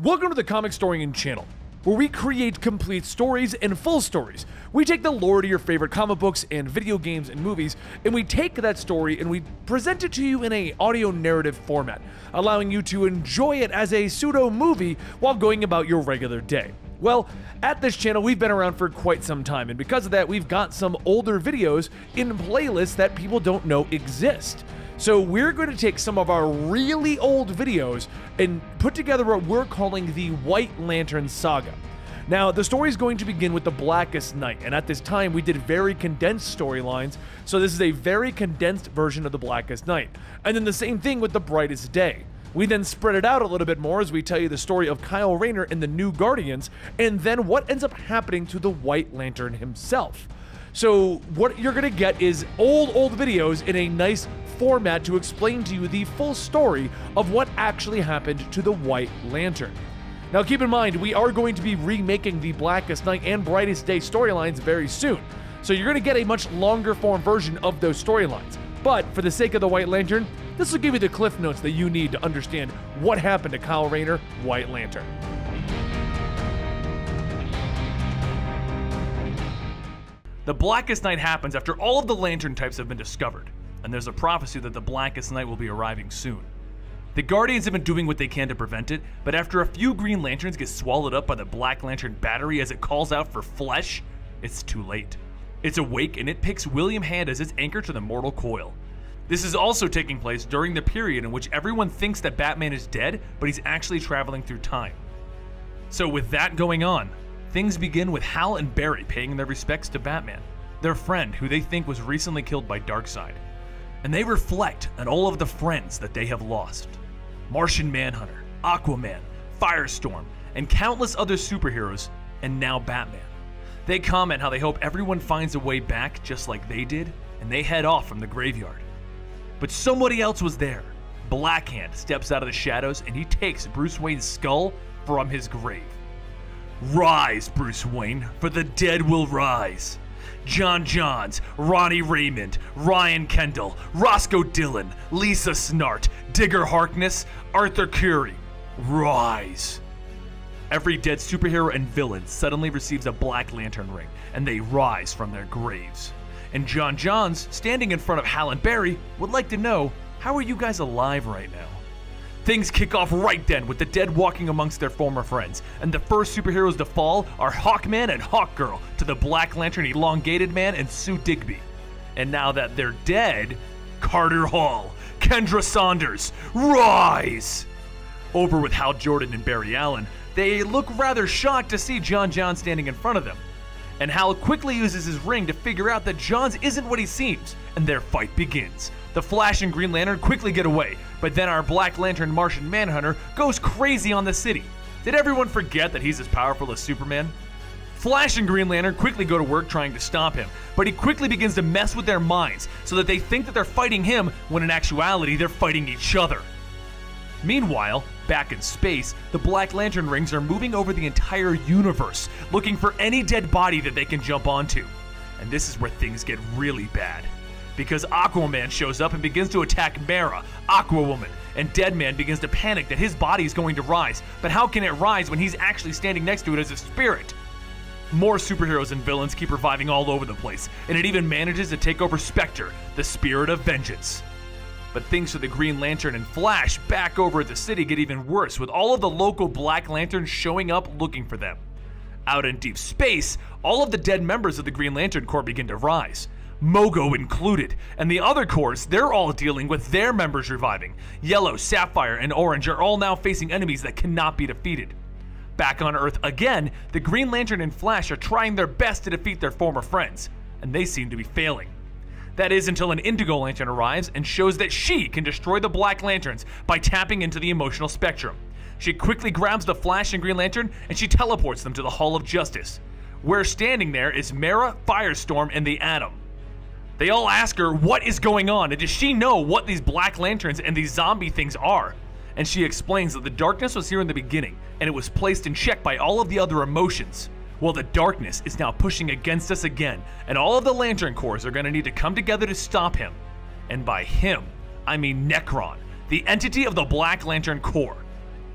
Welcome to the Comicstorian channel, where we create complete stories and full stories. We take the lore to your favorite comic books and video games and movies, and we take that story and we present it to you in a audio narrative format, allowing you to enjoy it as a pseudo movie while going about your regular day. Well, at this channel, we've been around for quite some time, and because of that, we've got some older videos in playlists that people don't know exist. So we're going to take some of our really old videos and put together what we're calling the White Lantern Saga. Now, the story is going to begin with the Blackest Night, and at this time we did very condensed storylines, so this is a very condensed version of the Blackest Night. And then the same thing with the Brightest Day. We then spread it out a little bit more as we tell you the story of Kyle Rayner and the New Guardians, and then what ends up happening to the White Lantern himself. So, what you're gonna get is old, old videos in a nice format to explain to you the full story of what actually happened to the White Lantern. Now, keep in mind, we are going to be remaking the Blackest Night and Brightest Day storylines very soon. So, you're gonna get a much longer form version of those storylines. But for the sake of the White Lantern, this will give you the cliff notes that you need to understand what happened to Kyle Rayner, White Lantern. The Blackest Night happens after all of the lantern types have been discovered, and there's a prophecy that the Blackest Night will be arriving soon. The Guardians have been doing what they can to prevent it, but after a few Green Lanterns get swallowed up by the Black Lantern battery as it calls out for flesh, it's too late. It's awake and it picks William Hand as its anchor to the mortal coil. This is also taking place during the period in which everyone thinks that Batman is dead, but he's actually traveling through time. So, with that going on, things begin with Hal and Barry paying their respects to Batman, their friend who they think was recently killed by Darkseid. And they reflect on all of the friends that they have lost Martian Manhunter, Aquaman, Firestorm, and countless other superheroes, and now Batman. They comment how they hope everyone finds a way back just like they did, and they head off from the graveyard. But somebody else was there. Blackhand steps out of the shadows and he takes Bruce Wayne's skull from his grave. Rise, Bruce Wayne, for the dead will rise. J'onn J'onzz, Ronnie Raymond, Ryan Kendall, Roscoe Dillon, Lisa Snart, Digger Harkness, Arthur Curry. Rise. Every dead superhero and villain suddenly receives a Black Lantern ring, and they rise from their graves. And J'onn J'onzz, standing in front of Hal and Barry, would like to know how are you guys alive right now? Things kick off right then with the dead walking amongst their former friends, and the first superheroes to fall are Hawkman and Hawkgirl to the Black Lantern Elongated Man and Sue Dibny. And now that they're dead, Carter Hall, Kendra Saunders, rise! Over with Hal Jordan and Barry Allen, they look rather shocked to see J'onn J'onzz standing in front of them. And Hal quickly uses his ring to figure out that J'onzz isn't what he seems, and their fight begins. The Flash and Green Lantern quickly get away, but then our Black Lantern Martian Manhunter goes crazy on the city. Did everyone forget that he's as powerful as Superman? Flash and Green Lantern quickly go to work trying to stop him, but he quickly begins to mess with their minds so that they think that they're fighting him when in actuality they're fighting each other. Meanwhile, back in space, the Black Lantern rings are moving over the entire universe, looking for any dead body that they can jump onto. And this is where things get really bad. Because Aquaman shows up and begins to attack Mera, Aquawoman, and Deadman begins to panic that his body is going to rise. But how can it rise when he's actually standing next to it as a spirit? More superheroes and villains keep reviving all over the place, and it even manages to take over Spectre, the spirit of vengeance. But things for the Green Lantern and Flash back over at the city get even worse, with all of the local Black Lanterns showing up looking for them. Out in deep space, all of the dead members of the Green Lantern Corps begin to rise. Mogo included, and the other Corps, they're all dealing with their members reviving. Yellow, Sapphire, and Orange are all now facing enemies that cannot be defeated. Back on Earth again, the Green Lantern and Flash are trying their best to defeat their former friends, and they seem to be failing. That is until an Indigo Lantern arrives and shows that she can destroy the Black Lanterns by tapping into the emotional spectrum. She quickly grabs the Flash and Green Lantern and she teleports them to the Hall of Justice. Where standing there is Mera, Firestorm, and the Atom. They all ask her what is going on and does she know what these Black Lanterns and these zombie things are? And she explains that the darkness was here in the beginning and it was placed in check by all of the other emotions. Well, the darkness is now pushing against us again, and all of the Lantern Corps are going to need to come together to stop him. And by him, I mean Nekron, the entity of the Black Lantern Corps.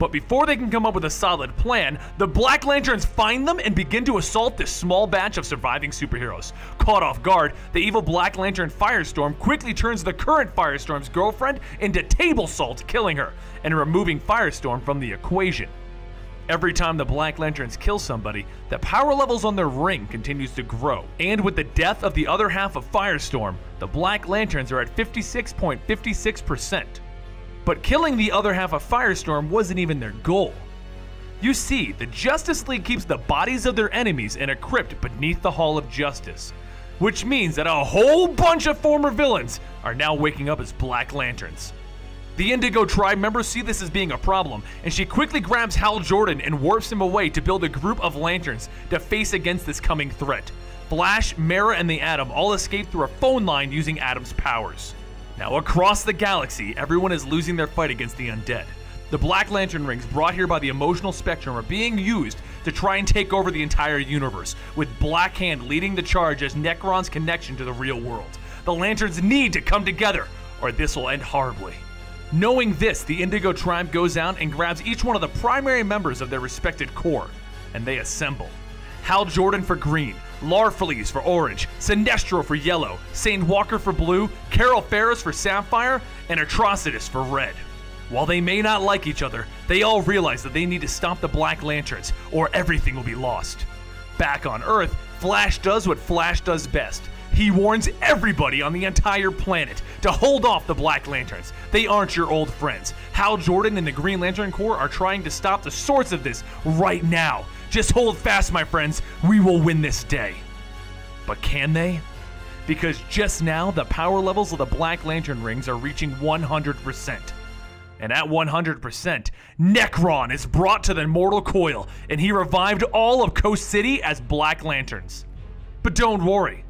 But before they can come up with a solid plan, the Black Lanterns find them and begin to assault this small batch of surviving superheroes. Caught off guard, the evil Black Lantern Firestorm quickly turns the current Firestorm's girlfriend into table salt, killing her, and removing Firestorm from the equation. Every time the Black Lanterns kill somebody, the power levels on their ring continues to grow. And with the death of the other half of Firestorm, the Black Lanterns are at 56.56%. But killing the other half of Firestorm wasn't even their goal. You see, the Justice League keeps the bodies of their enemies in a crypt beneath the Hall of Justice, which means that a whole bunch of former villains are now waking up as Black Lanterns. The Indigo tribe members see this as being a problem, and she quickly grabs Hal Jordan and warps him away to build a group of lanterns to face against this coming threat. Flash, Mera, and the Atom all escape through a phone line using Atom's powers. Now, across the galaxy, everyone is losing their fight against the undead. The Black Lantern rings brought here by the emotional spectrum are being used to try and take over the entire universe, with Black Hand leading the charge as Nekron's connection to the real world. The Lanterns need to come together, or this will end horribly. Knowing this, the Indigo Tribe goes out and grabs each one of the primary members of their respected corps, and they assemble. Hal Jordan for green, Larfleeze for orange, Sinestro for yellow, Saint Walker for blue, Carol Ferris for sapphire, and Atrocitus for red. While they may not like each other, they all realize that they need to stop the Black Lanterns, or everything will be lost. Back on Earth, Flash does what Flash does best he warns everybody on the entire planet to hold off the Black Lanterns. They aren't your old friends. Hal Jordan and the Green Lantern Corps are trying to stop the source of this right now. Just hold fast, my friends. We will win this day. But can they? Because just now, the power levels of the Black Lantern rings are reaching 100%. And at 100%, Nekron is brought to the mortal coil, and he revived all of Coast City as Black Lanterns. But don't worry,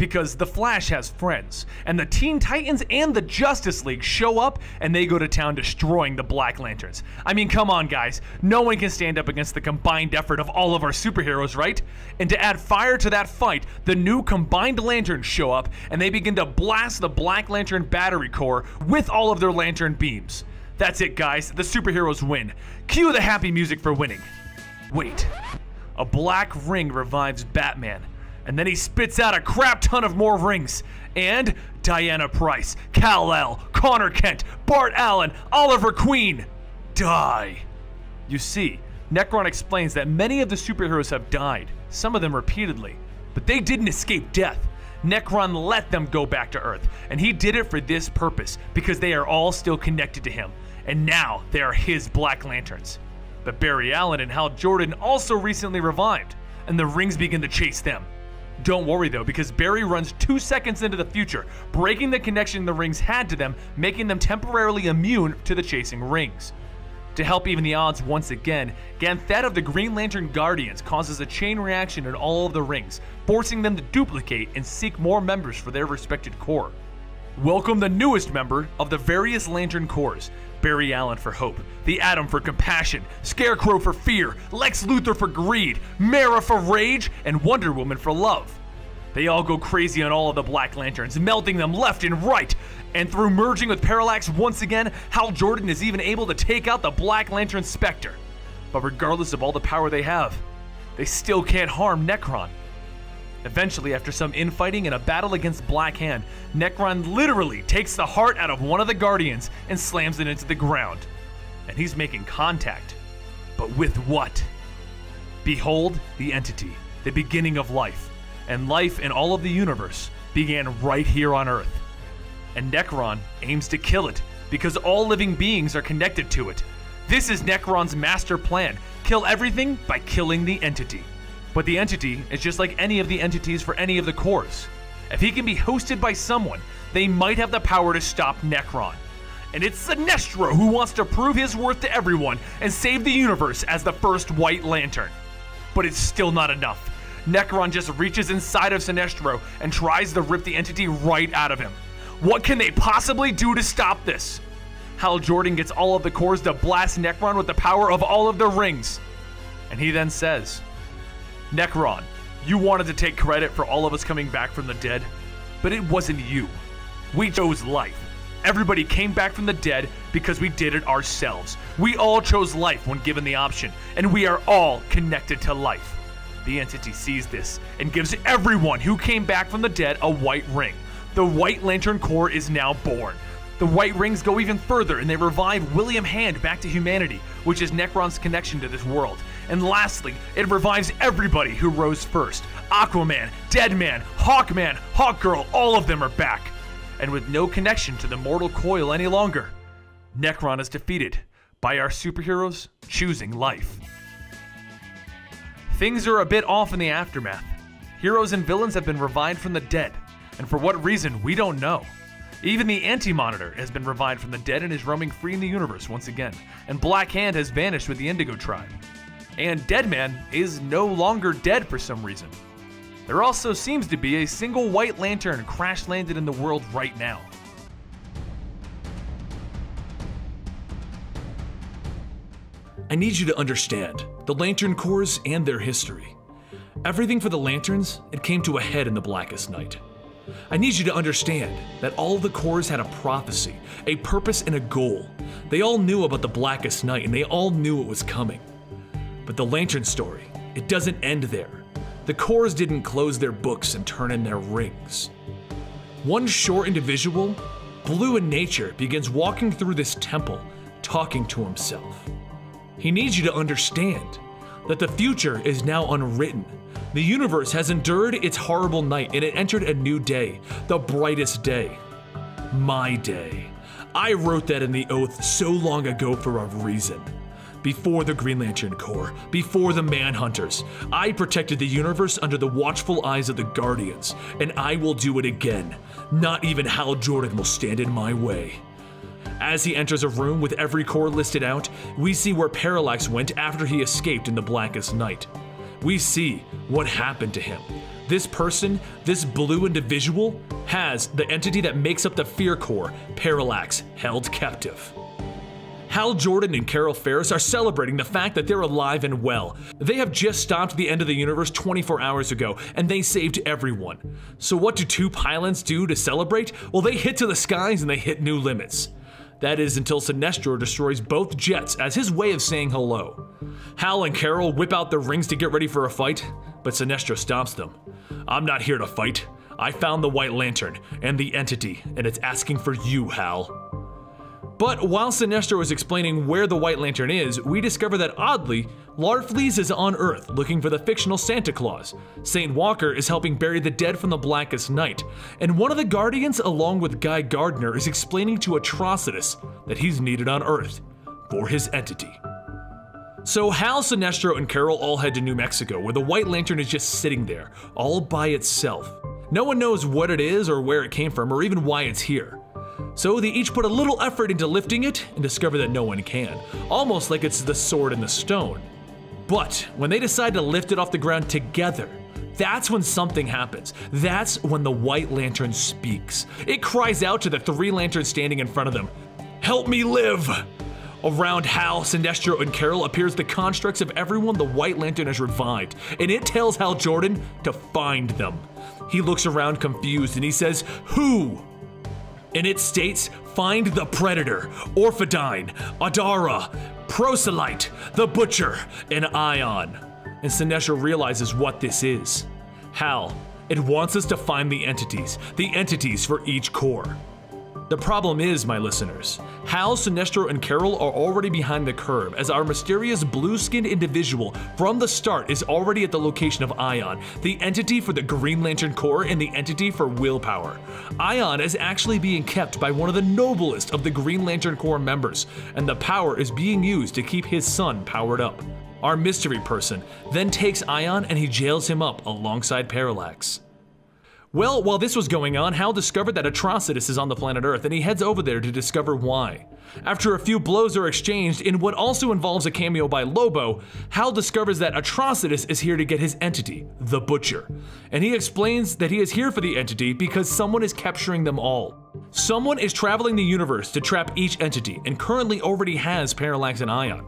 because the Flash has friends, and the Teen Titans and the Justice League show up and they go to town destroying the Black Lanterns. I mean, come on, guys. No one can stand up against the combined effort of all of our superheroes, right? And to add fire to that fight, the new combined lanterns show up and they begin to blast the Black Lantern battery core with all of their lantern beams. That's it, guys. The superheroes win. Cue the happy music for winning. Wait. A black ring revives Batman and then he spits out a crap ton of more rings. And Diana Prince, Kal-El, Connor Kent, Bart Allen, Oliver Queen die. You see, Nekron explains that many of the superheroes have died, some of them repeatedly, but they didn't escape death. Nekron let them go back to Earth, and he did it for this purpose because they are all still connected to him, and now they are his Black Lanterns. But Barry Allen and Hal Jordan also recently revived, and the rings begin to chase them. Don't worry though, because Barry runs two seconds into the future, breaking the connection the rings had to them, making them temporarily immune to the chasing rings. To help even the odds once again, Ganthet of the Green Lantern Guardians causes a chain reaction in all of the rings, forcing them to duplicate and seek more members for their respected corps. Welcome the newest member of the various Lantern Corps, Barry Allen for hope, the Atom for compassion, Scarecrow for fear, Lex Luthor for greed, Mera for rage, and Wonder Woman for love. They all go crazy on all of the Black Lanterns, melting them left and right. And through merging with Parallax once again, Hal Jordan is even able to take out the Black Lantern Spectre. But regardless of all the power they have, they still can't harm Nekron. Eventually, after some infighting and a battle against Black Hand, Nekron literally takes the heart out of one of the Guardians and slams it into the ground. And he's making contact. But with what? Behold the entity, the beginning of life. And life in all of the universe began right here on Earth. And Nekron aims to kill it because all living beings are connected to it. This is Nekron's master plan kill everything by killing the entity. But the entity is just like any of the entities for any of the Corps. If he can be hosted by someone, they might have the power to stop Nekron. And it's Sinestro who wants to prove his worth to everyone and save the universe as the first White Lantern. But it's still not enough. Nekron just reaches inside of Sinestro and tries to rip the entity right out of him. What can they possibly do to stop this? Hal Jordan gets all of the Corps to blast Nekron with the power of all of the rings. And he then says, Nekron, you wanted to take credit for all of us coming back from the dead, but it wasn't you. We chose life. Everybody came back from the dead because we did it ourselves. We all chose life when given the option, and we are all connected to life. The entity sees this and gives everyone who came back from the dead a white ring. The White Lantern Corps is now born. The White Rings go even further and they revive William Hand back to humanity, which is Nekron's connection to this world. And lastly, it revives everybody who rose first Aquaman, Deadman, Hawkman, Hawkgirl, all of them are back. And with no connection to the mortal coil any longer, Nekron is defeated by our superheroes choosing life. Things are a bit off in the aftermath. Heroes and villains have been revived from the dead, and for what reason, we don't know. Even the Anti Monitor has been revived from the dead and is roaming free in the universe once again, and Black Hand has vanished with the Indigo tribe. And Deadman is no longer dead for some reason. There also seems to be a single White Lantern crash landed in the world right now. I need you to understand the Lantern Corps and their history. Everything for the Lanterns, it came to a head in the Blackest Night. I need you to understand that all the Corps had a prophecy, a purpose, and a goal. They all knew about the Blackest Night and they all knew it was coming. But the Lantern story, it doesn't end there. The Corps didn't close their books and turn in their rings. One short individual, blue in nature, begins walking through this temple, talking to himself. He needs you to understand that the future is now unwritten. The universe has endured its horrible night and it entered a new day, the brightest day. My day. I wrote that in the oath so long ago for a reason. Before the Green Lantern Corps, before the Manhunters, I protected the universe under the watchful eyes of the Guardians, and I will do it again. Not even Hal Jordan will stand in my way. As he enters a room with every Corps listed out, we see where Parallax went after he escaped in the Blackest Night. We see what happened to him. This person, this blue individual, has the entity that makes up the Fear Corps, Parallax, held captive. Hal Jordan and Carol Ferris are celebrating the fact that they're alive and well. They have just stopped the end of the universe 24 hours ago, and they saved everyone. So what do two pylons do to celebrate? Well, they hit to the skies and they hit new limits. That is until Sinestro destroys both jets as his way of saying hello. Hal and Carol whip out their rings to get ready for a fight, but Sinestro stops them. I'm not here to fight. I found the White Lantern and the entity, and it's asking for you, Hal. But while Sinestro is explaining where the White Lantern is, we discover that oddly, Larfleeze is on Earth looking for the fictional Santa Claus. St. Walker is helping bury the dead from the Blackest Night, and one of the Guardians, along with Guy Gardner, is explaining to Atrocitus that he's needed on Earth for his entity. So Hal, Sinestro, and Carol all head to New Mexico, where the White Lantern is just sitting there, all by itself. No one knows what it is or where it came from or even why it's here. So they each put a little effort into lifting it and discover that no one can, almost like it's the sword in the stone. But when they decide to lift it off the ground together, that's when something happens. That's when the White Lantern speaks. It cries out to the three lanterns standing in front of them Help me live! Around Hal, Sinestro, and Carol appears the constructs of everyone the White Lantern has revived, and it tells Hal Jordan to find them. He looks around confused and he says, Who? And it states find the Predator, Orphodine, Adara, Proselyte, the Butcher, and Ion. And Sinestro realizes what this is. Hal, it wants us to find the entities, the entities for each Corps. The problem is, my listeners, Hal, Sinestro, and Carol are already behind the curve as our mysterious blue skinned individual from the start is already at the location of Ion, the entity for the Green Lantern Corps and the entity for willpower. Ion is actually being kept by one of the noblest of the Green Lantern Corps members, and the power is being used to keep his son powered up. Our mystery person then takes Ion and he jails him up alongside Parallax. Well, while this was going on, Hal discovered that Atrocitus is on the planet Earth and he heads over there to discover why. After a few blows are exchanged in what also involves a cameo by Lobo, Hal discovers that Atrocitus is here to get his entity, the Butcher. And he explains that he is here for the entity because someone is capturing them all. Someone is traveling the universe to trap each entity and currently already has Parallax and Ion.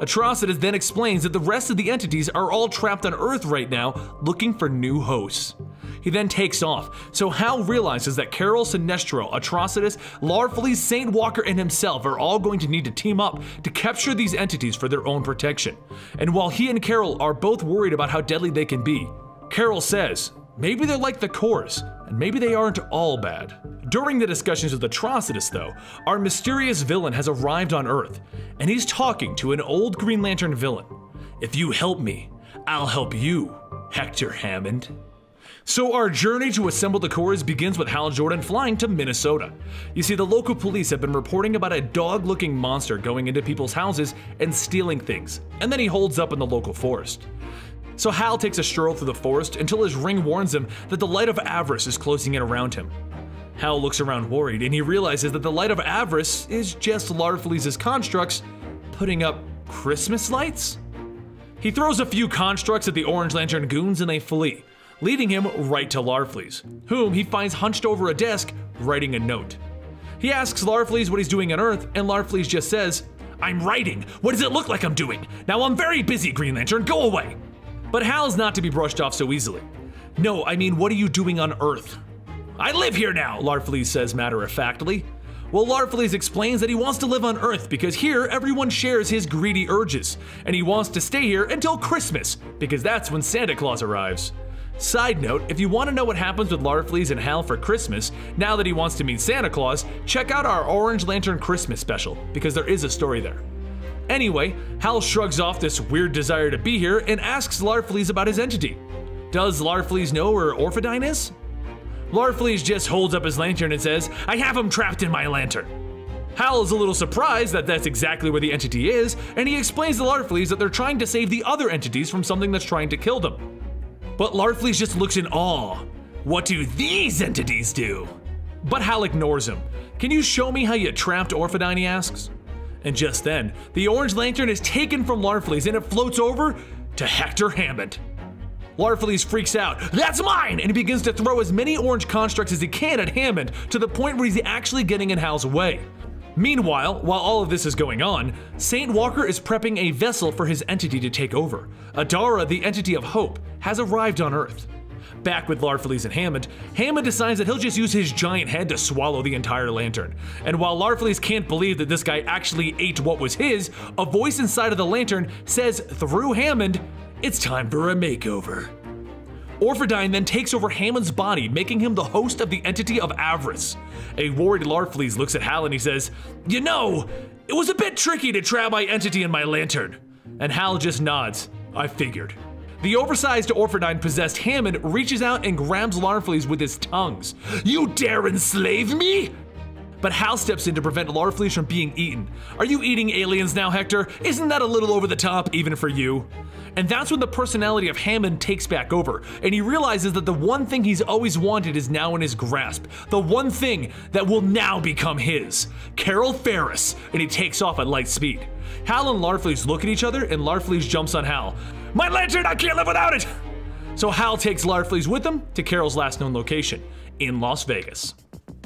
Atrocitus then explains that the rest of the entities are all trapped on Earth right now looking for new hosts. He then takes off, so Hal realizes that Carol, Sinestro, Atrocitus, Larfleeze, Saint Walker, and himself are all going to need to team up to capture these entities for their own protection. And while he and Carol are both worried about how deadly they can be, Carol says, maybe they're like the Corps, and maybe they aren't all bad. During the discussions with Atrocitus, though, our mysterious villain has arrived on Earth, and he's talking to an old Green Lantern villain. If you help me, I'll help you, Hector Hammond. So our journey to assemble the Corps begins with Hal Jordan flying to Minnesota. You see, the local police have been reporting about a dog-looking monster going into people's houses and stealing things, and then he holds up in the local forest. So Hal takes a stroll through the forest until his ring warns him that the light of Avarice is closing in around him. Hal looks around worried and he realizes that the light of Avarice is just Larfleeze's constructs putting up Christmas lights? He throws a few constructs at the Orange Lantern goons and they flee, leading him right to Larfleeze, whom he finds hunched over a desk writing a note. He asks Larfleeze what he's doing on Earth, and Larfleeze just says, I'm writing. What does it look like I'm doing? Now I'm very busy, Green Lantern, go away. But Hal's not to be brushed off so easily. No, I mean, what are you doing on Earth? I live here now, Larfleeze says matter of factly. Well, Larfleeze explains that he wants to live on Earth because here everyone shares his greedy urges, and he wants to stay here until Christmas because that's when Santa Claus arrives. Side note, if you want to know what happens with Larfleeze and Hal for Christmas, now that he wants to meet Santa Claus, check out our Orange Lantern Christmas special, because there is a story there. Anyway, Hal shrugs off this weird desire to be here and asks Larfleeze about his entity. Does Larfleeze know where Orphedyne is? Larfleeze just holds up his lantern and says, I have him trapped in my lantern. Hal is a little surprised that that's exactly where the entity is, and he explains to Larfleeze that they're trying to save the other entities from something that's trying to kill them. But Larfleeze just looks in awe. What do these entities do? But Hal ignores him. Can you show me how you trapped Orphedyne, he asks. And just then, the orange lantern is taken from Larfleeze and it floats over to Hector Hammond. Larfleeze freaks out, that's mine! And he begins to throw as many orange constructs as he can at Hammond to the point where he's actually getting in Hal's way. Meanwhile, while all of this is going on, Saint Walker is prepping a vessel for his entity to take over. Adara, the entity of hope, has arrived on Earth. Back with Larfleeze and Hammond, Hammond decides that he'll just use his giant head to swallow the entire lantern. And while Larfleeze can't believe that this guy actually ate what was his, a voice inside of the lantern says through Hammond, it's time for a makeover. Orphedyne then takes over Hammond's body, making him the host of the entity of Avarice. A worried Larfleeze looks at Hal and he says, You know, it was a bit tricky to trap my entity in my lantern. And Hal just nods. I figured. The oversized Orphedyne possessed Hammond reaches out and grabs Larfleeze with his tongues. You dare enslave me? But Hal steps in to prevent Larfleeze from being eaten. Are you eating aliens now, Hector? Isn't that a little over the top, even for you? And that's when the personality of Hammond takes back over, and he realizes that the one thing he's always wanted is now in his grasp. The one thing that will now become his. Carol Ferris, and he takes off at light speed. Hal and Larfleeze look at each other, and Larfleeze jumps on Hal. My lantern, I can't live without it! So Hal takes Larfleeze with him to Carol's last known location, in Las Vegas.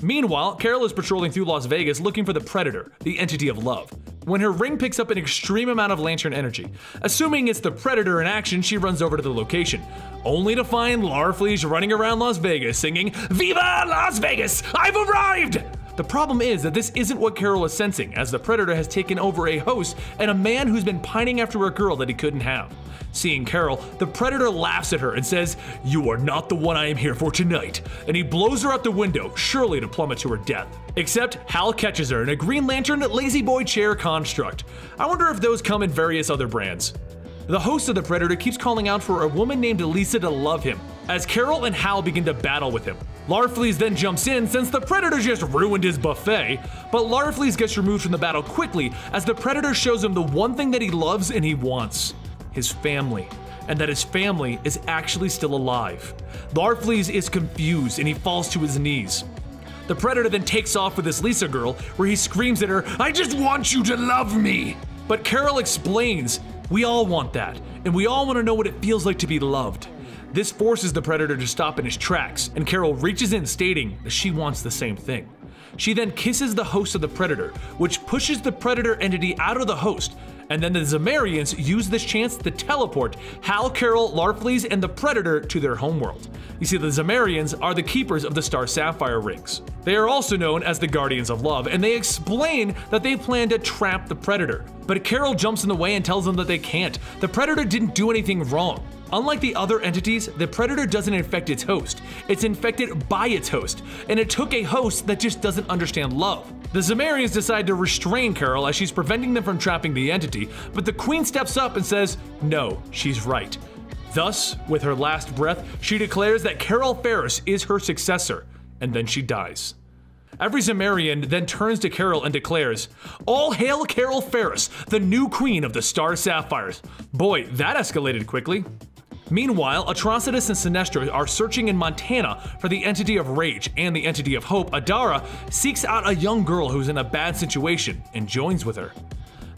Meanwhile, Carol is patrolling through Las Vegas looking for the Predator, the entity of love. When her ring picks up an extreme amount of lantern energy, assuming it's the Predator in action, she runs over to the location, only to find Larfleeze running around Las Vegas singing, Viva Las Vegas! I've arrived! The problem is that this isn't what Carol is sensing, as the Predator has taken over a host and a man who's been pining after a girl that he couldn't have. Seeing Carol, the Predator laughs at her and says, You are not the one I am here for tonight. And he blows her out the window, surely to plummet to her death. Except Hal catches her in a Green Lantern La-Z-Boy chair construct. I wonder if those come in various other brands. The host of the Predator keeps calling out for a woman named Elisa to love him, as Carol and Hal begin to battle with him. Larfleeze then jumps in since the Predator just ruined his buffet, but Larfleeze gets removed from the battle quickly as the Predator shows him the one thing that he loves and he wants his family, and that his family is actually still alive. Larfleeze is confused and he falls to his knees. The Predator then takes off with this Lisa girl, where he screams at her, I just want you to love me! But Carol explains, we all want that, and we all want to know what it feels like to be loved. This forces the Predator to stop in his tracks, and Carol reaches in, stating that she wants the same thing. She then kisses the host of the Predator, which pushes the Predator entity out of the host, And then the Zemarians use this chance to teleport Hal, Carol, Larfleeze, and the Predator to their homeworld. You see, the Zemarians are the keepers of the Star Sapphire rings. They are also known as the Guardians of Love, and they explain that they plan to trap the Predator. But Carol jumps in the way and tells them that they can't. The Predator didn't do anything wrong. Unlike the other entities, the Predator doesn't infect its host. It's infected by its host, and it took a host that just doesn't understand love. The Zemarians decide to restrain Carol as she's preventing them from trapping the entity, but the Queen steps up and says, no, she's right. Thus, with her last breath, she declares that Carol Ferris is her successor, and then she dies. Every Zemarian then turns to Carol and declares, All hail Carol Ferris, the new queen of the Star Sapphires. Boy, that escalated quickly. Meanwhile, Atrocitus and Sinestro are searching in Montana for the entity of Rage and the entity of Hope. Adara seeks out a young girl who's in a bad situation and joins with her.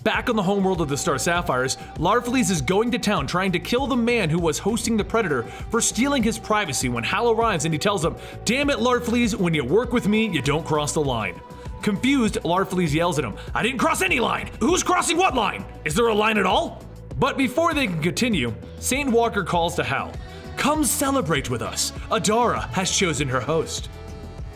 Back on the homeworld of the Star Sapphires, Larfleeze is going to town trying to kill the man who was hosting the Predator for stealing his privacy when Hal arrives and he tells him, Damn it, Larfleeze, when you work with me, you don't cross the line. Confused, Larfleeze yells at him, I didn't cross any line! Who's crossing what line? Is there a line at all? But before they can continue, St. Walker calls to Hal. Come celebrate with us. Adara has chosen her host.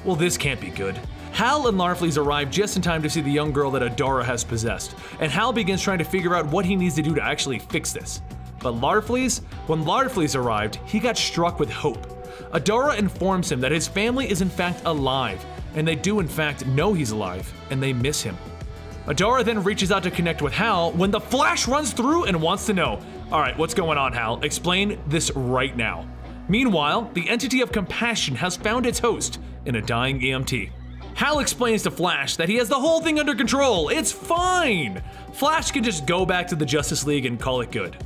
Well, this can't be good. Hal and Larfleeze arrive just in time to see the young girl that Adara has possessed, and Hal begins trying to figure out what he needs to do to actually fix this. But Larfleeze, when Larfleeze arrived, he got struck with hope. Adara informs him that his family is in fact alive, and they do in fact know he's alive, and they miss him. Adara then reaches out to connect with Hal when the Flash runs through and wants to know, Alright, what's going on, Hal? Explain this right now. Meanwhile, the entity of compassion has found its host in a dying EMT. Hal explains to Flash that he has the whole thing under control. It's fine. Flash can just go back to the Justice League and call it good.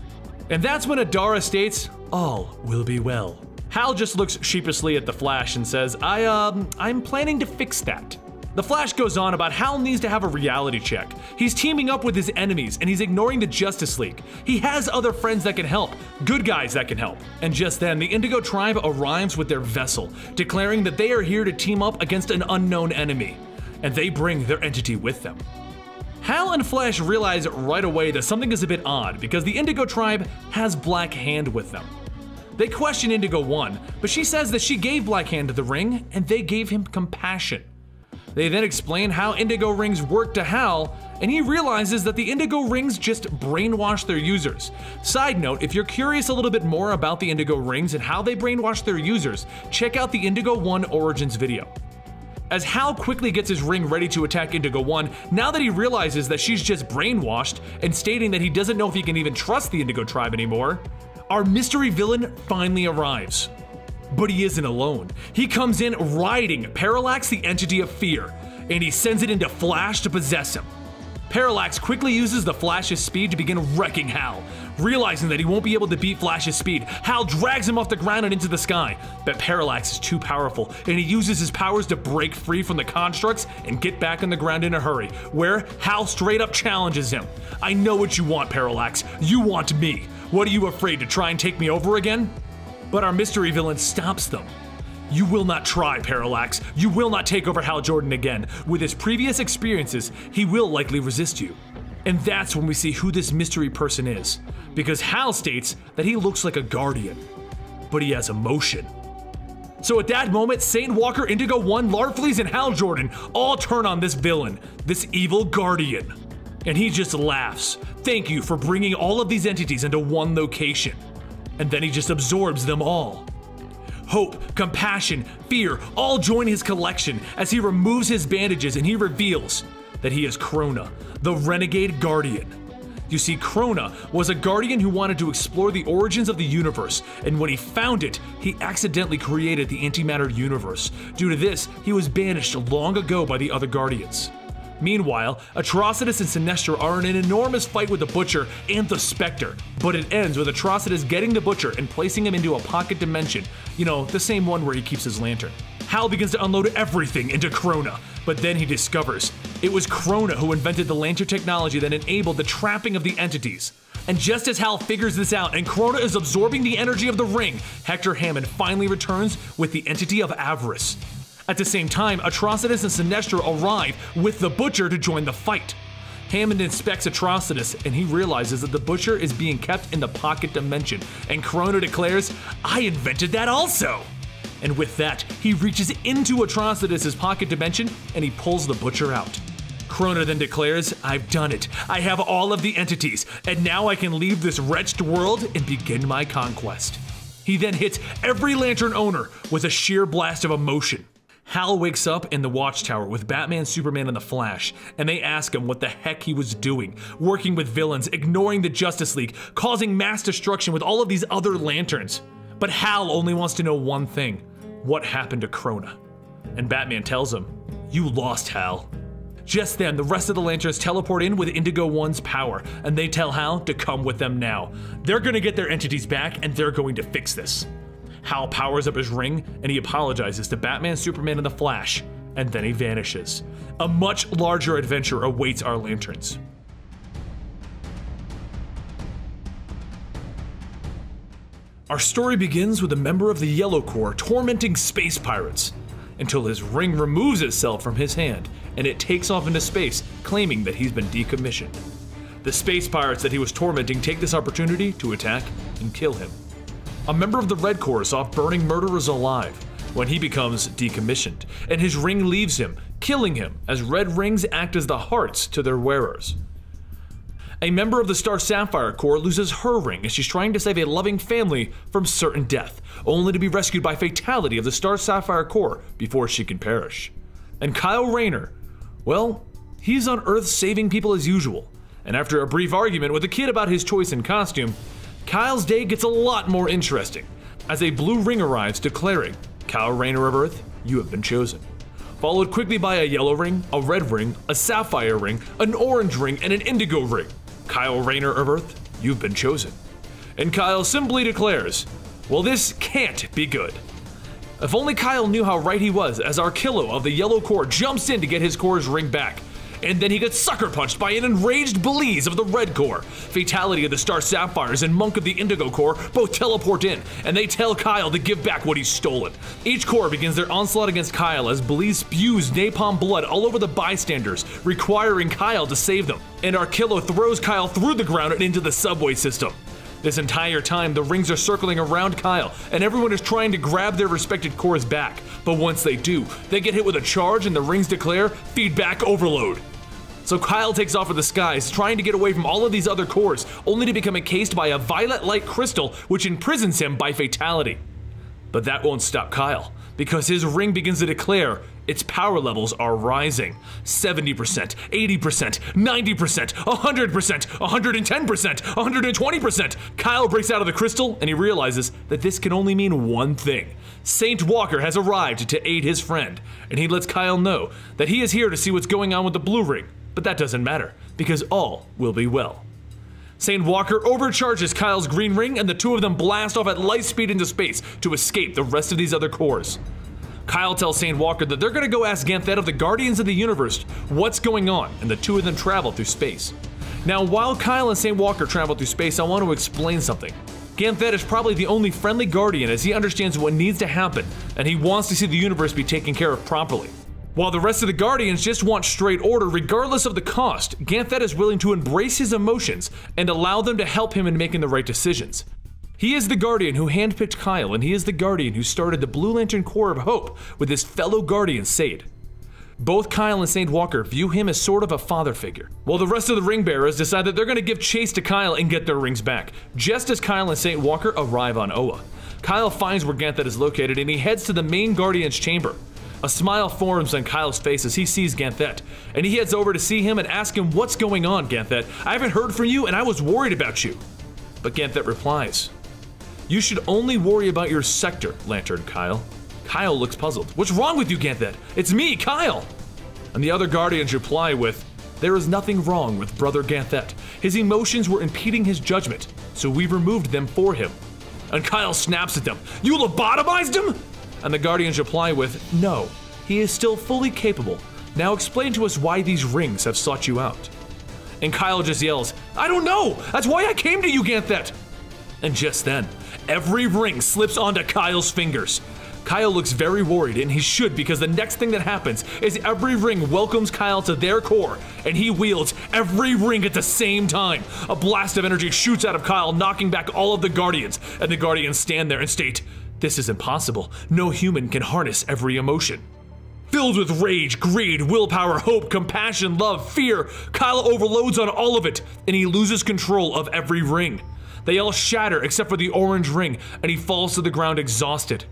And that's when Adara states, all will be well. Hal just looks sheepishly at the Flash and says, I, um, I'm planning to fix that. The Flash goes on about Hal needs to have a reality check. He's teaming up with his enemies and he's ignoring the Justice League. He has other friends that can help, good guys that can help. And just then, the Indigo Tribe arrives with their vessel, declaring that they are here to team up against an unknown enemy. And they bring their entity with them. Hal and Flash realize right away that something is a bit odd because the Indigo Tribe has Black Hand with them. They question Indigo 1, but she says that she gave Black Hand the ring and they gave him compassion. They then explain how Indigo Rings work to Hal, and he realizes that the Indigo Rings just brainwash their users. Side note, if you're curious a little bit more about the Indigo Rings and how they brainwash their users, check out the Indigo 1 Origins video. As Hal quickly gets his ring ready to attack Indigo 1, now that he realizes that she's just brainwashed and stating that he doesn't know if he can even trust the Indigo Tribe anymore, our mystery villain finally arrives. But he isn't alone. He comes in riding Parallax, the entity of fear, and he sends it into Flash to possess him. Parallax quickly uses the Flash's speed to begin wrecking Hal. Realizing that he won't be able to beat Flash's speed, Hal drags him off the ground and into the sky. But Parallax is too powerful, and he uses his powers to break free from the constructs and get back on the ground in a hurry, where Hal straight up challenges him. I know what you want, Parallax. You want me. What are you afraid to try and take me over again? But our mystery villain stops them. You will not try, Parallax. You will not take over Hal Jordan again. With his previous experiences, he will likely resist you. And that's when we see who this mystery person is. Because Hal states that he looks like a guardian, but he has emotion. So at that moment, Saint Walker, Indigo 1, Larfleeze, and Hal Jordan all turn on this villain, this evil guardian. And he just laughs. Thank you for bringing all of these entities into one location and then he just absorbs them all. Hope, compassion, fear all join his collection as he removes his bandages and he reveals that he is Krona, the renegade guardian. You see, Krona was a guardian who wanted to explore the origins of the universe, and when he found it, he accidentally created the antimatter universe. Due to this, he was banished long ago by the other guardians. Meanwhile, Atrocitus and Sinestro are in an enormous fight with the Butcher and the Spectre, but it ends with Atrocitus getting the Butcher and placing him into a pocket dimension, you know, the same one where he keeps his lantern. Hal begins to unload everything into Krona, but then he discovers it was Krona who invented the lantern technology that enabled the trapping of the entities. And just as Hal figures this out and Krona is absorbing the energy of the ring, Hector Hammond finally returns with the entity of Avarice. At the same time, Atrocitus and Sinestro arrive with the Butcher to join the fight. Hammond inspects Atrocitus and he realizes that the Butcher is being kept in the pocket dimension, and Krona declares, I invented that also! And with that, he reaches into Atrocitus' pocket dimension and he pulls the Butcher out. Krona then declares, I've done it. I have all of the entities, and now I can leave this wretched world and begin my conquest. He then hits every lantern owner with a sheer blast of emotion. Hal wakes up in the Watchtower with Batman, Superman, and the Flash, and they ask him what the heck he was doing, working with villains, ignoring the Justice League, causing mass destruction with all of these other lanterns. But Hal only wants to know one thing what happened to Krona? And Batman tells him, You lost, Hal. Just then, the rest of the Lanterns teleport in with Indigo One's power, and they tell Hal to come with them now. They're gonna get their entities back, and they're going to fix this. Hal powers up his ring, and he apologizes to Batman, Superman, and the Flash, and then he vanishes. A much larger adventure awaits our Lanterns. Our story begins with a member of the Yellow Corps tormenting space pirates until his ring removes itself from his hand and it takes off into space, claiming that he's been decommissioned. The space pirates that he was tormenting take this opportunity to attack and kill him. A member of the Red Corps off burning murderers alive when he becomes decommissioned, and his ring leaves him, killing him as red rings act as the hearts to their wearers. A member of the Star Sapphire Corps loses her ring as she's trying to save a loving family from certain death, only to be rescued by fatality of the Star Sapphire Corps before she can perish. And Kyle Rayner, well, he's on Earth saving people as usual. And after a brief argument with a kid about his choice in costume, Kyle's day gets a lot more interesting as a blue ring arrives declaring, Kyle Rayner of Earth, you have been chosen. Followed quickly by a yellow ring, a red ring, a sapphire ring, an orange ring, and an indigo ring. Kyle Rayner of Earth, you've been chosen. And Kyle simply declares, Well, this can't be good. If only Kyle knew how right he was as Arkillo of the Yellow Corps jumps in to get his core's ring back. And then he gets sucker punched by an enraged Bleez of the Red Corps. Fatality of the Star Sapphires and Munk of the Indigo Corps both teleport in, and they tell Kyle to give back what he's stolen. Each Corps begins their onslaught against Kyle as Bleez spews napalm blood all over the bystanders, requiring Kyle to save them. And Arkillo throws Kyle through the ground and into the subway system. This entire time, the rings are circling around Kyle, and everyone is trying to grab their respected cores back. But once they do, they get hit with a charge, and the rings declare feedback overload. So Kyle takes off for the skies, trying to get away from all of these other Corps, only to become encased by a violet light crystal, which imprisons him by fatality. But that won't stop Kyle, because his ring begins to declare its power levels are rising 70%, 80%, 90%, 100%, 110%, 120%. Kyle breaks out of the crystal and he realizes that this can only mean one thing. Saint Walker has arrived to aid his friend, and he lets Kyle know that he is here to see what's going on with the blue ring. But that doesn't matter, because all will be well. Saint Walker overcharges Kyle's green ring, and the two of them blast off at light speed into space to escape the rest of these other Corps. Kyle tells Saint Walker that they're gonna go ask Ganthet of the Guardians of the Universe what's going on, and the two of them travel through space. Now, while Kyle and Saint Walker travel through space, I want to explain something. Ganthet is probably the only friendly Guardian as he understands what needs to happen, and he wants to see the universe be taken care of properly. While the rest of the Guardians just want straight order regardless of the cost, Ganthet is willing to embrace his emotions and allow them to help him in making the right decisions. He is the Guardian who handpicked Kyle, and he is the Guardian who started the Blue Lantern Corps of Hope with his fellow Guardian Sayd. Both Kyle and Saint Walker view him as sort of a father figure, while the rest of the ring bearers decide that they're going to give chase to Kyle and get their rings back, just as Kyle and Saint Walker arrive on Oa. Kyle finds where Ganthet is located and he heads to the main Guardian's chamber. A smile forms on Kyle's face as he sees Ganthet, and he heads over to see him and ask him what's going on, Ganthet. I haven't heard from you and I was worried about you. But Ganthet replies, you should only worry about your sector, Lantern Kyle. Kyle looks puzzled. What's wrong with you, Ganthet? It's me, Kyle! And the other Guardians reply with, There is nothing wrong with Brother Ganthet. His emotions were impeding his judgment, so we removed them for him. And Kyle snaps at them, You lobotomized him? And the Guardians reply with, No, he is still fully capable. Now explain to us why these rings have sought you out. And Kyle just yells, I don't know! That's why I came to you, Ganthet! And just then, every ring slips onto Kyle's fingers. Kyle looks very worried, and he should because the next thing that happens is every ring welcomes Kyle to their Corps, and he wields every ring at the same time. A blast of energy shoots out of Kyle, knocking back all of the Guardians, and the Guardians stand there and state, This is impossible. No human can harness every emotion. Filled with rage, greed, willpower, hope, compassion, love, fear, Kyle overloads on all of it, and he loses control of every ring. They all shatter except for the orange ring, and he falls to the ground exhausted.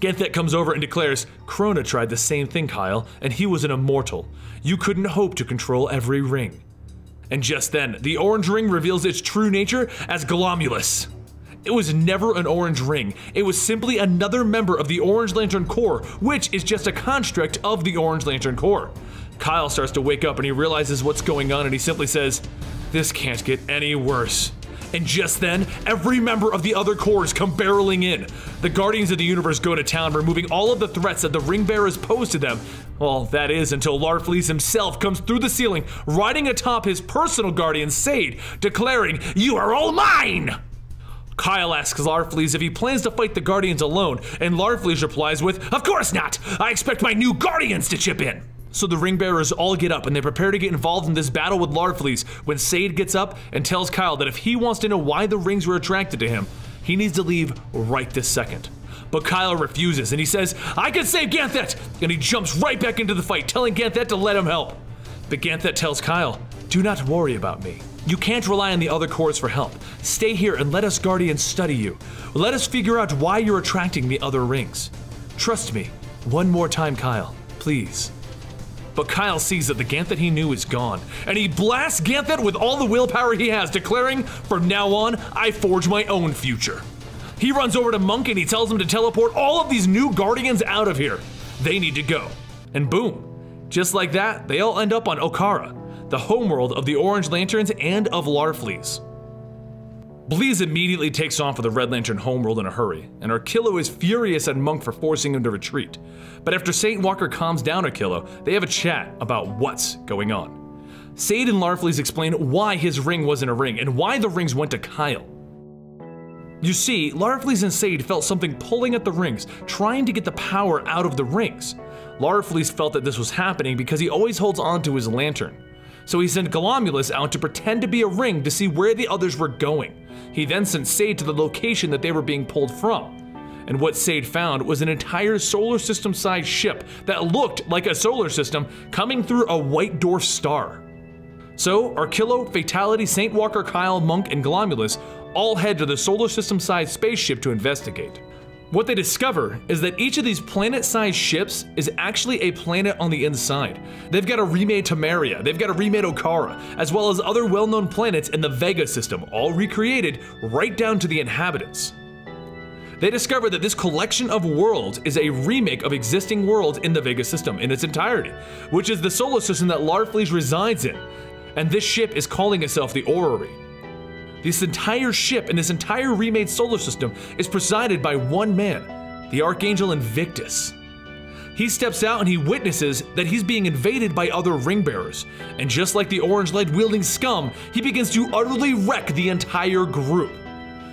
Ganthet comes over and declares, Krona tried the same thing, Kyle, and he was an immortal. You couldn't hope to control every ring. And just then, the orange ring reveals its true nature as Glomulus. It was never an orange ring. It was simply another member of the Orange Lantern Corps, which is just a construct of the Orange Lantern Corps. Kyle starts to wake up and he realizes what's going on and he simply says, This can't get any worse. And just then, every member of the other Corps come barreling in. The Guardians of the Universe go to town, removing all of the threats that the Ring Bearers pose to them. Well, that is until Larfleeze himself comes through the ceiling, riding atop his personal guardian, Sayd, declaring, You are all mine! Kyle asks Larfleeze if he plans to fight the Guardians alone, and Larfleeze replies with, Of course not! I expect my new Guardians to chip in! So the ring bearers all get up and they prepare to get involved in this battle with Larfleeze when Sayd gets up and tells Kyle that if he wants to know why the rings were attracted to him, he needs to leave right this second. But Kyle refuses and he says, I can save Ganthet! And he jumps right back into the fight, telling Ganthet to let him help. But Ganthet tells Kyle, Do not worry about me. You can't rely on the other Corps for help. Stay here and let us Guardians study you. Let us figure out why you're attracting the other rings. Trust me. One more time, Kyle. Please. But Kyle sees that the Ganthet he knew is gone, and he blasts Ganthet with all the willpower he has, declaring, From now on, I forge my own future. He runs over to Munk and he tells him to teleport all of these new Guardians out of here. They need to go. And boom, just like that, they all end up on Okaara, the homeworld of the Orange Lanterns and of Larfleeze. Bleez immediately takes off for the Red Lantern homeworld in a hurry, and Arkillo is furious at Munk for forcing him to retreat. But after Saint Walker calms down Arkillo, they have a chat about what's going on. Sayd and Larfleeze explain why his ring wasn't a ring and why the rings went to Kyle. You see, Larfleeze and Sayd felt something pulling at the rings, trying to get the power out of the rings. Larfleeze felt that this was happening because he always holds on to his lantern. So he sent Glomulus out to pretend to be a ring to see where the others were going. He then sent Sayd to the location that they were being pulled from. And what Sayd found was an entire solar system sized ship that looked like a solar system coming through a white dwarf star. So, Arkillo, Fatality, St. Walker, Kyle, Munk, and Glomulus all head to the solar system sized spaceship to investigate. What they discover is that each of these planet sized ships is actually a planet on the inside. They've got a remade Tamaran, they've got a remade Okaara, as well as other well known planets in the Vega system, all recreated right down to the inhabitants. They discover that this collection of worlds is a remake of existing worlds in the Vega system in its entirety, which is the solar system that Larfleeze resides in. And this ship is calling itself the Orrery. This entire ship and this entire remade solar system is presided by one man, the Archangel Invictus. He steps out and he witnesses that he's being invaded by other ring bearers, and just like the orange light wielding scum, he begins to utterly wreck the entire group.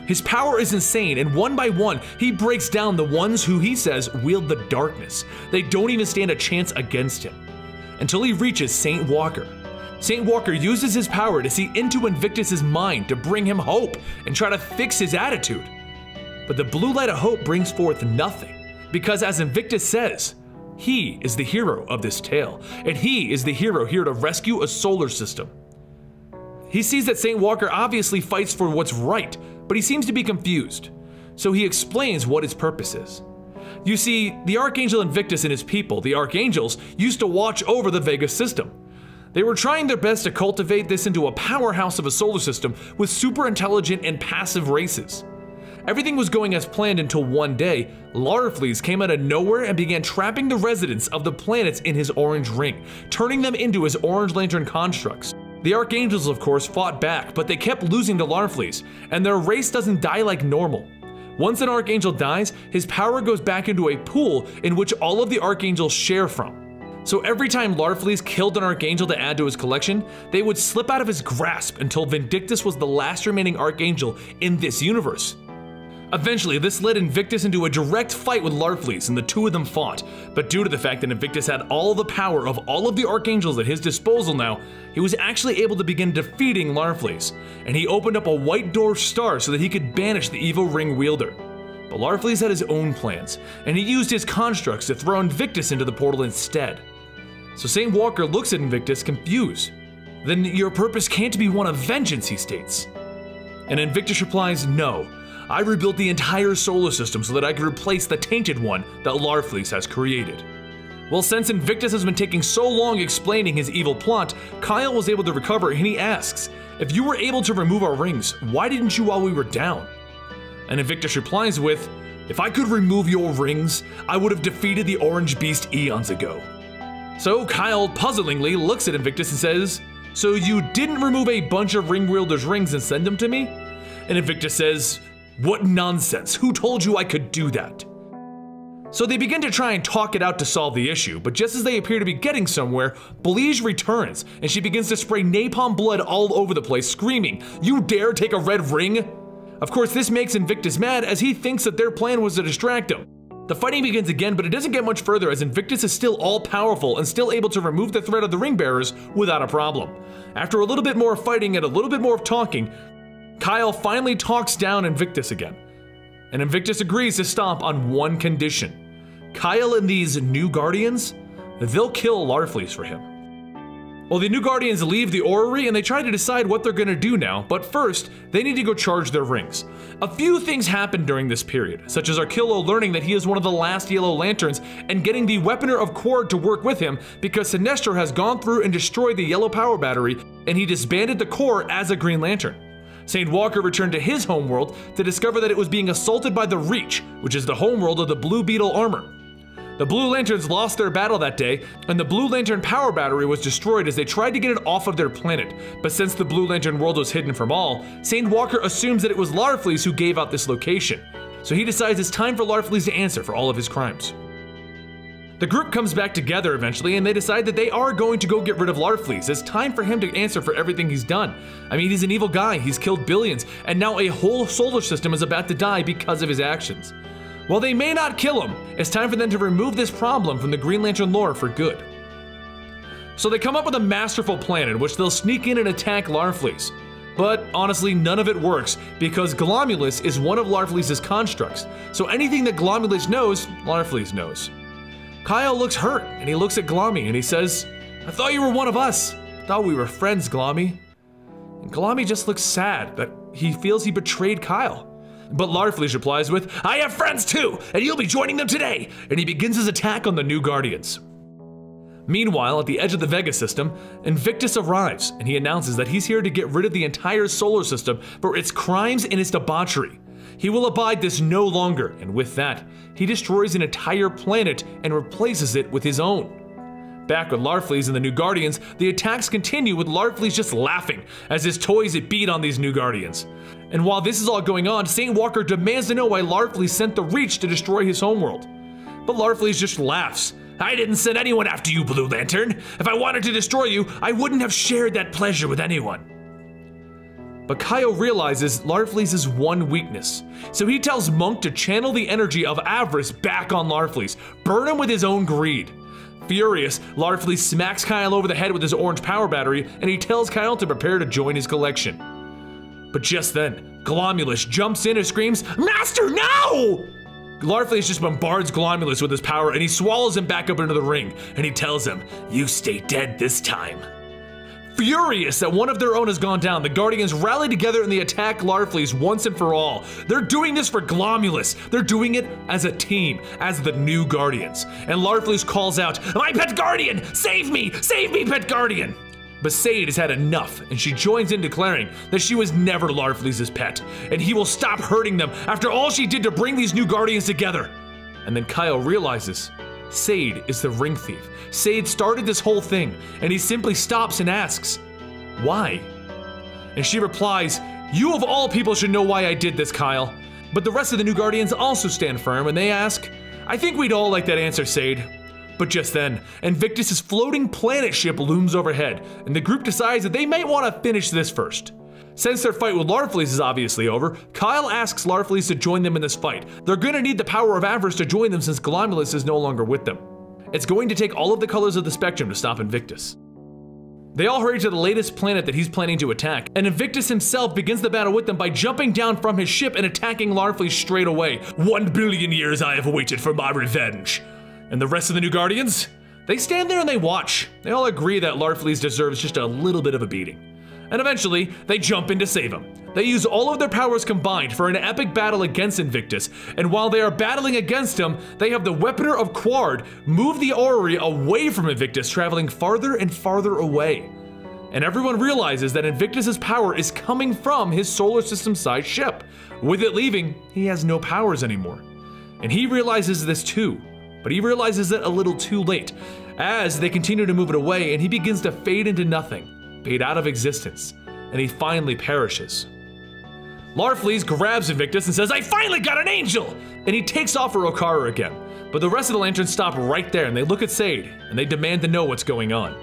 His power is insane, and one by one, he breaks down the ones who he says wield the darkness. They don't even stand a chance against him. Until he reaches Saint Walker, St. Walker uses his power to see into Invictus's mind to bring him hope and try to fix his attitude. But the blue light of hope brings forth nothing, because as Invictus says, he is the hero of this tale, and he is the hero here to rescue a solar system. He sees that St. Walker obviously fights for what's right, but he seems to be confused, so he explains what his purpose is. You see, the Archangel Invictus and his people, the Archangels, used to watch over the Vega system. They were trying their best to cultivate this into a powerhouse of a solar system with super intelligent and passive races. Everything was going as planned until one day, Larfleeze came out of nowhere and began trapping the residents of the planets in his orange ring, turning them into his orange lantern constructs. The Archangels, of course, fought back, but they kept losing to Larfleeze, and their race doesn't die like normal. Once an Archangel dies, his power goes back into a pool in which all of the Archangels share from. So every time Larfleeze killed an Archangel to add to his collection, they would slip out of his grasp until Invictus was the last remaining Archangel in this universe. Eventually, this led Invictus into a direct fight with Larfleeze, and the two of them fought. But due to the fact that Invictus had all the power of all of the Archangels at his disposal now, he was actually able to begin defeating Larfleeze, and he opened up a white dwarf star so that he could banish the evil ring wielder. But Larfleeze had his own plans, and he used his constructs to throw Invictus into the portal instead. So St. Walker looks at Invictus confused. Then your purpose can't be one of vengeance, he states. And Invictus replies, no. I rebuilt the entire solar system so that I could replace the tainted one that Larfleeze has created. Well, since Invictus has been taking so long explaining his evil plot, Kyle was able to recover and he asks, If you were able to remove our rings, why didn't you while we were down? And Invictus replies with, If I could remove your rings, I would have defeated the Orange Beast eons ago. So Kyle puzzlingly looks at Invictus and says, So you didn't remove a bunch of ring wielders' rings and send them to me? And Invictus says, what nonsense! Who told you I could do that? So they begin to try and talk it out to solve the issue, but just as they appear to be getting somewhere, Bleez returns and she begins to spray napalm blood all over the place, screaming, You dare take a red ring? Of course, this makes Invictus mad as he thinks that their plan was to distract him. The fighting begins again, but it doesn't get much further as Invictus is still all powerful and still able to remove the threat of the ring bearers without a problem. After a little bit more fighting and a little bit more talking, Kyle finally talks down Invictus again. And Invictus agrees to stop on one condition. Kyle and these new Guardians, they'll kill Larfleeze for him. Well, the new Guardians leave the orrery and they try to decide what they're gonna do now, but first, they need to go charge their rings. A few things happen during this period, such as Arkillo learning that he is one of the last Yellow Lanterns and getting the Weaponer of Qward to work with him because Sinestro has gone through and destroyed the Yellow Power Battery and he disbanded the Corps as a Green Lantern. St. Walker returned to his homeworld to discover that it was being assaulted by the Reach, which is the homeworld of the Blue Beetle armor. The Blue Lanterns lost their battle that day, and the Blue Lantern power battery was destroyed as they tried to get it off of their planet. But since the Blue Lantern world was hidden from all, St. Walker assumes that it was Larfleeze who gave out this location. So he decides it's time for Larfleeze to answer for all of his crimes. The group comes back together eventually and they decide that they are going to go get rid of Larfleeze. It's time for him to answer for everything he's done. I mean, he's an evil guy, he's killed billions, and now a whole solar system is about to die because of his actions. While they may not kill him, it's time for them to remove this problem from the Green Lantern lore for good. So they come up with a masterful plan in which they'll sneak in and attack Larfleeze. But honestly, none of it works because Glomulus is one of Larfleeze's constructs, so anything that Glomulus knows, Larfleeze knows. Kyle looks hurt and he looks at Glommy and he says, I thought you were one of us. I thought we were friends, Glommy. And Glommy just looks sad that he feels he betrayed Kyle. But Larfleeze replies with, I have friends too, and you'll be joining them today. And he begins his attack on the new Guardians. Meanwhile, at the edge of the Vega system, Invictus arrives and he announces that he's here to get rid of the entire solar system for its crimes and its debauchery. He will abide this no longer, and with that, he destroys an entire planet and replaces it with his own. Back with Larfleeze and the New Guardians, the attacks continue with Larfleeze just laughing as his toys beat on these New Guardians. And while this is all going on, St. Walker demands to know why Larfleeze sent the Reach to destroy his homeworld. But Larfleeze just laughs. I didn't send anyone after you, Blue Lantern. If I wanted to destroy you, I wouldn't have shared that pleasure with anyone. But Kyle realizes Larfleeze's one weakness, so he tells Munk to channel the energy of avarice back on Larfleeze, burn him with his own greed. Furious, Larfleeze smacks Kyle over the head with his orange power battery, and he tells Kyle to prepare to join his collection. But just then, Glomulus jumps in and screams, Master, no! Larfleeze just bombards Glomulus with his power and he swallows him back up into the ring, and he tells him, You stay dead this time. Furious that one of their own has gone down, the Guardians rally together and they attack Larfleeze once and for all. They're doing this for Glomulus. They're doing it as a team, as the new Guardians. And Larfleeze calls out, My pet Guardian! Save me! Save me, pet Guardian! But Sayd has had enough, and she joins in declaring that she was never Larfleeze's pet, and he will stop hurting them after all she did to bring these new Guardians together. And then Kyle realizes Sayd is the ring thief. Sayd started this whole thing, and he simply stops and asks, Why? And she replies, You of all people should know why I did this, Kyle. But the rest of the new Guardians also stand firm and they ask, I think we'd all like that answer, Sayd. But just then, Invictus's floating planet ship looms overhead, and the group decides that they might want to finish this first. Since their fight with Larfleeze is obviously over, Kyle asks Larfleeze to join them in this fight. They're gonna need the power of Avarice to join them since Glomulus is no longer with them. It's going to take all of the colors of the spectrum to stop Invictus. They all hurry to the latest planet that he's planning to attack, and Invictus himself begins the battle with them by jumping down from his ship and attacking Larfleeze straight away. One billion years I have waited for my revenge. And the rest of the new Guardians? They stand there and they watch. They all agree that Larfleeze deserves just a little bit of a beating and eventually they jump in to save him. They use all of their powers combined for an epic battle against Invictus, and while they are battling against him, they have the Weaponer of Qward move the orrery away from Invictus, traveling farther and farther away. And everyone realizes that Invictus's power is coming from his solar system sized ship. With it leaving, he has no powers anymore. And he realizes this too, but he realizes it a little too late, as they continue to move it away and he begins to fade into nothing fade out of existence, and he finally perishes. Larfleeze grabs Invictus and says, I finally got an angel! And he takes off for Okaara again. But the rest of the lanterns stop right there and they look at Sayd and they demand to know what's going on.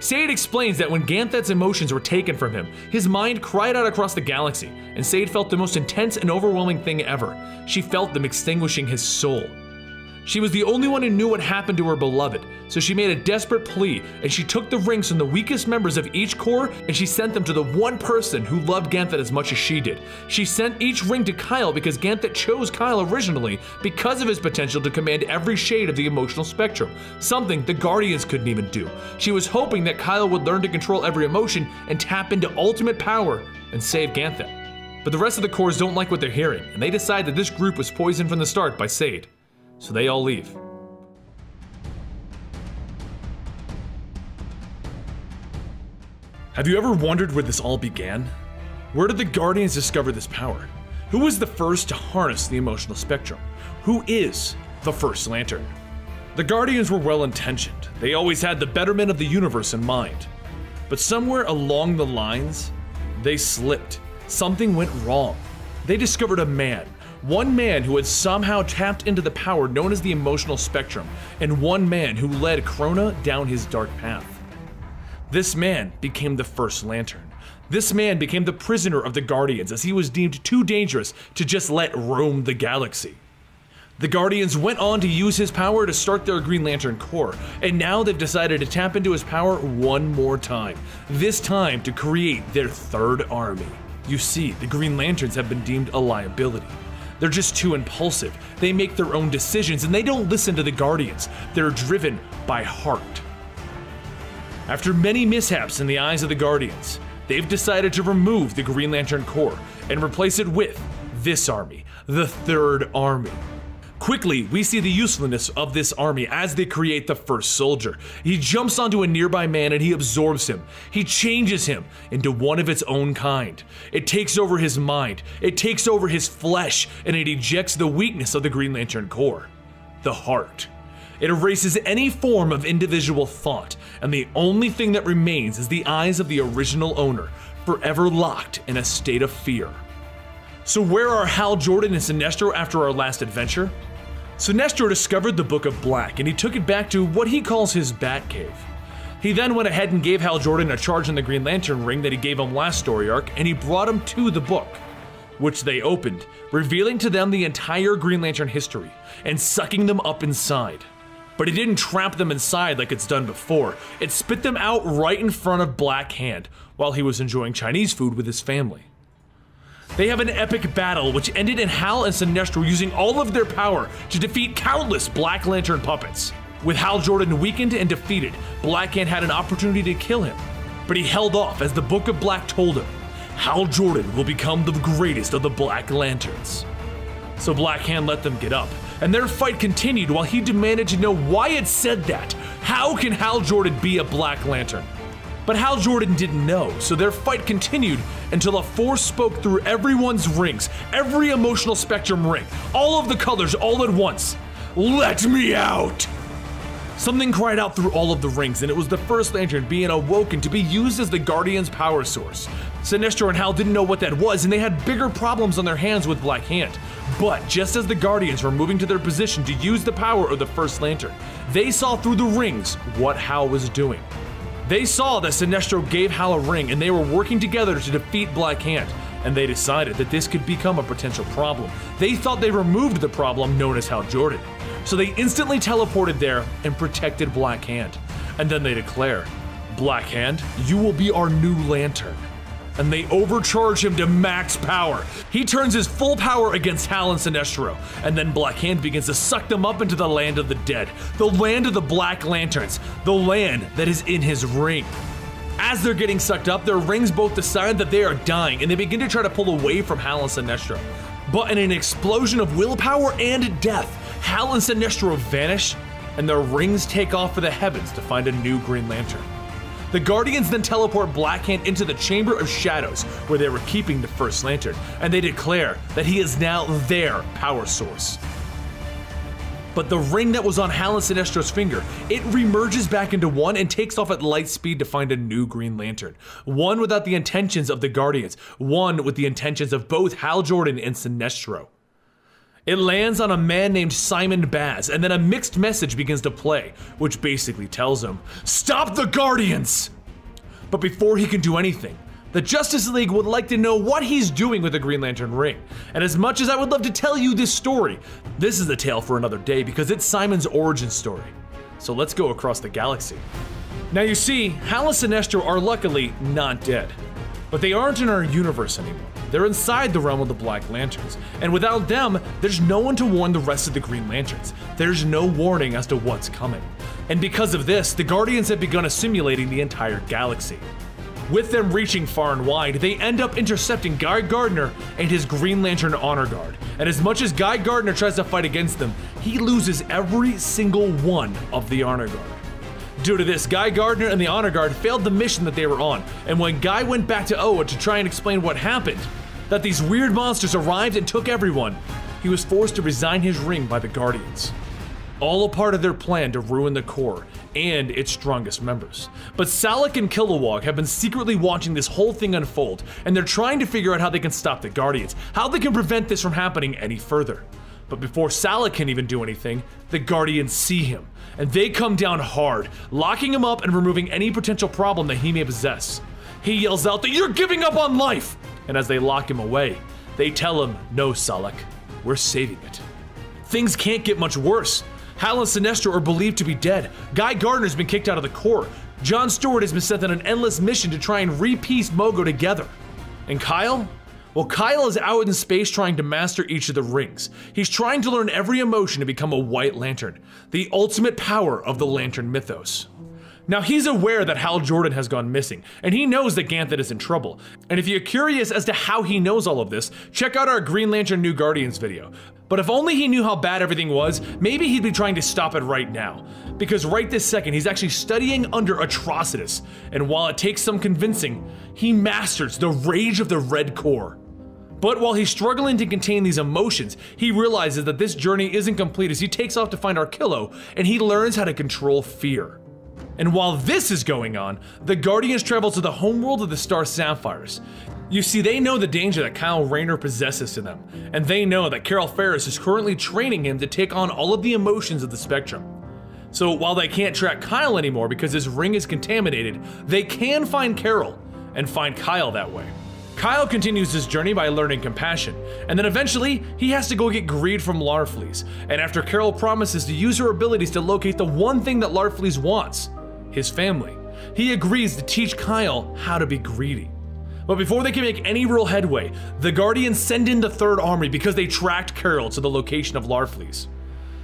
Sayd explains that when Ganthet's emotions were taken from him, his mind cried out across the galaxy, and Sayd felt the most intense and overwhelming thing ever. She felt them extinguishing his soul. She was the only one who knew what happened to her beloved, so she made a desperate plea and she took the rings from the weakest members of each corps and she sent them to the one person who loved Ganthet as much as she did. She sent each ring to Kyle because Ganthet chose Kyle originally because of his potential to command every shade of the emotional spectrum, something the Guardians couldn't even do. She was hoping that Kyle would learn to control every emotion and tap into ultimate power and save Ganthet. But the rest of the Corps don't like what they're hearing, and they decide that this group was poisoned from the start by Sayd so they all leave. Have you ever wondered where this all began? Where did the Guardians discover this power? Who was the first to harness the emotional spectrum? Who is the first lantern? The Guardians were well intentioned. They always had the betterment of the universe in mind. But somewhere along the lines, they slipped. Something went wrong. They discovered a man one man who had somehow tapped into the power known as the emotional spectrum, and one man who led Krona down his dark path. This man became the first lantern. This man became the prisoner of the Guardians as he was deemed too dangerous to just let roam the galaxy. The Guardians went on to use his power to start their Green Lantern Corps, and now they've decided to tap into his power one more time, this time to create their third army. You see, the Green Lanterns have been deemed a liability. They're just too impulsive. They make their own decisions and they don't listen to the Guardians. They're driven by heart. After many mishaps in the eyes of the Guardians, they've decided to remove the Green Lantern Corps and replace it with this army, the Third Army. Quickly, we see the usefulness of this army as they create the first soldier. He jumps onto a nearby man and he absorbs him. He changes him into one of its own kind. It takes over his mind, it takes over his flesh, and it ejects the weakness of the Green Lantern Corps the heart. It erases any form of individual thought, and the only thing that remains is the eyes of the original owner, forever locked in a state of fear. So, where are Hal Jordan and Sinestro after our last adventure? Sinestro discovered the Book of Black and he took it back to what he calls his Batcave. He then went ahead and gave Hal Jordan a charge in the Green Lantern ring that he gave him last story arc, and he brought him to the book, which they opened, revealing to them the entire Green Lantern history and sucking them up inside. But he didn't trap them inside like it's done before, it spit them out right in front of Black Hand while he was enjoying Chinese food with his family. They have an epic battle which ended in Hal and Sinestro using all of their power to defeat countless Black Lantern puppets. With Hal Jordan weakened and defeated, Black Hand had an opportunity to kill him, but he held off as the Book of Black told him Hal Jordan will become the greatest of the Black Lanterns. So Black Hand let them get up, and their fight continued while he demanded to know why it said that. How can Hal Jordan be a Black Lantern? But Hal Jordan didn't know, so their fight continued until a force spoke through everyone's rings, every emotional spectrum ring, all of the colors all at once. Let me out! Something cried out through all of the rings, and it was the first lantern being awoken to be used as the Guardian's power source. Sinestro and Hal didn't know what that was, and they had bigger problems on their hands with Black Hand. But just as the Guardians were moving to their position to use the power of the first lantern, they saw through the rings what Hal was doing. They saw that Sinestro gave Hal a ring and they were working together to defeat Black Hand, and they decided that this could become a potential problem. They thought they removed the problem known as Hal Jordan. So they instantly teleported there and protected Black Hand. And then they declare, Black Hand, you will be our new lantern and they overcharge him to max power. He turns his full power against Hal and Sinestro, and then Black Hand begins to suck them up into the land of the dead, the land of the Black Lanterns, the land that is in his ring. As they're getting sucked up, their rings both decide that they are dying, and they begin to try to pull away from Hal and Sinestro. But in an explosion of willpower and death, Hal and Sinestro vanish, and their rings take off for the heavens to find a new Green Lantern. The Guardians then teleport Blackhand into the Chamber of Shadows, where they were keeping the First Lantern, and they declare that he is now their power source. But the ring that was on Hal and Sinestro's finger, it remerges back into one and takes off at light speed to find a new Green Lantern. One without the intentions of the Guardians, one with the intentions of both Hal Jordan and Sinestro. It lands on a man named Simon Baz, and then a mixed message begins to play, which basically tells him, Stop the Guardians! But before he can do anything, the Justice League would like to know what he's doing with the Green Lantern ring. And as much as I would love to tell you this story, this is a tale for another day because it's Simon's origin story. So let's go across the galaxy. Now you see, Hal and Sinestro are luckily not dead. But they aren't in our universe anymore. They're inside the realm of the Black Lanterns, and without them, there's no one to warn the rest of the Green Lanterns. There's no warning as to what's coming. And because of this, the Guardians have begun assimilating the entire galaxy. With them reaching far and wide, they end up intercepting Guy Gardner and his Green Lantern Honor Guard. And as much as Guy Gardner tries to fight against them, he loses every single one of the Honor Guard. Due to this, Guy Gardner and the Honor Guard failed the mission that they were on, and when Guy went back to Oa to try and explain what happened, that these weird monsters arrived and took everyone, he was forced to resign his ring by the Guardians. All a part of their plan to ruin the Corps and its strongest members. But Salaak and Kilowog have been secretly watching this whole thing unfold, and they're trying to figure out how they can stop the Guardians, how they can prevent this from happening any further. But before Salaak can even do anything, the Guardians see him, and they come down hard, locking him up and removing any potential problem that he may possess. He yells out that you're giving up on life! And as they lock him away, they tell him, No, Salaak, we're saving it. Things can't get much worse. Hal and Sinestro are believed to be dead. Guy Gardner's been kicked out of the Corps. John Stewart has been sent on an endless mission to try and repiece Mogo together. And Kyle? Well, Kyle is out in space trying to master each of the rings. He's trying to learn every emotion to become a White Lantern, the ultimate power of the Lantern mythos. Now, he's aware that Hal Jordan has gone missing, and he knows that Ganthet is in trouble. And if you're curious as to how he knows all of this, check out our Green Lantern New Guardians video. But if only he knew how bad everything was, maybe he'd be trying to stop it right now. Because right this second, he's actually studying under Atrocitus, and while it takes some convincing, he masters the rage of the Red Corps. But while he's struggling to contain these emotions, he realizes that this journey isn't complete as he takes off to find Arkillo, and he learns how to control fear. And while this is going on, the Guardians travel to the homeworld of the Star Sapphires. You see, they know the danger that Kyle Rayner possesses to them, and they know that Carol Ferris is currently training him to take on all of the emotions of the spectrum. So while they can't track Kyle anymore because his ring is contaminated, they can find Carol and find Kyle that way. Kyle continues his journey by learning compassion, and then eventually he has to go get greed from Larfleeze. And after Carol promises to use her abilities to locate the one thing that Larfleeze wants, his family. He agrees to teach Kyle how to be greedy. But before they can make any real headway, the Guardians send in the Third Army because they tracked Carol to the location of Larfleeze.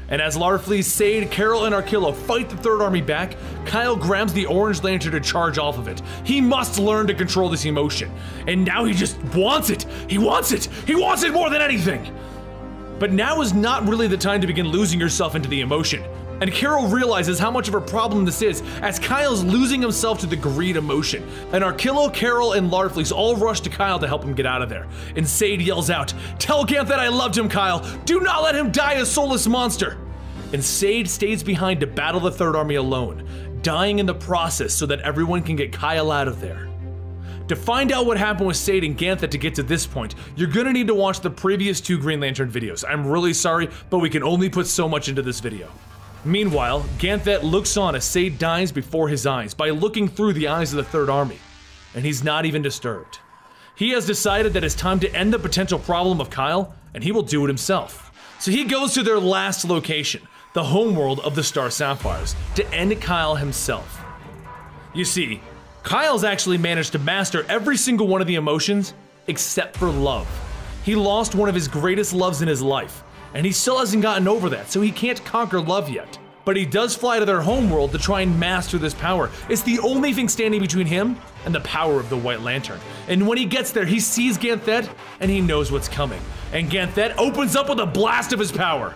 And as Larfleeze, Sayd, Carol, and Arkillo fight the Third Army back, Kyle grabs the Orange Lantern to charge off of it. He must learn to control this emotion. And now he just wants it! He wants it! He wants it more than anything! But now is not really the time to begin losing yourself into the emotion. And Carol realizes how much of a problem this is as Kyle's losing himself to the greed emotion. And Arkillo, Carol, and Larfleeze all rush to Kyle to help him get out of there. And Sayd yells out, Tell Gant that I loved him, Kyle! Do not let him die a soulless monster! And Sayd stays behind to battle the Third Army alone, dying in the process so that everyone can get Kyle out of there. To find out what happened with Sayd and Ganthet to get to this point, you're gonna need to watch the previous two Green Lantern videos. I'm really sorry, but we can only put so much into this video. Meanwhile, Ganthet looks on as Sayd dies before his eyes by looking through the eyes of the Third Army, and he's not even disturbed. He has decided that it's time to end the potential problem of Kyle, and he will do it himself. So he goes to their last location, the homeworld of the Star Sapphires, to end Kyle himself. You see, Kyle's actually managed to master every single one of the emotions except for love. He lost one of his greatest loves in his life, and he still hasn't gotten over that, so he can't conquer love yet. But he does fly to their homeworld to try and master this power. It's the only thing standing between him and the power of the White Lantern. And when he gets there, he sees Ganthet and he knows what's coming. And Ganthet opens up with a blast of his power.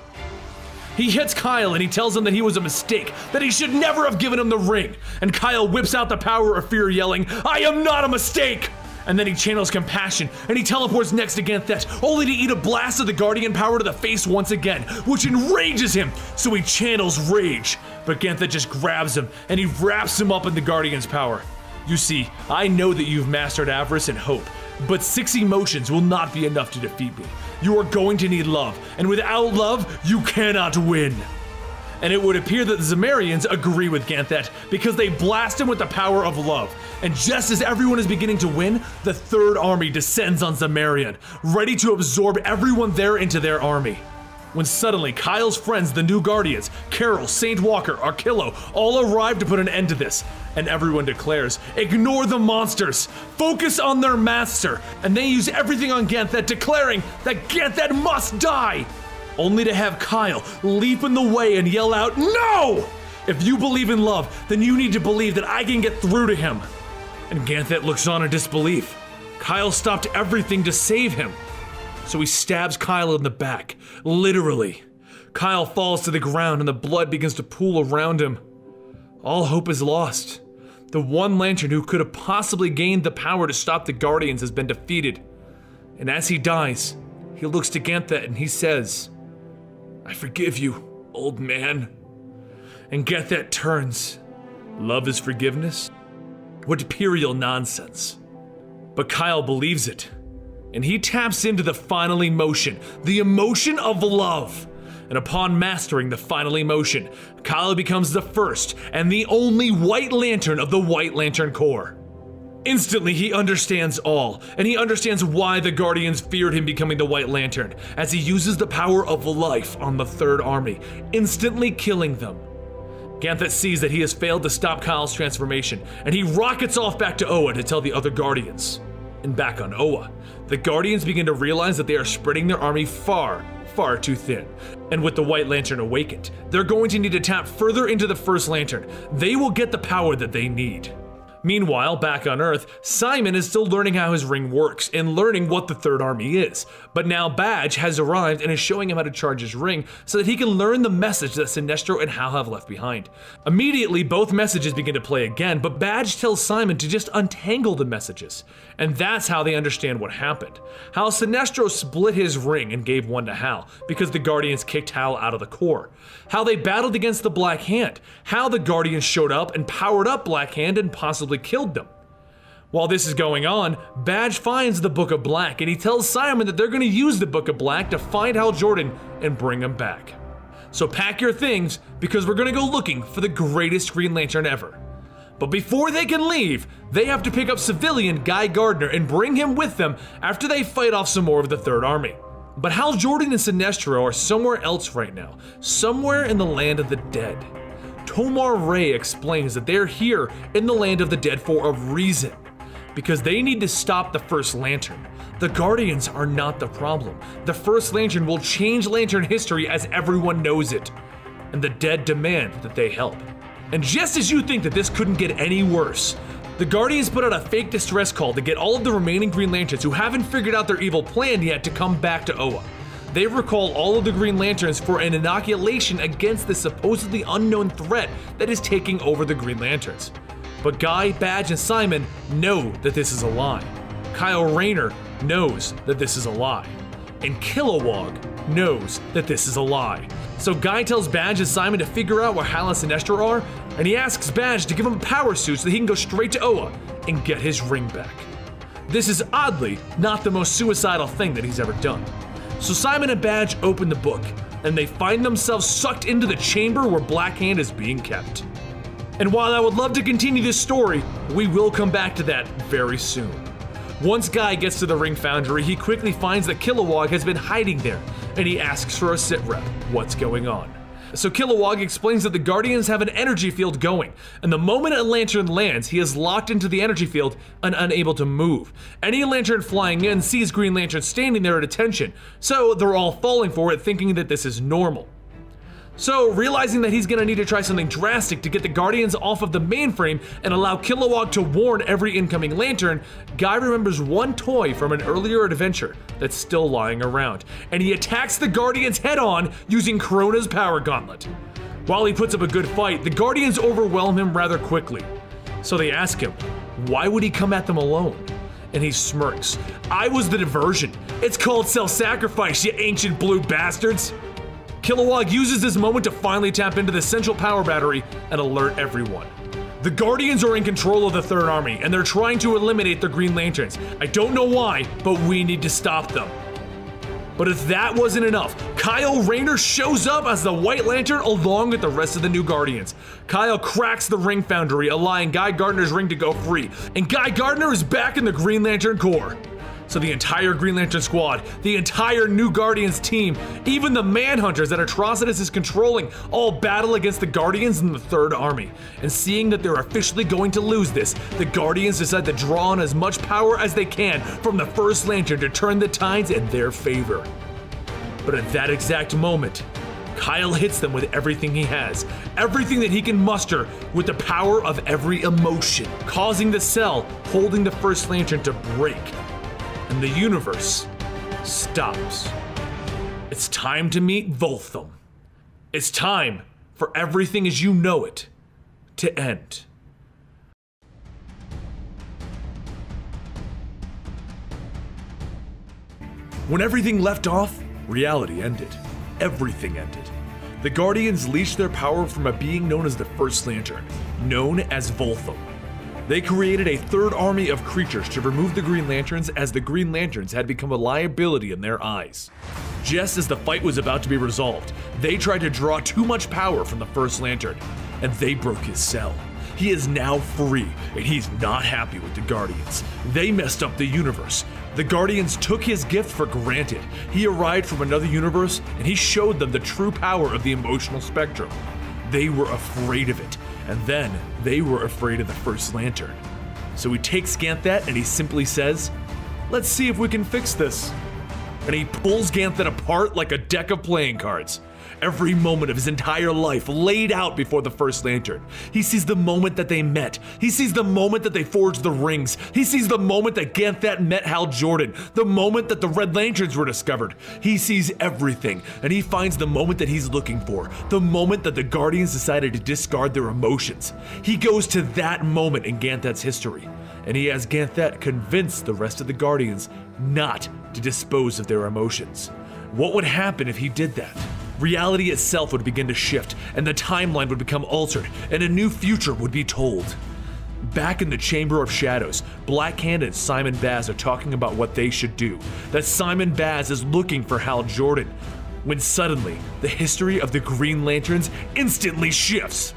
He hits Kyle and he tells him that he was a mistake, that he should never have given him the ring. And Kyle whips out the power of fear, yelling, I am not a mistake! And then he channels compassion and he teleports next to Ganthet, only to eat a blast of the Guardian power to the face once again, which enrages him. So he channels rage. But Ganthet just grabs him and he wraps him up in the Guardian's power. You see, I know that you've mastered avarice and hope, but six emotions will not be enough to defeat me. You are going to need love, and without love, you cannot win and it would appear that the Zamarons agree with Ganthet because they blast him with the power of love. And just as everyone is beginning to win, the Third Army descends on Zamaron, ready to absorb everyone there into their army. When suddenly Kyle's friends, the New Guardians, Carol, Saint Walker, Arkillo, all arrive to put an end to this, and everyone declares, ignore the monsters, focus on their master, and they use everything on Ganthet, declaring that Ganthet must die! Only to have Kyle leap in the way and yell out, No! If you believe in love, then you need to believe that I can get through to him. And Ganthet looks on in disbelief. Kyle stopped everything to save him. So he stabs Kyle in the back, literally. Kyle falls to the ground and the blood begins to pool around him. All hope is lost. The one lantern who could have possibly gained the power to stop the Guardians has been defeated. And as he dies, he looks to Ganthet and he says, I forgive you, old man. And Ganthet turns. Love is forgiveness? What puerile nonsense. But Kyle believes it. And he taps into the final emotion, the emotion of love. And upon mastering the final emotion, Kyle becomes the first and the only White Lantern of the White Lantern Corps. Instantly, he understands all, and he understands why the Guardians feared him becoming the White Lantern, as he uses the power of life on the Third Army, instantly killing them. Ganthet sees that he has failed to stop Kyle's transformation, and he rockets off back to Oa to tell the other Guardians. And back on Oa, the Guardians begin to realize that they are spreading their army far, far too thin. And with the White Lantern awakened, they're going to need to tap further into the First Lantern. They will get the power that they need. Meanwhile, back on Earth, Simon is still learning how his ring works and learning what the Third Army is. But now B'dg has arrived and is showing him how to charge his ring so that he can learn the message that Sinestro and Hal have left behind. Immediately, both messages begin to play again, but B'dg tells Simon to just untangle the messages. And that's how they understand what happened. How Sinestro split his ring and gave one to Hal, because the Guardians kicked Hal out of the Corps. How they battled against the Black Hand. How the Guardians showed up and powered up Black Hand and possibly killed them. While this is going on, B'dg finds the Book of Black and he tells Simon that they're going to use the Book of Black to find Hal Jordan and bring him back. So pack your things because we're going to go looking for the greatest Green Lantern ever. But before they can leave, they have to pick up civilian Guy Gardner and bring him with them after they fight off some more of the Third Army. But Hal Jordan and Sinestro are somewhere else right now, somewhere in the land of the dead. Tomar-Re explains that they're here in the land of the dead for a reason because they need to stop the First Lantern. The Guardians are not the problem. The First Lantern will change Lantern history as everyone knows it, and the dead demand that they help. And just as you think that this couldn't get any worse, the Guardians put out a fake distress call to get all of the remaining Green Lanterns who haven't figured out their evil plan yet to come back to Oa. They recall all of the Green Lanterns for an inoculation against the supposedly unknown threat that is taking over the Green Lanterns. But Guy, B'dg, and Simon know that this is a lie. Kyle Rayner knows that this is a lie. And Kilowog knows that this is a lie. So Guy tells B'dg and Simon to figure out where Hal and Sinestro are, and he asks B'dg to give him a power suit so that he can go straight to Oa and get his ring back. This is oddly not the most suicidal thing that he's ever done. So Simon and B'dg open the book, and they find themselves sucked into the chamber where Black Hand is being kept. And while I would love to continue this story, we will come back to that very soon. Once Guy gets to the Ring Foundry, he quickly finds that Kilowog has been hiding there, and he asks for a sit rep. What's going on? So Kilowog explains that the Guardians have an energy field going, and the moment a lantern lands, he is locked into the energy field and unable to move. Any lantern flying in sees Green Lantern standing there at attention, so they're all falling for it, thinking that this is normal. So, realizing that he's gonna need to try something drastic to get the Guardians off of the mainframe and allow Kilowog to warn every incoming lantern, Guy remembers one toy from an earlier adventure that's still lying around, and he attacks the Guardians head on using Krona's power gauntlet. While he puts up a good fight, the Guardians overwhelm him rather quickly. So they ask him, why would he come at them alone? And he smirks. I was the diversion. It's called self sacrifice, you ancient blue bastards. Kilowog uses this moment to finally tap into the central power battery and alert everyone. The Guardians are in control of the Third Army, and they're trying to eliminate the Green Lanterns. I don't know why, but we need to stop them. But if that wasn't enough, Kyle Rayner shows up as the White Lantern along with the rest of the new Guardians. Kyle cracks the Ring Foundry, allowing Guy Gardner's ring to go free, and Guy Gardner is back in the Green Lantern Corps. So the entire Green Lantern squad, the entire New Guardians team, even the Manhunters that Atrocitus is controlling, all battle against the Guardians in the Third Army. And seeing that they're officially going to lose this, the Guardians decide to draw on as much power as they can from the First Lantern to turn the tides in their favor. But at that exact moment, Kyle hits them with everything he has, everything that he can muster with the power of every emotion, causing the cell holding the First Lantern to break and the universe stops. It's time to meet Volthoom. It's time for everything as you know it to end. When everything left off, reality ended. Everything ended. The Guardians leashed their power from a being known as the First Lantern, known as Volthoom. They created a third army of creatures to remove the Green Lanterns as the Green Lanterns had become a liability in their eyes. Just as the fight was about to be resolved, they tried to draw too much power from the First Lantern, and they broke his cell. He is now free, and he's not happy with the Guardians. They messed up the universe. The Guardians took his gift for granted. He arrived from another universe, and he showed them the true power of the emotional spectrum. They were afraid of it, and then they were afraid of the first lantern. So he takes Ganthet and he simply says, Let's see if we can fix this. And he pulls Ganthet apart like a deck of playing cards every moment of his entire life laid out before the first lantern. He sees the moment that they met. He sees the moment that they forged the rings. He sees the moment that Ganthet met Hal Jordan, the moment that the Red Lanterns were discovered. He sees everything, and he finds the moment that he's looking for, the moment that the Guardians decided to discard their emotions. He goes to that moment in Ganthet's history, and he has Ganthet convince the rest of the Guardians not to dispose of their emotions. What would happen if he did that? Reality itself would begin to shift, and the timeline would become altered, and a new future would be told. Back in the Chamber of Shadows, Black Hand and Simon Baz are talking about what they should do. That Simon Baz is looking for Hal Jordan. When suddenly, the history of the Green Lanterns instantly shifts.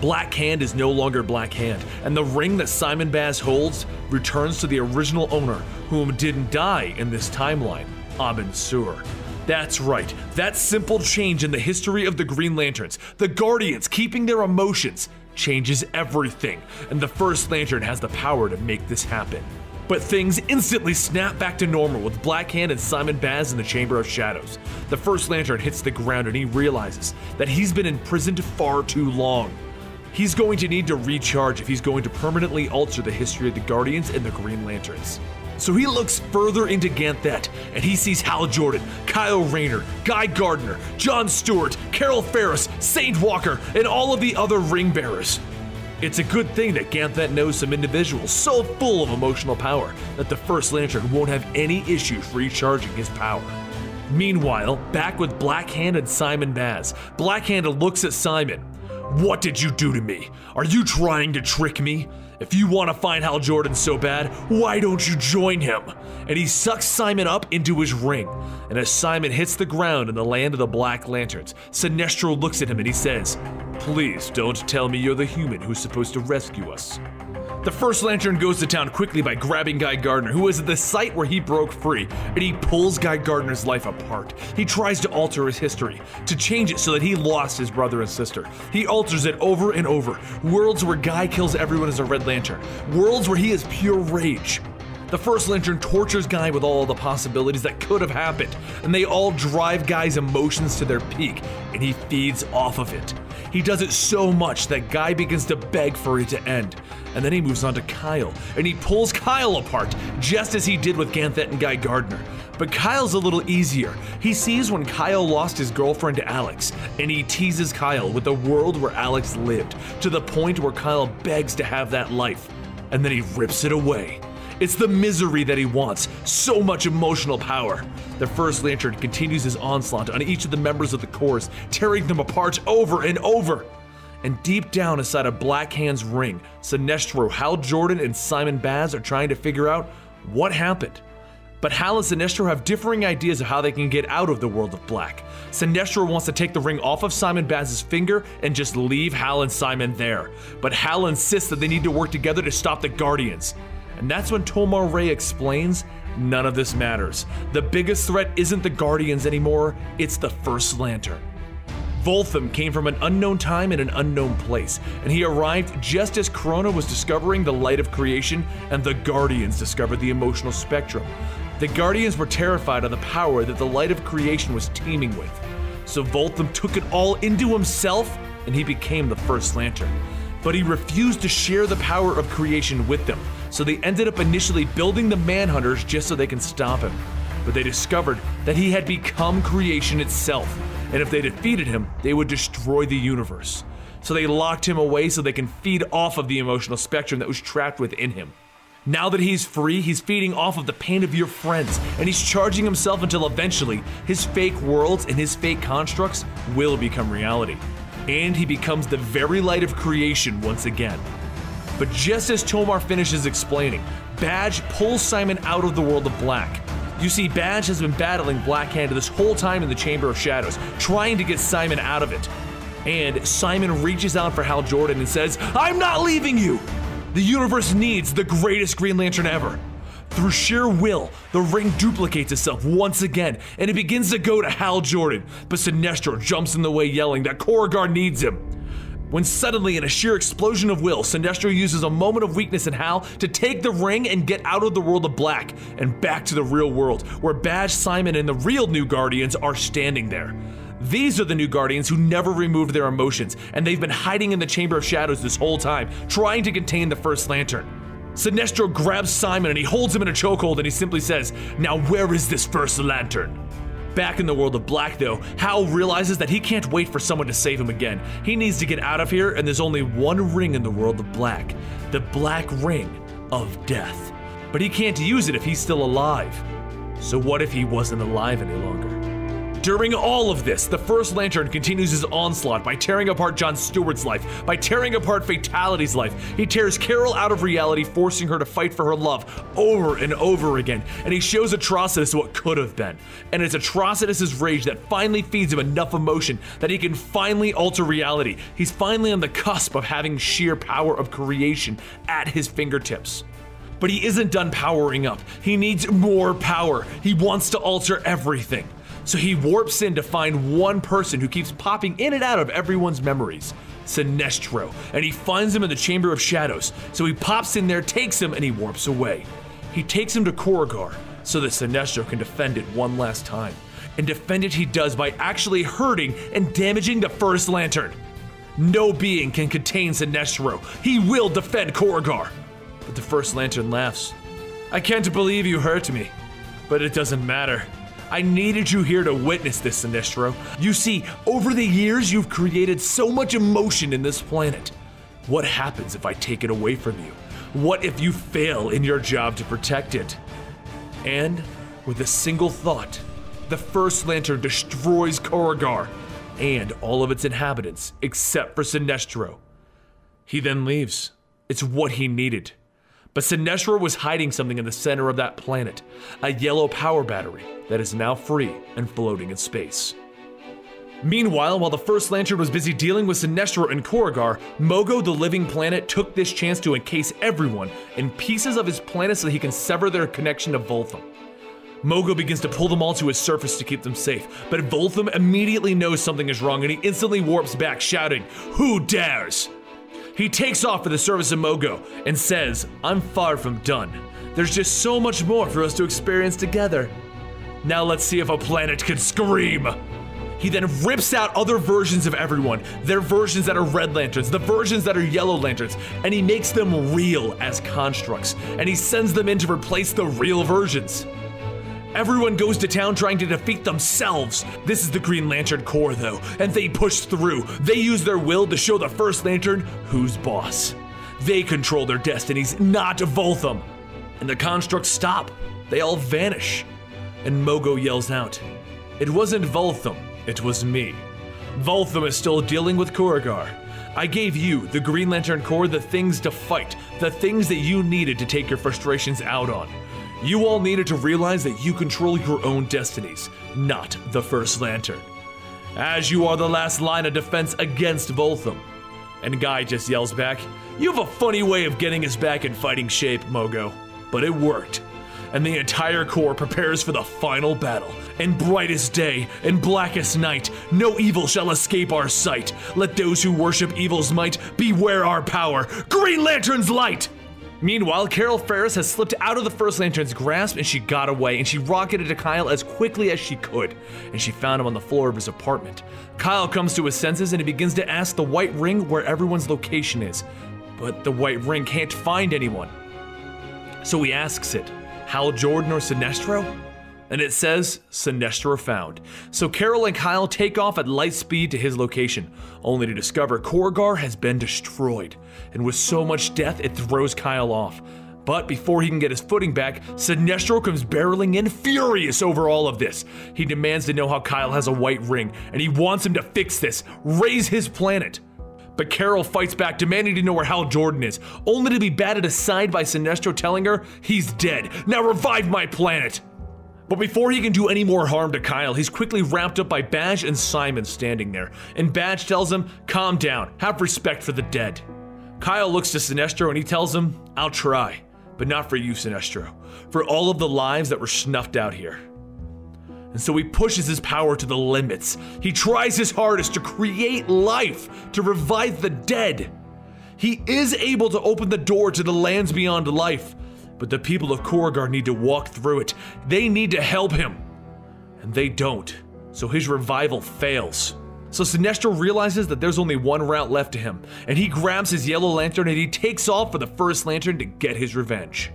Black Hand is no longer Black Hand, and the ring that Simon Baz holds returns to the original owner, whom didn't die in this timeline, Abin Sur. That's right, that simple change in the history of the Green Lanterns, the Guardians keeping their emotions, changes everything, and the First Lantern has the power to make this happen. But things instantly snap back to normal with Black Hand and Simon Baz in the Chamber of Shadows. The First Lantern hits the ground and he realizes that he's been imprisoned far too long. He's going to need to recharge if he's going to permanently alter the history of the Guardians and the Green Lanterns. So he looks further into Ganthet and he sees Hal Jordan, Kyle Rayner, Guy Gardner, John Stewart, Carol Ferris, Saint Walker, and all of the other ring bearers. It's a good thing that Ganthet knows some individuals so full of emotional power that the First Lantern won't have any issues recharging his power. Meanwhile, back with Black Hand and Simon Baz, Black Hand looks at Simon. What did you do to me? Are you trying to trick me? If you want to find Hal Jordan so bad, why don't you join him? And he sucks Simon up into his ring. And as Simon hits the ground in the land of the Black Lanterns, Sinestro looks at him and he says, Please don't tell me you're the human who's supposed to rescue us. The first lantern goes to town quickly by grabbing Guy Gardner, who is at the site where he broke free, and he pulls Guy Gardner's life apart. He tries to alter his history, to change it so that he lost his brother and sister. He alters it over and over. Worlds where Guy kills everyone as a Red Lantern. Worlds where he is pure rage. The first lantern tortures Guy with all the possibilities that could have happened, and they all drive Guy's emotions to their peak, and he feeds off of it. He does it so much that Guy begins to beg for it to end. And then he moves on to Kyle, and he pulls Kyle apart, just as he did with Ganthet and Guy Gardner. But Kyle's a little easier. He sees when Kyle lost his girlfriend to Alex, and he teases Kyle with the world where Alex lived, to the point where Kyle begs to have that life. And then he rips it away. It's the misery that he wants, so much emotional power. The First Lantern continues his onslaught on each of the members of the Corps, tearing them apart over and over. And deep down inside of Black Hand's ring, Sinestro, Hal Jordan, and Simon Baz are trying to figure out what happened. But Hal and Sinestro have differing ideas of how they can get out of the world of black. Sinestro wants to take the ring off of Simon Baz's finger and just leave Hal and Simon there. But Hal insists that they need to work together to stop the Guardians. And that's when Tomar-Re explains none of this matters. The biggest threat isn't the Guardians anymore, it's the First Lantern. Volthoom came from an unknown time in an unknown place, and he arrived just as Krona was discovering the light of creation and the Guardians discovered the emotional spectrum. The Guardians were terrified of the power that the light of creation was teeming with. So Volthoom took it all into himself and he became the first lantern. But he refused to share the power of creation with them, so they ended up initially building the Manhunters just so they can stop him. But they discovered that he had become creation itself, and if they defeated him, they would destroy the universe. So they locked him away so they can feed off of the emotional spectrum that was trapped within him. Now that he's free, he's feeding off of the pain of your friends, and he's charging himself until eventually his fake worlds and his fake constructs will become reality. And he becomes the very light of creation once again. But just as Tomar finishes explaining, B'dg pulls Simon out of the world of black. You see, B'dg has been battling Black Hand this whole time in the Chamber of Shadows, trying to get Simon out of it. And Simon reaches out for Hal Jordan and says, I'm not leaving you! The universe needs the greatest Green Lantern ever. Through sheer will, the ring duplicates itself once again, and it begins to go to Hal Jordan, but Sinestro jumps in the way yelling that Korugar needs him. When suddenly, in a sheer explosion of will, Sinestro uses a moment of weakness in Hal to take the ring and get out of the world of black and back to the real world, where B'dg Simon and the real New Guardians are standing there. These are the New Guardians who never removed their emotions, and they've been hiding in the Chamber of Shadows this whole time, trying to contain the First Lantern. Sinestro grabs Simon and he holds him in a chokehold and he simply says, Now where is this First Lantern? Back in the world of Black, though, Hal realizes that he can't wait for someone to save him again. He needs to get out of here, and there's only one ring in the world of Black the Black Ring of Death. But he can't use it if he's still alive. So, what if he wasn't alive any longer? During all of this, the First Lantern continues his onslaught by tearing apart John Stewart's life, by tearing apart Fatality's life. He tears Carol out of reality, forcing her to fight for her love over and over again, and he shows Atrocitus what could have been. And it's Atrocitus' rage that finally feeds him enough emotion that he can finally alter reality. He's finally on the cusp of having sheer power of creation at his fingertips. But he isn't done powering up. He needs more power. He wants to alter everything. So he warps in to find one person who keeps popping in and out of everyone's memories. Sinestro, and he finds him in the Chamber of Shadows. So he pops in there, takes him, and he warps away. He takes him to Korugar so that Sinestro can defend it one last time. And defend it he does by actually hurting and damaging the First Lantern. No being can contain Sinestro. He will defend Korugar. But the First Lantern laughs. I can't believe you hurt me, but it doesn't matter. I needed you here to witness this, Sinestro. You see, over the years, you've created so much emotion in this planet. What happens if I take it away from you? What if you fail in your job to protect it? And, with a single thought, the First Lantern destroys Korugar and all of its inhabitants except for Sinestro. He then leaves, It's what he needed. But Sinestro was hiding something in the center of that planet a yellow power battery that is now free and floating in space. Meanwhile, while the First Lantern was busy dealing with Sinestro and Korugar, Mogo the Living Planet took this chance to encase everyone in pieces of his planet so he can sever their connection to Volthoom. Mogo begins to pull them all to his surface to keep them safe, but Volthoom immediately knows something is wrong and he instantly warps back, shouting, Who dares? He takes off for the service of Mogo and says, I'm far from done. There's just so much more for us to experience together. Now let's see if a planet can scream. He then rips out other versions of everyone, their versions that are red lanterns, the versions that are yellow lanterns, and he makes them real as constructs, and he sends them in to replace the real versions. Everyone goes to town trying to defeat themselves. This is the Green Lantern Corps, though, and they push through. They use their will to show the First Lantern who's boss. They control their destinies, not Volthoom. And the constructs stop. They all vanish. And Mogo yells out, It wasn't Volthoom, it was me. Volthoom is still dealing with Korugar. I gave you, the Green Lantern Corps, the things to fight, the things that you needed to take your frustrations out on. You all needed to realize that you control your own destinies, not the First Lantern. As you are the last line of defense against Volthoom. And Guy just yells back, You have a funny way of getting us back in fighting shape, Mogo. But it worked and the entire Corps prepares for the final battle. In brightest day, in blackest night, no evil shall escape our sight. Let those who worship evil's might beware our power. Green Lantern's light! Meanwhile, Carol Ferris has slipped out of the First Lantern's grasp and she got away and she rocketed to Kyle as quickly as she could. And she found him on the floor of his apartment. Kyle comes to his senses and he begins to ask the White Ring where everyone's location is. But the White Ring can't find anyone. So he asks it. Hal Jordan or Sinestro? And it says Sinestro found. So Carol and Kyle take off at light speed to his location, only to discover Korugar has been destroyed. And with so much death, it throws Kyle off. But before he can get his footing back, Sinestro comes barreling in furious over all of this. He demands to know how Kyle has a white ring, and he wants him to fix this, raise his planet. But Carol fights back, demanding to know where Hal Jordan is, only to be batted aside by Sinestro telling her, he's dead, now revive my planet! But before he can do any more harm to Kyle, he's quickly wrapped up by B'dg and Simon standing there. And B'dg tells him, calm down, have respect for the dead. Kyle looks to Sinestro and he tells him, I'll try, but not for you, Sinestro, for all of the lives that were snuffed out here and so he pushes his power to the limits. He tries his hardest to create life, to revive the dead. He is able to open the door to the lands beyond life, but the people of Korugar need to walk through it. They need to help him, and they don't, so his revival fails. So Sinestro realizes that there's only one route left to him, and he grabs his yellow lantern and he takes off for the first lantern to get his revenge.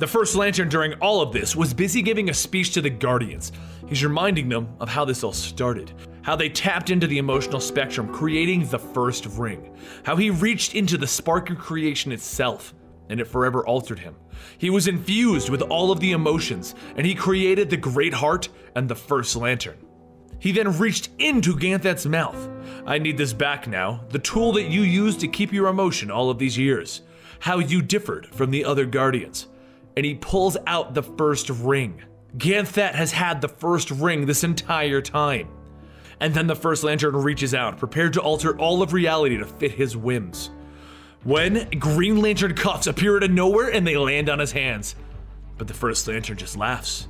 The First Lantern during all of this was busy giving a speech to the Guardians. He's reminding them of how this all started, how they tapped into the emotional spectrum, creating the first ring, how he reached into the spark of creation itself, and it forever altered him. He was infused with all of the emotions, and he created the Great Heart and the First Lantern. He then reached into Ganthet's mouth. I need this back now, the tool that you used to keep your emotion all of these years. How you differed from the other Guardians and he pulls out the first ring. Ganthet has had the first ring this entire time. And then the first lantern reaches out, prepared to alter all of reality to fit his whims. When Green Lantern cuffs appear out of nowhere and they land on his hands. But the first lantern just laughs.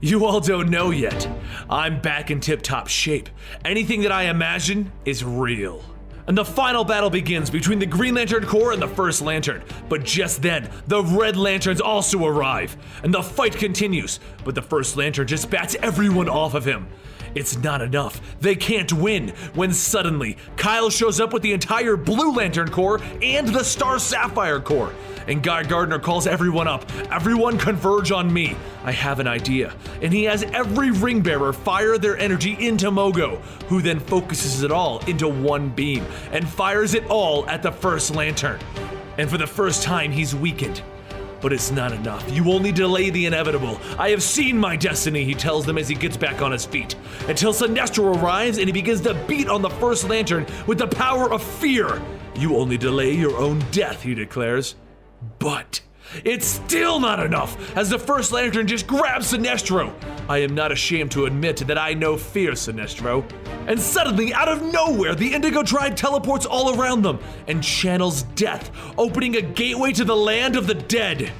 You all don't know yet. I'm back in tip top shape. Anything that I imagine is real and the final battle begins between the Green Lantern Corps and the First Lantern. But just then, the Red Lanterns also arrive, and the fight continues, but the First Lantern just bats everyone off of him. It's not enough. They can't win when suddenly Kyle shows up with the entire Blue Lantern Corps and the Star Sapphire Corps and Guy Gardner calls everyone up. Everyone converge on me. I have an idea. And he has every ring bearer fire their energy into Mogo, who then focuses it all into one beam and fires it all at the first lantern. And for the first time, he's weakened. But it's not enough. You only delay the inevitable. I have seen my destiny, he tells them as he gets back on his feet. Until Sinestro arrives and he begins to beat on the first lantern with the power of fear You only delay your own death, he declares. But it's still not enough, as the first lantern just grabs Sinestro. I am not ashamed to admit that I know fear, Sinestro. And suddenly, out of nowhere, the Indigo Tribe teleports all around them and channels death, opening a gateway to the land of the dead.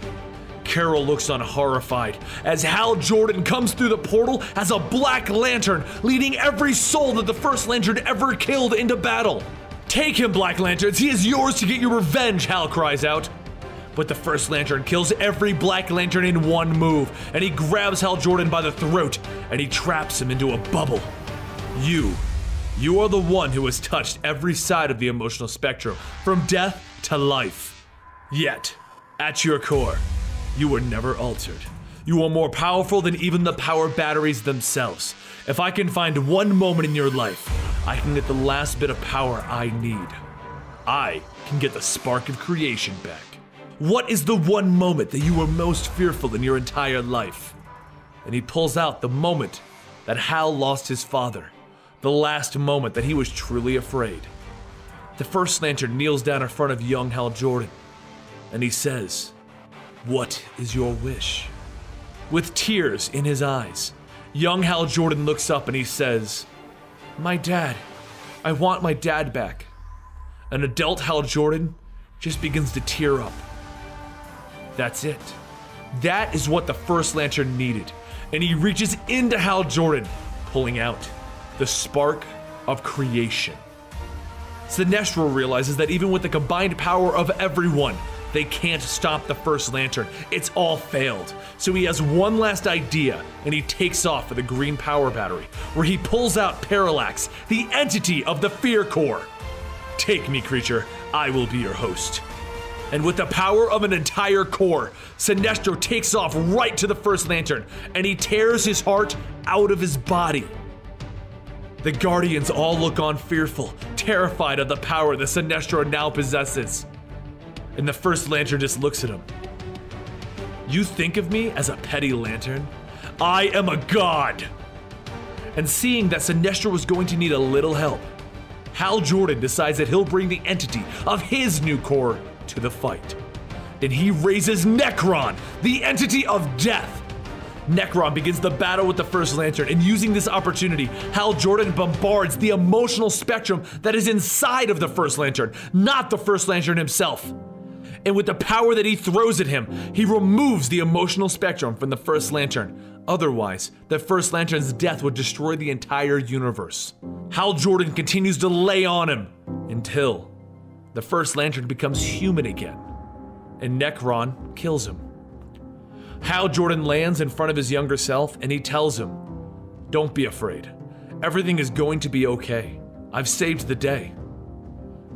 Carol looks on horrified as Hal Jordan comes through the portal as a black lantern, leading every soul that the first lantern ever killed into battle. Take him, Black Lanterns, he is yours to get your revenge, Hal cries out. But the first lantern kills every Black Lantern in one move, and he grabs Hal Jordan by the throat and he traps him into a bubble. You, you are the one who has touched every side of the emotional spectrum, from death to life. Yet, at your core, you were never altered. You are more powerful than even the power batteries themselves. If I can find one moment in your life, I can get the last bit of power I need. I can get the spark of creation back. What is the one moment that you were most fearful in your entire life? And he pulls out the moment that Hal lost his father, the last moment that he was truly afraid. The first lantern kneels down in front of young Hal Jordan, and he says, What is your wish? With tears in his eyes, young Hal Jordan looks up and he says, My dad. I want my dad back. An adult Hal Jordan just begins to tear up. That's it. That is what the first lantern needed. And he reaches into Hal Jordan, pulling out the spark of creation. Sinestro realizes that even with the combined power of everyone, they can't stop the first lantern. It's all failed. So he has one last idea and he takes off for the green power battery, where he pulls out Parallax, the entity of the Fear Corps. Take me, creature. I will be your host. And with the power of an entire Corps, Sinestro takes off right to the first lantern and he tears his heart out of his body. The Guardians all look on fearful, terrified of the power that Sinestro now possesses. And the first lantern just looks at him. You think of me as a petty lantern? I am a god! And seeing that Sinestro was going to need a little help, Hal Jordan decides that he'll bring the entity of his new Corps to the fight. Then he raises Nekron, the entity of death. Nekron begins the battle with the First Lantern, and using this opportunity, Hal Jordan bombards the emotional spectrum that is inside of the First Lantern, not the First Lantern himself. And with the power that he throws at him, he removes the emotional spectrum from the First Lantern. Otherwise, the First Lantern's death would destroy the entire universe. Hal Jordan continues to lay on him until the First Lantern becomes human again, and Nekron kills him. Hal Jordan lands in front of his younger self and he tells him, Don't be afraid. Everything is going to be okay. I've saved the day.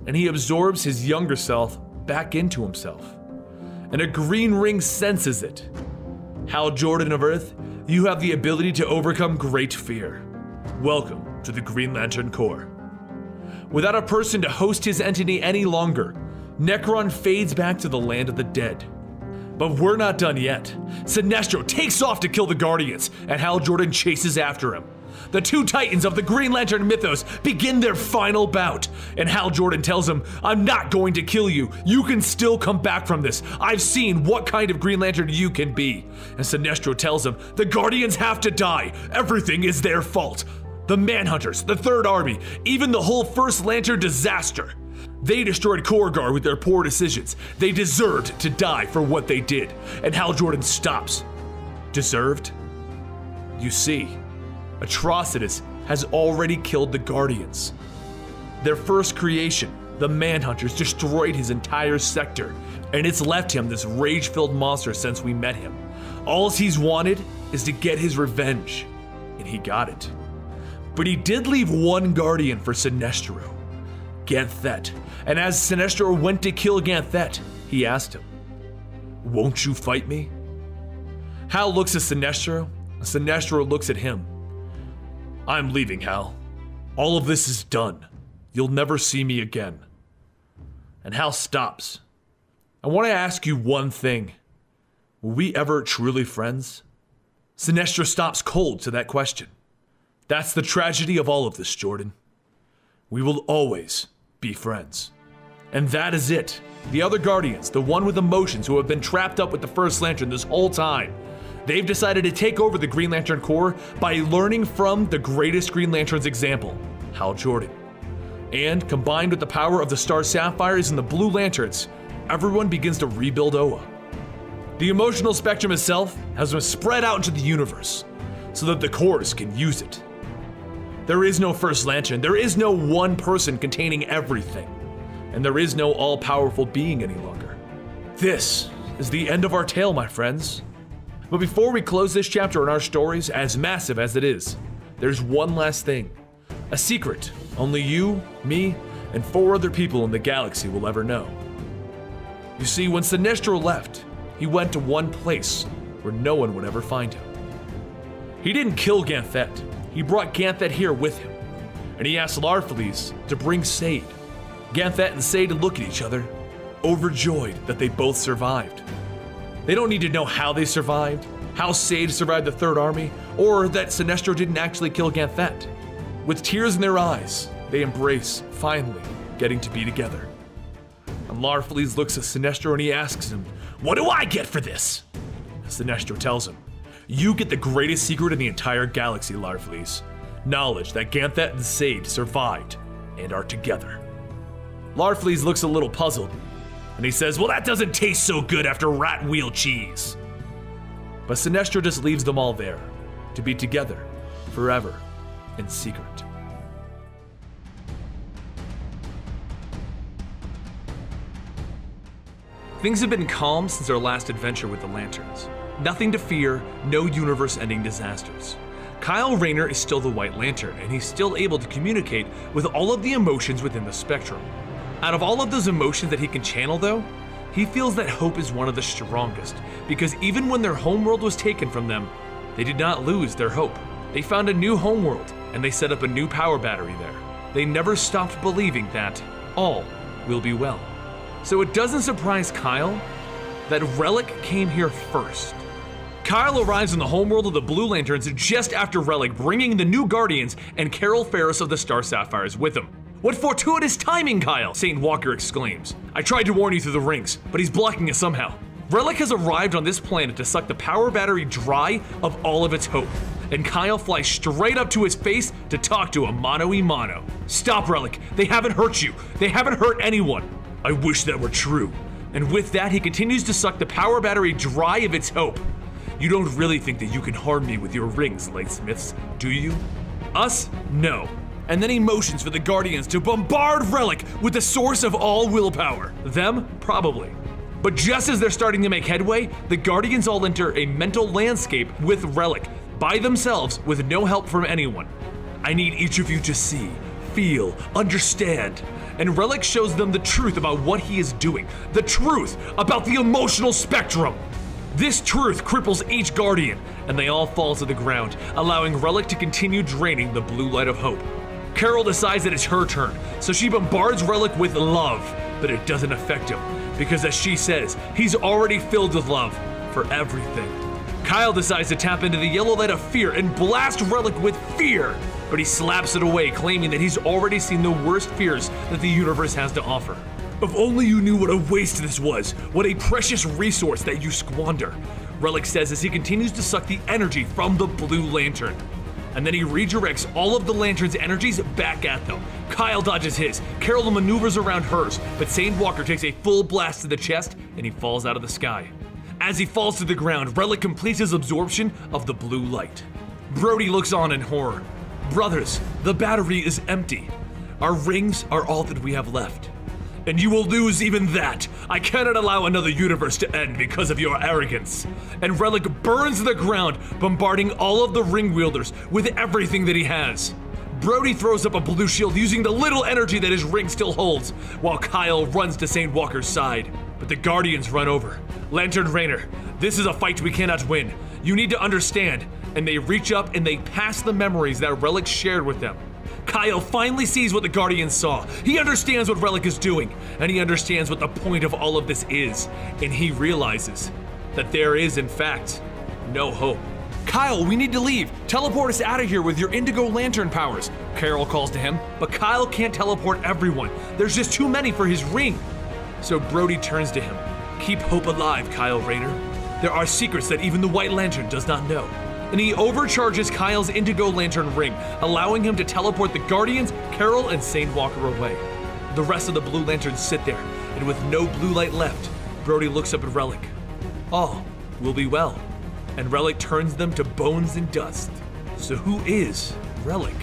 And he absorbs his younger self back into himself. And a green ring senses it. Hal Jordan of Earth, you have the ability to overcome great fear. Welcome to the Green Lantern Corps. Without a person to host his entity any longer, Nekron fades back to the land of the dead. But we're not done yet. Sinestro takes off to kill the Guardians, and Hal Jordan chases after him. The two titans of the Green Lantern mythos begin their final bout, and Hal Jordan tells him, I'm not going to kill you. You can still come back from this. I've seen what kind of Green Lantern you can be. And Sinestro tells him, The Guardians have to die. Everything is their fault. The Manhunters, the Third Army, even the whole First Lantern disaster. They destroyed Korugar with their poor decisions. They deserved to die for what they did. And Hal Jordan stops. Deserved? You see, Atrocitus has already killed the Guardians. Their first creation, the Manhunters, destroyed his entire sector, and it's left him this rage filled monster since we met him. All he's wanted is to get his revenge, and he got it. But he did leave one Guardian for Sinestro, Ganthet. And as Sinestro went to kill Ganthet, he asked him, Won't you fight me? Hal looks at Sinestro, and Sinestro looks at him. I'm leaving, Hal. All of this is done. You'll never see me again. And Hal stops. I want to ask you one thing. Were we ever truly friends? Sinestro stops cold to that question. That's the tragedy of all of this, Jordan. We will always be friends. And that is it. The other Guardians, the one with emotions who have been trapped up with the First Lantern this whole time, they've decided to take over the Green Lantern Corps by learning from the greatest Green Lantern's example, Hal Jordan. And combined with the power of the Star Sapphires and the Blue Lanterns, everyone begins to rebuild Oa. The emotional spectrum itself has been spread out into the universe so that the Corps can use it. There is no First Lantern, there is no one person containing everything, and there is no all powerful being any longer. This is the end of our tale, my friends. But before we close this chapter in our stories, as massive as it is, there's one last thing a secret only you, me, and four other people in the galaxy will ever know. You see, when Sinestro left, he went to one place where no one would ever find him. He didn't kill Ganthet, he brought Ganthet here with him, and he asked Larfleeze to bring Sayd. Ganthet and Sayd look at each other, overjoyed that they both survived. They don't need to know how they survived, how Sayd survived the Third Army, or that Sinestro didn't actually kill Ganthet. With tears in their eyes, they embrace, finally, getting to be together. And Larfleeze looks at Sinestro and he asks him, What do I get for this? Sinestro tells him, You get the greatest secret in the entire galaxy, Larfleeze. Knowledge that Ganthet and Sayd survived and are together. Larfleeze looks a little puzzled, and he says, Well, that doesn't taste so good after rat wheel cheese. But Sinestro just leaves them all there, to be together, forever, in secret. Things have been calm since our last adventure with the Lanterns. Nothing to fear, no universe ending disasters. Kyle Rayner is still the White Lantern, and he's still able to communicate with all of the emotions within the spectrum. Out of all of those emotions that he can channel, though, he feels that hope is one of the strongest, because even when their homeworld was taken from them, they did not lose their hope. They found a new homeworld, and they set up a new power battery there. They never stopped believing that all will be well. So it doesn't surprise Kyle that Relic came here first. Kyle arrives in the homeworld of the Blue Lanterns just after Relic bringing the new Guardians and Carol Ferris of the Star Sapphires with him. What fortuitous timing, Kyle! St. Walker exclaims. I tried to warn you through the rings, but he's blocking us somehow. Relic has arrived on this planet to suck the power battery dry of all of its hope, and Kyle flies straight up to his face to talk to him mano a mano. Stop, Relic. They haven't hurt you. They haven't hurt anyone. I wish that were true. And with that, he continues to suck the power battery dry of its hope. You don't really think that you can harm me with your rings, Lightsmiths, do you? Us? No. And then he motions for the Guardians to bombard Relic with the source of all willpower. Them? Probably. But just as they're starting to make headway, the Guardians all enter a mental landscape with Relic, by themselves, with no help from anyone. I need each of you to see, feel, understand. And Relic shows them the truth about what he is doing, the truth about the emotional spectrum. This truth cripples each Guardian, and they all fall to the ground, allowing Relic to continue draining the blue light of hope. Carol decides that it's her turn, so she bombards Relic with love, but it doesn't affect him, because as she says, he's already filled with love for everything. Kyle decides to tap into the yellow light of fear and blast Relic with fear, but he slaps it away, claiming that he's already seen the worst fears that the universe has to offer. If only you knew what a waste this was, what a precious resource that you squander, Relic says as he continues to suck the energy from the Blue Lantern. And then he redirects all of the Lantern's energies back at them. Kyle dodges his, Carol maneuvers around hers, but Saint Walker takes a full blast to the chest and he falls out of the sky. As he falls to the ground, Relic completes his absorption of the blue light. Brody looks on in horror. Brothers, the battery is empty. Our rings are all that we have left. And you will lose even that. I cannot allow another universe to end because of your arrogance. And Relic burns the ground, bombarding all of the ring wielders with everything that he has. Brody throws up a blue shield using the little energy that his ring still holds, while Kyle runs to St. Walker's side. But the Guardians run over. Lantern Rayner, this is a fight we cannot win. You need to understand. And they reach up and they pass the memories that Relic shared with them. Kyle finally sees what the Guardians saw. He understands what Relic is doing, and he understands what the point of all of this is. And he realizes that there is, in fact, no hope. Kyle, we need to leave. Teleport us out of here with your Indigo Lantern powers. Carol calls to him, but Kyle can't teleport everyone. There's just too many for his ring. So Brody turns to him. Keep hope alive, Kyle Rayner. There are secrets that even the White Lantern does not know. And he overcharges Kyle's Indigo Lantern ring, allowing him to teleport the Guardians, Carol, and Saint Walker away. The rest of the Blue Lanterns sit there, and with no blue light left, Brody looks up at Relic. All will be well. And Relic turns them to bones and dust. So who is Relic?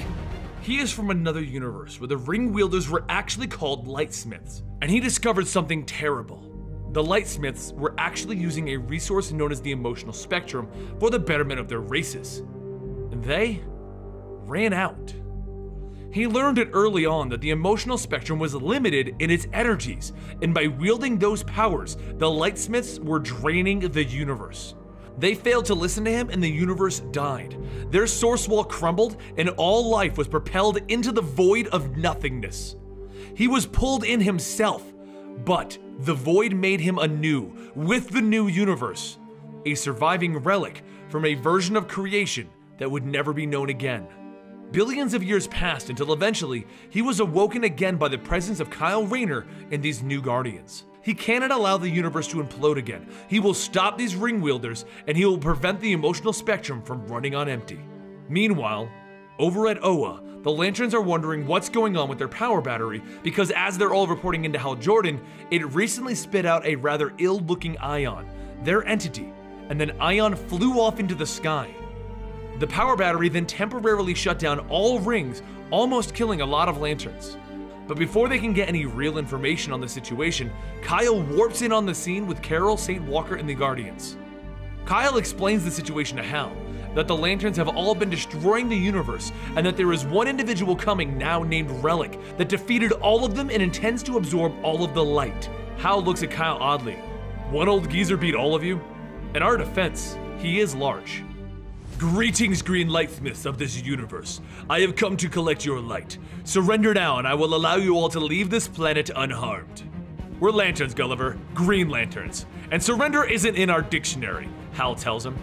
He is from another universe where the ring wielders were actually called lightsmiths, and he discovered something terrible. The lightsmiths were actually using a resource known as the emotional spectrum for the betterment of their races. And they ran out. He learned it early on that the emotional spectrum was limited in its energies, and by wielding those powers, the lightsmiths were draining the universe. They failed to listen to him and the universe died. Their source wall crumbled and all life was propelled into the void of nothingness. He was pulled in himself, but the void made him anew with the new universe, a surviving relic from a version of creation that would never be known again. Billions of years passed until eventually he was awoken again by the presence of Kyle Rayner and these new Guardians. He cannot allow the universe to implode again. He will stop these ring wielders and he will prevent the emotional spectrum from running on empty. Meanwhile, over at Oa, the Lanterns are wondering what's going on with their power battery because as they're all reporting into Hal Jordan, it recently spit out a rather ill looking ion, their entity, and then Ion flew off into the sky. The power battery then temporarily shut down all rings, almost killing a lot of lanterns. But before they can get any real information on the situation, Kyle warps in on the scene with Carol, St. Walker, and the Guardians. Kyle explains the situation to Hal that the lanterns have all been destroying the universe, and that there is one individual coming now named Relic that defeated all of them and intends to absorb all of the light. Hal looks at Kyle oddly. One old geezer beat all of you? In our defense, he is large. Greetings, Green Lightsmiths of this universe. I have come to collect your light. Surrender now, and I will allow you all to leave this planet unharmed. We're lanterns, Gulliver. Green lanterns. And surrender isn't in our dictionary, Hal tells him.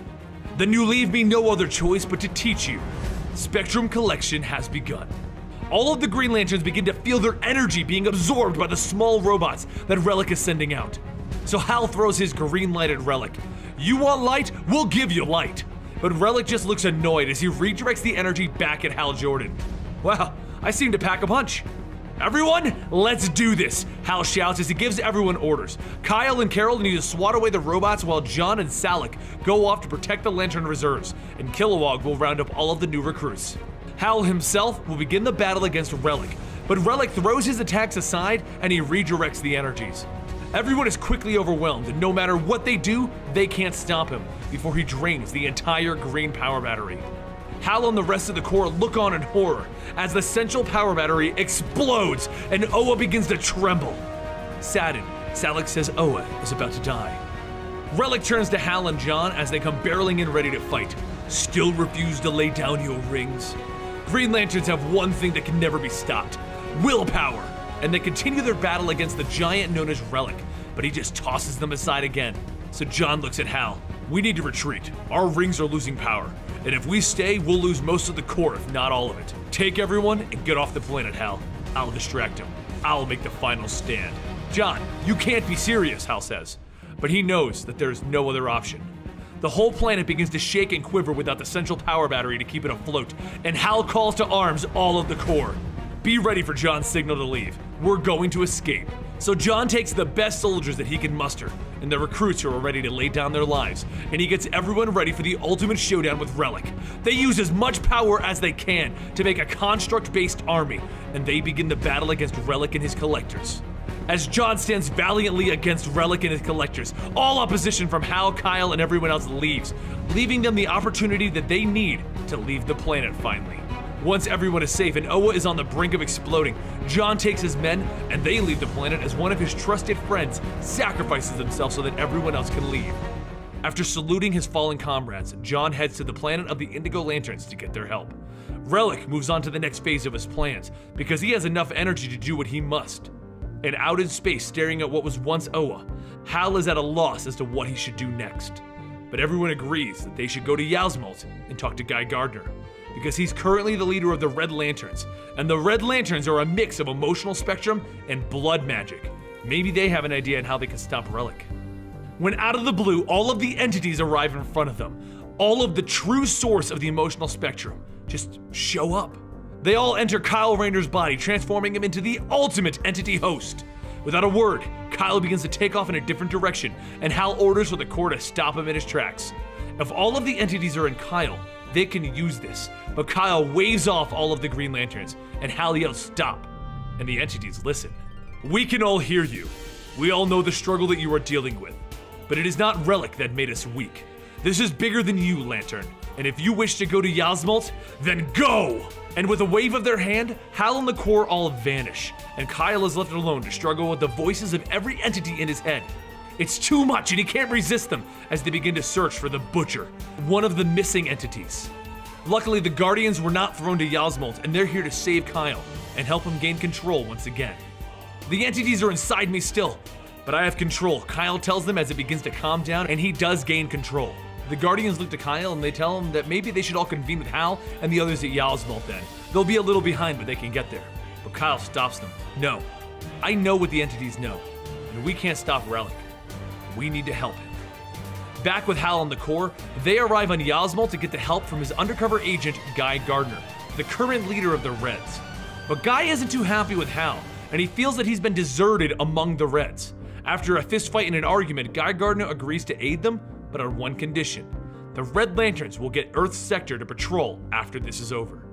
Then you leave me no other choice but to teach you. Spectrum collection has begun. All of the Green Lanterns begin to feel their energy being absorbed by the small robots that Relic is sending out. So Hal throws his green light at Relic. You want light? We'll give you light but Relic just looks annoyed as he redirects the energy back at Hal Jordan. Wow, I seem to pack a punch. Everyone, let's do this, Hal shouts as he gives everyone orders. Kyle and Carol need to swat away the robots while John and Salaak go off to protect the Lantern reserves, and Kilowog will round up all of the new recruits. Hal himself will begin the battle against Relic, but Relic throws his attacks aside and he redirects the energies. Everyone is quickly overwhelmed, and no matter what they do, they can't stop him before he drains the entire green power battery. Hal and the rest of the Corps look on in horror as the central power battery explodes and Oa begins to tremble. Saddened, Salix says Oa is about to die. Relic turns to Hal and John as they come barreling in ready to fight. Still refuse to lay down your rings? Green Lanterns have one thing that can never be stopped willpower and they continue their battle against the giant known as Relic, but he just tosses them aside again. So John looks at Hal. We need to retreat. Our rings are losing power, and if we stay, we'll lose most of the Corps, if not all of it. Take everyone and get off the planet, Hal. I'll distract him. I'll make the final stand. John, you can't be serious, Hal says. But he knows that there is no other option. The whole planet begins to shake and quiver without the central power battery to keep it afloat, and Hal calls to arms all of the Corps. Be ready for John's signal to leave. We're going to escape. So John takes the best soldiers that he can muster, and the recruits who are ready to lay down their lives, and he gets everyone ready for the ultimate showdown with Relic. They use as much power as they can to make a construct-based army, and they begin the battle against Relic and his collectors. As John stands valiantly against Relic and his collectors, all opposition from Hal, Kyle, and everyone else leaves, leaving them the opportunity that they need to leave the planet finally. Once everyone is safe and Oa is on the brink of exploding, John takes his men and they leave the planet as one of his trusted friends sacrifices himself so that everyone else can leave. After saluting his fallen comrades, John heads to the planet of the Indigo Lanterns to get their help. Relic moves on to the next phase of his plans because he has enough energy to do what he must. And out in space, staring at what was once Oa, Hal is at a loss as to what he should do next. But everyone agrees that they should go to Ysmault and talk to Guy Gardner because he's currently the leader of the Red Lanterns, and the Red Lanterns are a mix of emotional spectrum and blood magic. Maybe they have an idea on how they can stop Relic. When out of the blue, all of the entities arrive in front of them. All of the true source of the emotional spectrum just show up. They all enter Kyle Rayner's body, transforming him into the ultimate entity host. Without a word, Kyle begins to take off in a different direction, and Hal orders for the Corps to stop him in his tracks. If all of the entities are in Kyle, they can use this, but Kyle waves off all of the Green Lanterns, and Hal yells stop, and the entities listen. We can all hear you. We all know the struggle that you are dealing with. But it is not Relic that made us weak. This is bigger than you, Lantern. And if you wish to go to Ysmault, then go! And with a wave of their hand, Hal and the Corps all vanish, and Kyle is left alone to struggle with the voices of every entity in his head. It's too much, and he can't resist them as they begin to search for the Butcher, one of the missing entities. Luckily, the Guardians were not thrown to Ysmault, and they're here to save Kyle and help him gain control once again. The entities are inside me still, but I have control. Kyle tells them as it begins to calm down, and he does gain control. The Guardians look to Kyle and they tell him that maybe they should all convene with Hal and the others at Ysmault then. They'll be a little behind, but they can get there. But Kyle stops them. No. I know what the entities know, and we can't stop Relic. We need to help him. Back with Hal and the Corps, they arrive on Ysmault to get the help from his undercover agent, Guy Gardner, the current leader of the Reds. But Guy isn't too happy with Hal, and he feels that he's been deserted among the Reds. After a fistfight and an argument, Guy Gardner agrees to aid them, but on one condition. The Red Lanterns will get Earth's sector to patrol after this is over.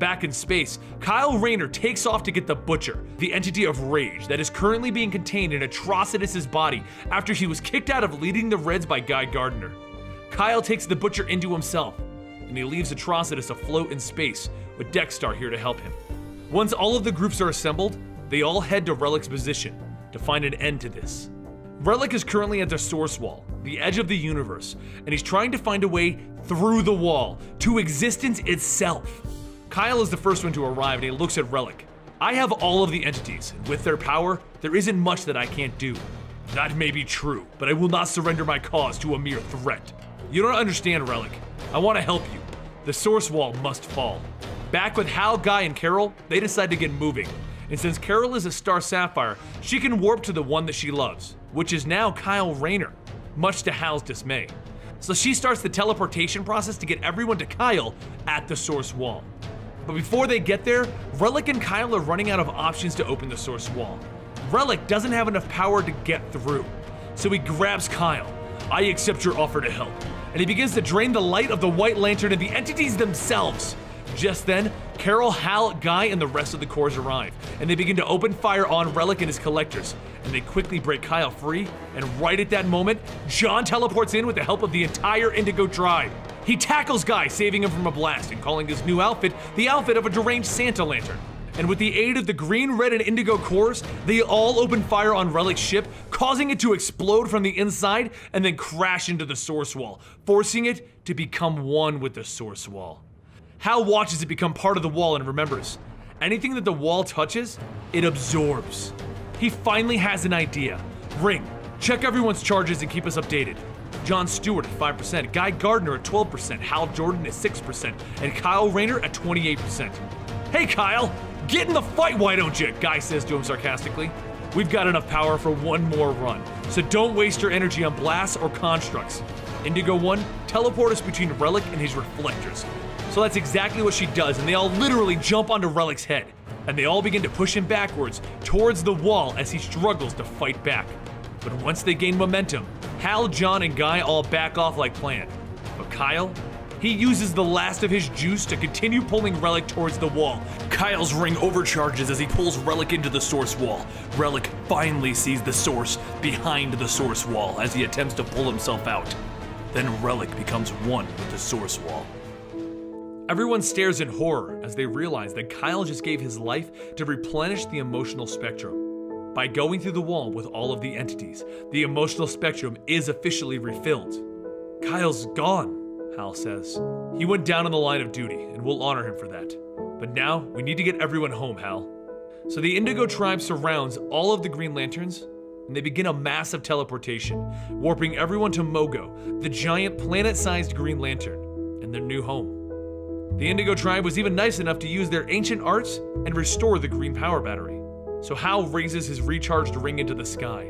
Back in space, Kyle Rayner takes off to get the Butcher, the entity of rage that is currently being contained in Atrocitus' body after he was kicked out of leading the Reds by Guy Gardner. Kyle takes the Butcher into himself, and he leaves Atrocitus afloat in space with Dex-Starr here to help him. Once all of the groups are assembled, they all head to Relic's position to find an end to this. Relic is currently at the source wall, the edge of the universe, and he's trying to find a way through the wall to existence itself. Kyle is the first one to arrive and he looks at Relic. I have all of the entities, and with their power, there isn't much that I can't do. That may be true, but I will not surrender my cause to a mere threat. You don't understand, Relic. I want to help you. The source wall must fall. Back with Hal, Guy, and Carol, they decide to get moving. And since Carol is a Star Sapphire, she can warp to the one that she loves, which is now Kyle Rayner, much to Hal's dismay. So she starts the teleportation process to get everyone to Kyle at the source wall. But before they get there, Relic and Kyle are running out of options to open the source wall. Relic doesn't have enough power to get through, so he grabs Kyle. I accept your offer to help. And he begins to drain the light of the White Lantern and the entities themselves. Just then, Carol, Hal, Guy, and the rest of the Corps arrive, and they begin to open fire on Relic and his collectors. And they quickly break Kyle free, and right at that moment, John teleports in with the help of the entire Indigo tribe. He tackles Guy, saving him from a blast, and calling his new outfit the outfit of a deranged Santa Lantern. And with the aid of the green, red, and indigo Corps, they all open fire on Relic's ship, causing it to explode from the inside and then crash into the source wall, forcing it to become one with the source wall. Hal watches it become part of the wall and remembers anything that the wall touches, it absorbs. He finally has an idea. Ring, check everyone's charges and keep us updated. John Stewart at 5%, Guy Gardner at 12%, Hal Jordan at 6%, and Kyle Rayner at 28%. Hey Kyle, get in the fight, why don't you? Guy says to him sarcastically. We've got enough power for one more run, so don't waste your energy on blasts or constructs. Indigo 1, teleport us between Relic and his reflectors. So that's exactly what she does, and they all literally jump onto Relic's head. And they all begin to push him backwards towards the wall as he struggles to fight back. But once they gain momentum, Hal, John, and Guy all back off like planned. But Kyle, he uses the last of his juice to continue pulling Relic towards the wall. Kyle's ring overcharges as he pulls Relic into the source wall. Relic finally sees the source behind the source wall as he attempts to pull himself out. Then Relic becomes one with the source wall. Everyone stares in horror as they realize that Kyle just gave his life to replenish the emotional spectrum. By going through the wall with all of the entities, the emotional spectrum is officially refilled. Kyle's gone, Hal says. He went down on the line of duty, and we'll honor him for that. But now, we need to get everyone home, Hal. So the Indigo tribe surrounds all of the Green Lanterns, and they begin a massive teleportation, warping everyone to Mogo, the giant planet sized Green Lantern, and their new home. The Indigo tribe was even nice enough to use their ancient arts and restore the green power battery. So Hal raises his recharged ring into the sky.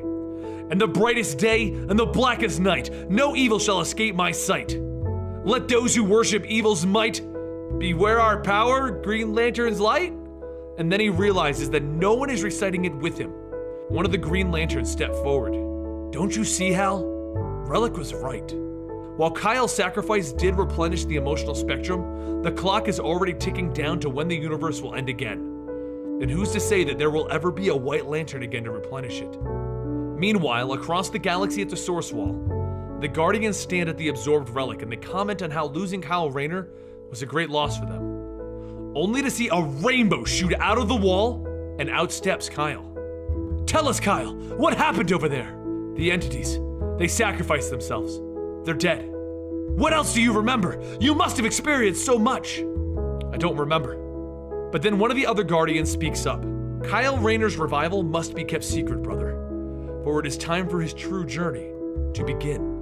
And the brightest day and the blackest night, no evil shall escape my sight. Let those who worship evil's might beware our power, Green Lantern's light. And then he realizes that no one is reciting it with him. One of the Green Lanterns stepped forward. Don't you see, Hal? Relic was right. While Kyle's sacrifice did replenish the emotional spectrum, the clock is already ticking down to when the universe will end again. And who's to say that there will ever be a White Lantern again to replenish it? Meanwhile, across the galaxy at the Source Wall, the Guardians stand at the absorbed relic and they comment on how losing Kyle Rayner was a great loss for them. Only to see a rainbow shoot out of the wall and out steps Kyle. Tell us, Kyle, what happened over there? The entities, they sacrificed themselves. They're dead. What else do you remember? You must have experienced so much. I don't remember. But then one of the other Guardians speaks up. Kyle Rayner's revival must be kept secret, brother, for it is time for his true journey to begin.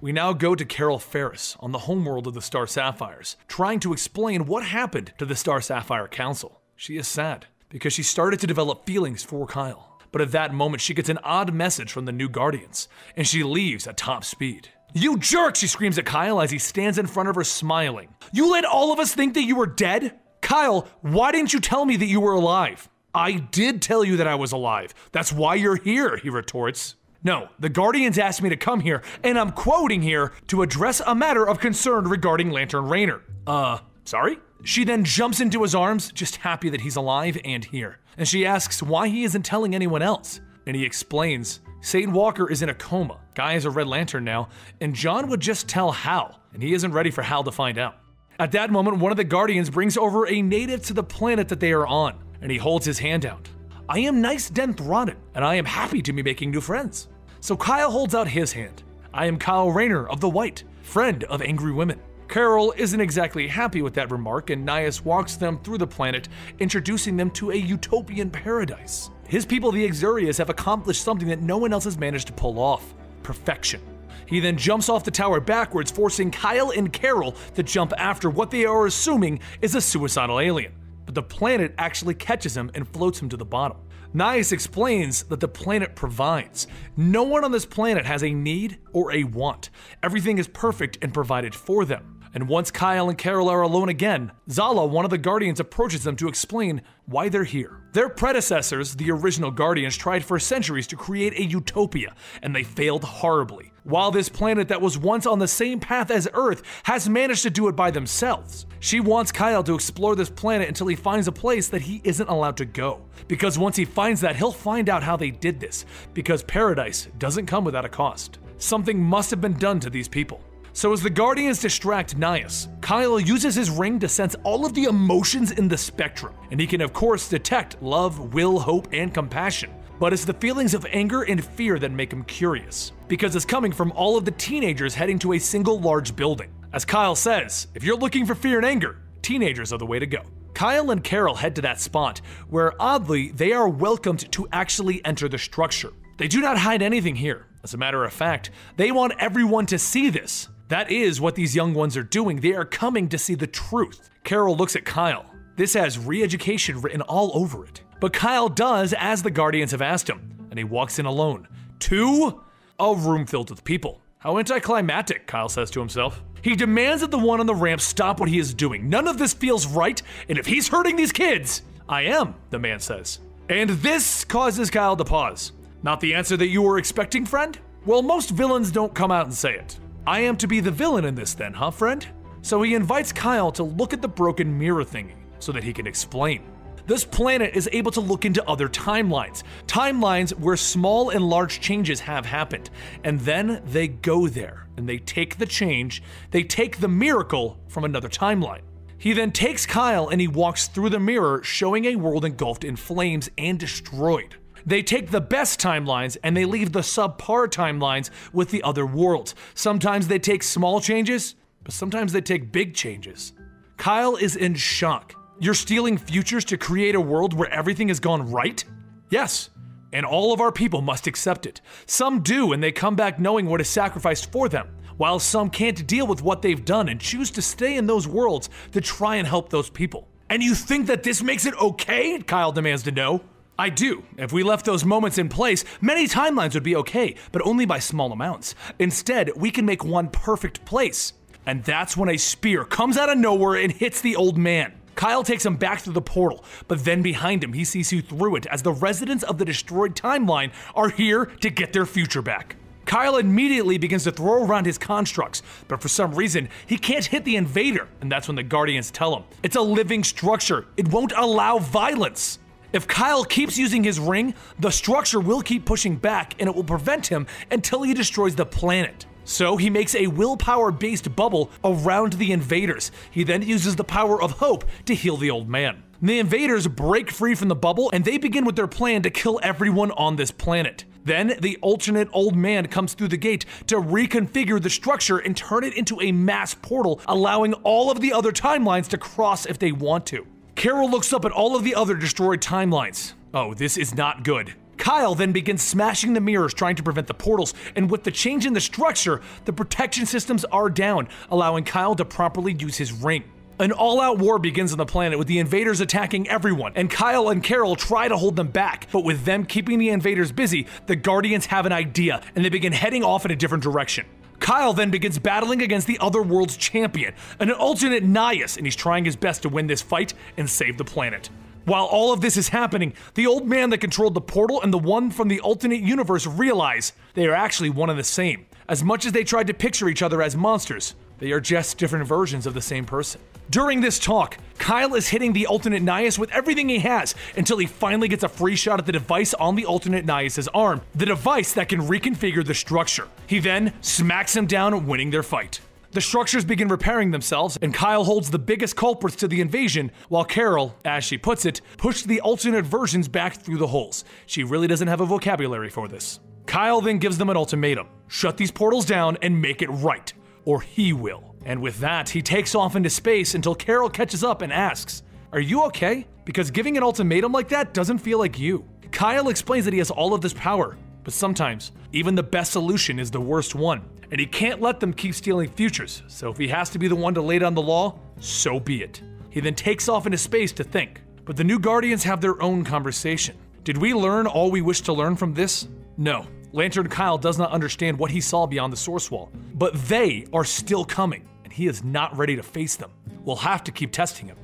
We now go to Carol Ferris on the homeworld of the Star Sapphires, trying to explain what happened to the Star Sapphire Council. She is sad because she started to develop feelings for Kyle. But at that moment, she gets an odd message from the new Guardians, and she leaves at top speed. You jerk! She screams at Kyle as he stands in front of her smiling. You let all of us think that you were dead? Kyle, why didn't you tell me that you were alive? I did tell you that I was alive. That's why you're here, he retorts. No, the Guardians asked me to come here, and I'm quoting here, to address a matter of concern regarding Lantern Rayner. Uh, sorry? She then jumps into his arms, just happy that he's alive and here. And she asks why he isn't telling anyone else. And he explains Saint Walker is in a coma. Guy is a Red Lantern now, and John would just tell Hal, and he isn't ready for Hal to find out. At that moment, one of the Guardians brings over a native to the planet that they are on, and he holds his hand out. I am Nias Den Thronin, and I am happy to be making new friends. So Kyle holds out his hand. I am Kyle Rayner of the White, friend of angry women. Carol isn't exactly happy with that remark, and Nias walks them through the planet, introducing them to a utopian paradise. His people, the Exurias, have accomplished something that no one else has managed to pull off perfection. He then jumps off the tower backwards, forcing Kyle and Carol to jump after what they are assuming is a suicidal alien. But the planet actually catches him and floats him to the bottom. Nias explains that the planet provides. No one on this planet has a need or a want. Everything is perfect and provided for them. And once Kyle and Carol are alone again, Zala, one of the Guardians, approaches them to explain why they're here. Their predecessors, the original Guardians, tried for centuries to create a utopia, and they failed horribly. While this planet that was once on the same path as Earth has managed to do it by themselves. She wants Kyle to explore this planet until he finds a place that he isn't allowed to go. Because once he finds that, he'll find out how they did this. Because paradise doesn't come without a cost. Something must have been done to these people. So as the Guardians distract Nias, Kyle uses his ring to sense all of the emotions in the spectrum, and he can of course detect love, will, hope, and compassion. But it's the feelings of anger and fear that make him curious, because it's coming from all of the teenagers heading to a single large building. As Kyle says, if you're looking for fear and anger, teenagers are the way to go. Kyle and Carol head to that spot, where oddly, they are welcomed to actually enter the structure. They do not hide anything here. As a matter of fact, they want everyone to see this, that is what these young ones are doing. They are coming to see the truth. Carol looks at Kyle. This has re education written all over it. But Kyle does as the Guardians have asked him, and he walks in alone to a room filled with people. How anticlimactic, Kyle says to himself. He demands that the one on the ramp stop what he is doing. None of this feels right, and if he's hurting these kids, I am, the man says. And this causes Kyle to pause. Not the answer that you were expecting, friend? Well, most villains don't come out and say it. I am to be the villain in this then, huh, friend? So he invites Kyle to look at the broken mirror thingy so that he can explain. This planet is able to look into other timelines, timelines where small and large changes have happened. And then they go there and they take the change, they take the miracle from another timeline. He then takes Kyle and he walks through the mirror, showing a world engulfed in flames and destroyed. They take the best timelines and they leave the subpar timelines with the other worlds. Sometimes they take small changes, but sometimes they take big changes. Kyle is in shock. You're stealing futures to create a world where everything has gone right? Yes. and all of our people must accept it. Some do, and they come back knowing what is sacrificed for them, while some can't deal with what they've done and choose to stay in those worlds to try and help those people. And you think that this makes it okay? Kyle demands to know. I do. If we left those moments in place, many timelines would be okay, but only by small amounts. Instead, we can make one perfect place. And that's when a spear comes out of nowhere and hits the old man. Kyle takes him back through the portal, but then behind him, he sees you through it as the residents of the destroyed timeline are here to get their future back. Kyle immediately begins to throw around his constructs, but for some reason, he can't hit the invader, and that's when the Guardians tell him it's a living structure, it won't allow violence. If Kyle keeps using his ring, the structure will keep pushing back and it will prevent him until he destroys the planet. So he makes a willpower based bubble around the invaders. He then uses the power of hope to heal the old man. The invaders break free from the bubble and they begin with their plan to kill everyone on this planet. Then the alternate old man comes through the gate to reconfigure the structure and turn it into a mass portal, allowing all of the other timelines to cross if they want to. Carol looks up at all of the other destroyed timelines. Oh, this is not good. Kyle then begins smashing the mirrors trying to prevent the portals, and with the change in the structure, the protection systems are down, allowing Kyle to properly use his ring. An all out war begins on the planet with the invaders attacking everyone, and Kyle and Carol try to hold them back. But with them keeping the invaders busy, the Guardians have an idea and they begin heading off in a different direction. Kyle then begins battling against the other world's champion, an alternate Nias, and he's trying his best to win this fight and save the planet. While all of this is happening, the old man that controlled the portal and the one from the alternate universe realize they are actually one and the same. As much as they tried to picture each other as monsters, they are just different versions of the same person. During this talk, Kyle is hitting the alternate Nias with everything he has until he finally gets a free shot at the device on the alternate Nias' arm, the device that can reconfigure the structure. He then smacks him down, winning their fight. The structures begin repairing themselves, and Kyle holds the biggest culprits to the invasion, while Carol, as she puts it, pushed the alternate versions back through the holes. She really doesn't have a vocabulary for this. Kyle then gives them an ultimatum shut these portals down and make it right, or he will. And with that, he takes off into space until Carol catches up and asks, Are you okay? Because giving an ultimatum like that doesn't feel like you. Kyle explains that he has all of this power, but sometimes, even the best solution is the worst one. And he can't let them keep stealing futures, so if he has to be the one to lay down the law, so be it. He then takes off into space to think. But the new Guardians have their own conversation. Did we learn all we wish to learn from this? No. Lantern Kyle does not understand what he saw beyond the source wall, but they are still coming and he is not ready to face them. We'll have to keep testing him.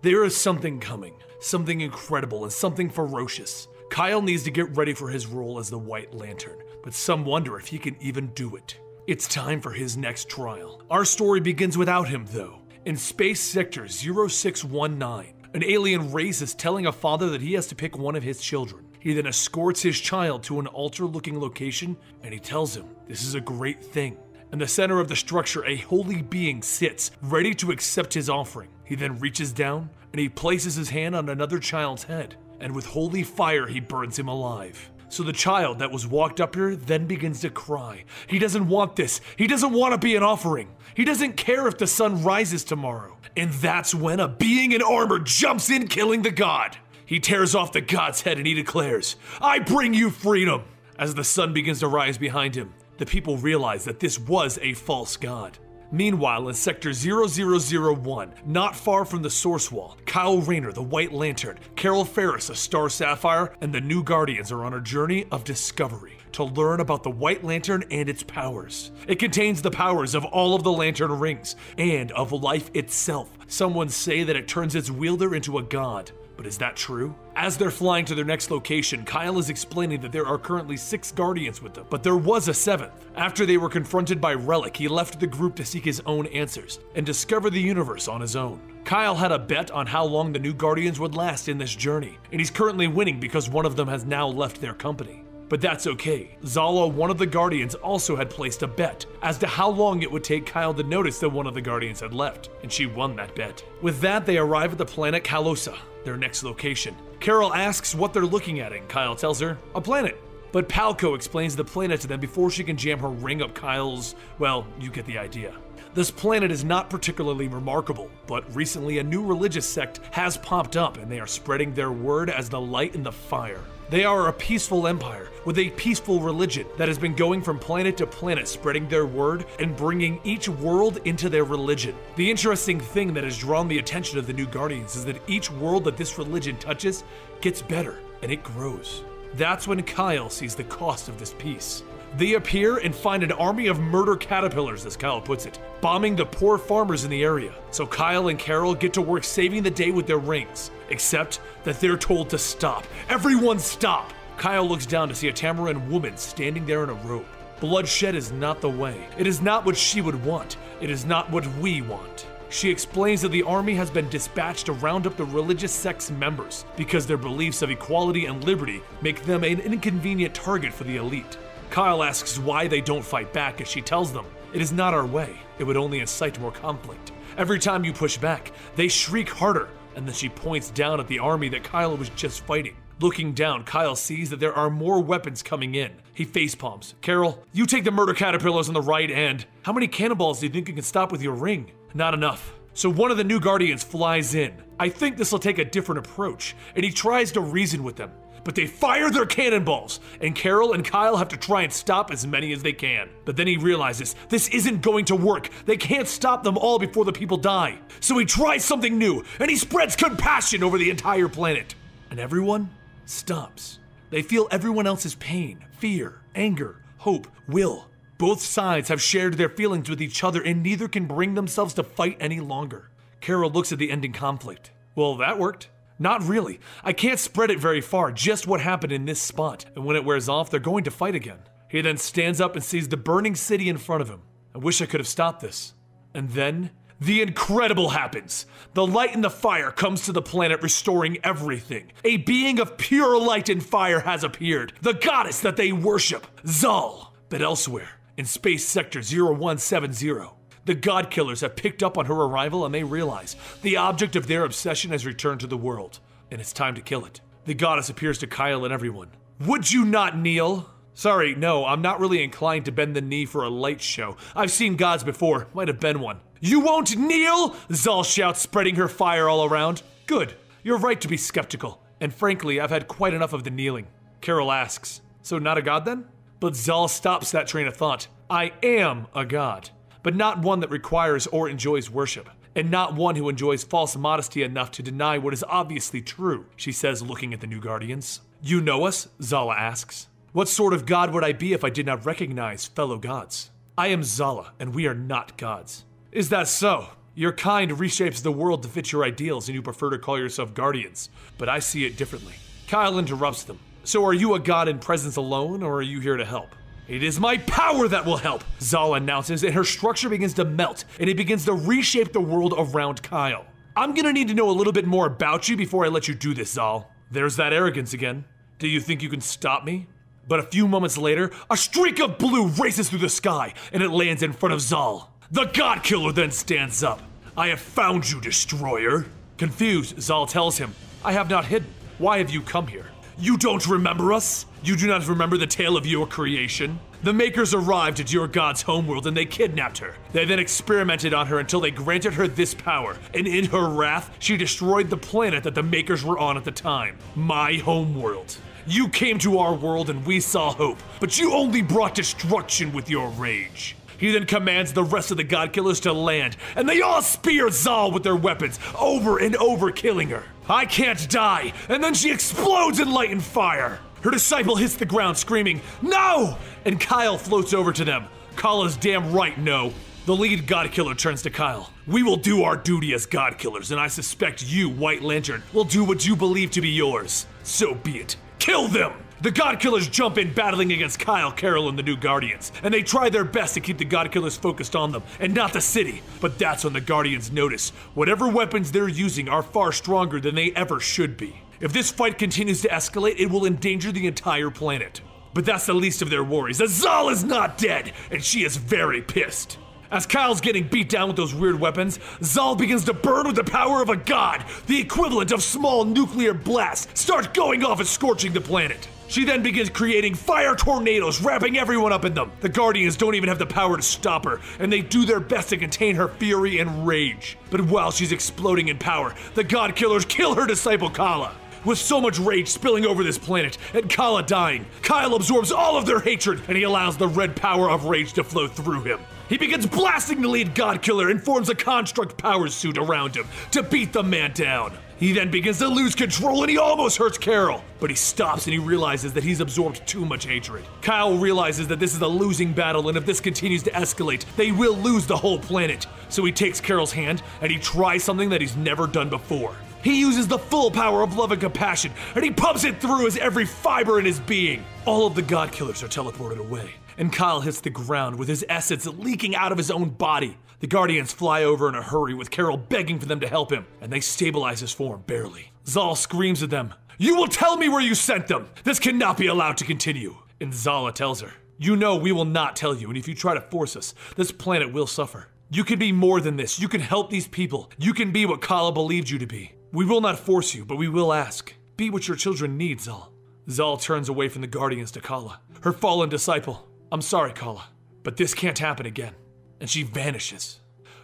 There is something coming, something incredible and something ferocious. Kyle needs to get ready for his role as the White Lantern, but some wonder if he can even do it. It's time for his next trial. Our story begins without him, though. In Space Sector 0619, an alien race is telling a father that he has to pick one of his children. He then escorts his child to an altar looking location and he tells him this is a great thing. In the center of the structure, a holy being sits, ready to accept his offering. He then reaches down and he places his hand on another child's head, and with holy fire, he burns him alive. So the child that was walked up here then begins to cry. He doesn't want this. He doesn't want to be an offering. He doesn't care if the sun rises tomorrow. And that's when a being in armor jumps in, killing the god. He tears off the god's head and he declares, I bring you freedom! As the sun begins to rise behind him, the people realize that this was a false god. Meanwhile, in Sector 0001, not far from the Source Wall, Kyle Rayner, the White Lantern, Carol Ferris, a Star Sapphire, and the new Guardians are on a journey of discovery to learn about the White Lantern and its powers. It contains the powers of all of the Lantern rings and of life itself. Some say that it turns its wielder into a god. But is that true? As they're flying to their next location, Kyle is explaining that there are currently six Guardians with them, but there was a seventh. After they were confronted by Relic, he left the group to seek his own answers and discover the universe on his own. Kyle had a bet on how long the new Guardians would last in this journey, and he's currently winning because one of them has now left their company. But that's okay. Zala, one of the Guardians, also had placed a bet as to how long it would take Kyle to notice that one of the Guardians had left, and she won that bet. With that, they arrive at the planet Kalosa, their next location. Carol asks what they're looking at, and Kyle tells her, a planet. But Palco explains the planet to them before she can jam her ring up Kyle's. Well, you get the idea. This planet is not particularly remarkable, but recently a new religious sect has popped up and they are spreading their word as the light in the fire. They are a peaceful empire with a peaceful religion that has been going from planet to planet spreading their word and bringing each world into their religion. The interesting thing that has drawn the attention of the new Guardians is that each world that this religion touches gets better and it grows. That's when Kyle sees the cost of this peace. They appear and find an army of murder caterpillars, as Kyle puts it, bombing the poor farmers in the area. So Kyle and Carol get to work saving the day with their rings, except that they're told to stop. Everyone stop! Kyle looks down to see a Tamaran woman standing there in a robe. Bloodshed is not the way. It is not what she would want. It is not what we want. She explains that the army has been dispatched to round up the religious sect's members because their beliefs of equality and liberty make them an inconvenient target for the elite. Kyle asks why they don't fight back as she tells them, It is not our way. It would only incite more conflict. Every time you push back, they shriek harder, and then she points down at the army that Kyle was just fighting. Looking down, Kyle sees that there are more weapons coming in. He facepalms. Carol, you take the murder caterpillars on the right end. How many cannonballs do you think you can stop with your ring? Not enough. So one of the new Guardians flies in. I think this will take a different approach, and he tries to reason with them but they fire their cannonballs, and Carol and Kyle have to try and stop as many as they can. But then he realizes this isn't going to work. They can't stop them all before the people die. So he tries something new, and he spreads compassion over the entire planet. And everyone stops. They feel everyone else's pain, fear, anger, hope, will. Both sides have shared their feelings with each other, and neither can bring themselves to fight any longer. Carol looks at the ending conflict. Well, that worked. Not really. I can't spread it very far, just what happened in this spot. And when it wears off, they're going to fight again. He then stands up and sees the burning city in front of him. I wish I could have stopped this. And then, the incredible happens. The light and the fire comes to the planet, restoring everything. A being of pure light and fire has appeared, the goddess that they worship, Zal. But elsewhere, in Space Sector 0170, the God Killers have picked up on her arrival and they realize the object of their obsession has returned to the world, and it's time to kill it. The goddess appears to Kyle and everyone. Would you not kneel? Sorry, no, I'm not really inclined to bend the knee for a light show. I've seen gods before, might have been one. You won't kneel? Zal shouts, spreading her fire all around. Good, you're right to be skeptical, and frankly, I've had quite enough of the kneeling. Carol asks, So not a god then? But Zal stops that train of thought. I am a god but not one that requires or enjoys worship, and not one who enjoys false modesty enough to deny what is obviously true, she says, looking at the new Guardians. You know us? Zala asks. What sort of god would I be if I did not recognize fellow gods? I am Zala, and we are not gods. Is that so? Your kind reshapes the world to fit your ideals, and you prefer to call yourself guardians, but I see it differently. Kyle interrupts them. So are you a god in presence alone, or are you here to help? It is my power that will help, Zal announces, and her structure begins to melt, and it begins to reshape the world around Kyle. I'm gonna need to know a little bit more about you before I let you do this, Zal. There's that arrogance again. Do you think you can stop me? But a few moments later, a streak of blue races through the sky, and it lands in front of Zal. The God Killer then stands up. I have found you, Destroyer. Confused, Zal tells him, I have not hidden. Why have you come here? You don't remember us? You do not remember the tale of your creation? The Makers arrived at your god's homeworld and they kidnapped her. They then experimented on her until they granted her this power, and in her wrath, she destroyed the planet that the Makers were on at the time my homeworld. You came to our world and we saw hope, but you only brought destruction with your rage. He then commands the rest of the God Killers to land, and they all spear Zal with their weapons, over and over killing her. I can't die, and then she explodes in light and fire. Her disciple hits the ground screaming, No! And Kyle floats over to them. Kyle is damn right no. The lead God Killer turns to Kyle. We will do our duty as God Killers, and I suspect you, White Lantern, will do what you believe to be yours. So be it. Kill them! The God Killers jump in battling against Kyle, Carol, and the new Guardians, and they try their best to keep the God Killers focused on them and not the city. But that's when the Guardians notice whatever weapons they're using are far stronger than they ever should be. If this fight continues to escalate, it will endanger the entire planet. But that's the least of their worries. Azal is not dead, and she is very pissed. As Kyle's getting beat down with those weird weapons, Zal begins to burn with the power of a god. The equivalent of small nuclear blasts start going off and scorching the planet. She then begins creating fire tornadoes, wrapping everyone up in them. The Guardians don't even have the power to stop her, and they do their best to contain her fury and rage. But while she's exploding in power, the God Killers kill her disciple Kala. With so much rage spilling over this planet and Kala dying, Kyle absorbs all of their hatred and he allows the red power of rage to flow through him. He begins blasting the lead God Killer and forms a construct power suit around him to beat the man down. He then begins to lose control and he almost hurts Carol. But he stops and he realizes that he's absorbed too much hatred. Kyle realizes that this is a losing battle and if this continues to escalate, they will lose the whole planet. So he takes Carol's hand and he tries something that he's never done before. He uses the full power of love and compassion, and he pumps it through his every fiber in his being. All of the God Killers are teleported away, and Kyle hits the ground with his essence leaking out of his own body. The Guardians fly over in a hurry with Carol begging for them to help him, and they stabilize his form barely. Zal screams at them, You will tell me where you sent them! This cannot be allowed to continue. And Zala tells her, You know we will not tell you, and if you try to force us, this planet will suffer. You can be more than this. You can help these people. You can be what Kala believed you to be. We will not force you, but we will ask. Be what your children need, Zal. Zal turns away from the Guardians to Kala, her fallen disciple. I'm sorry, Kala, but this can't happen again and she vanishes.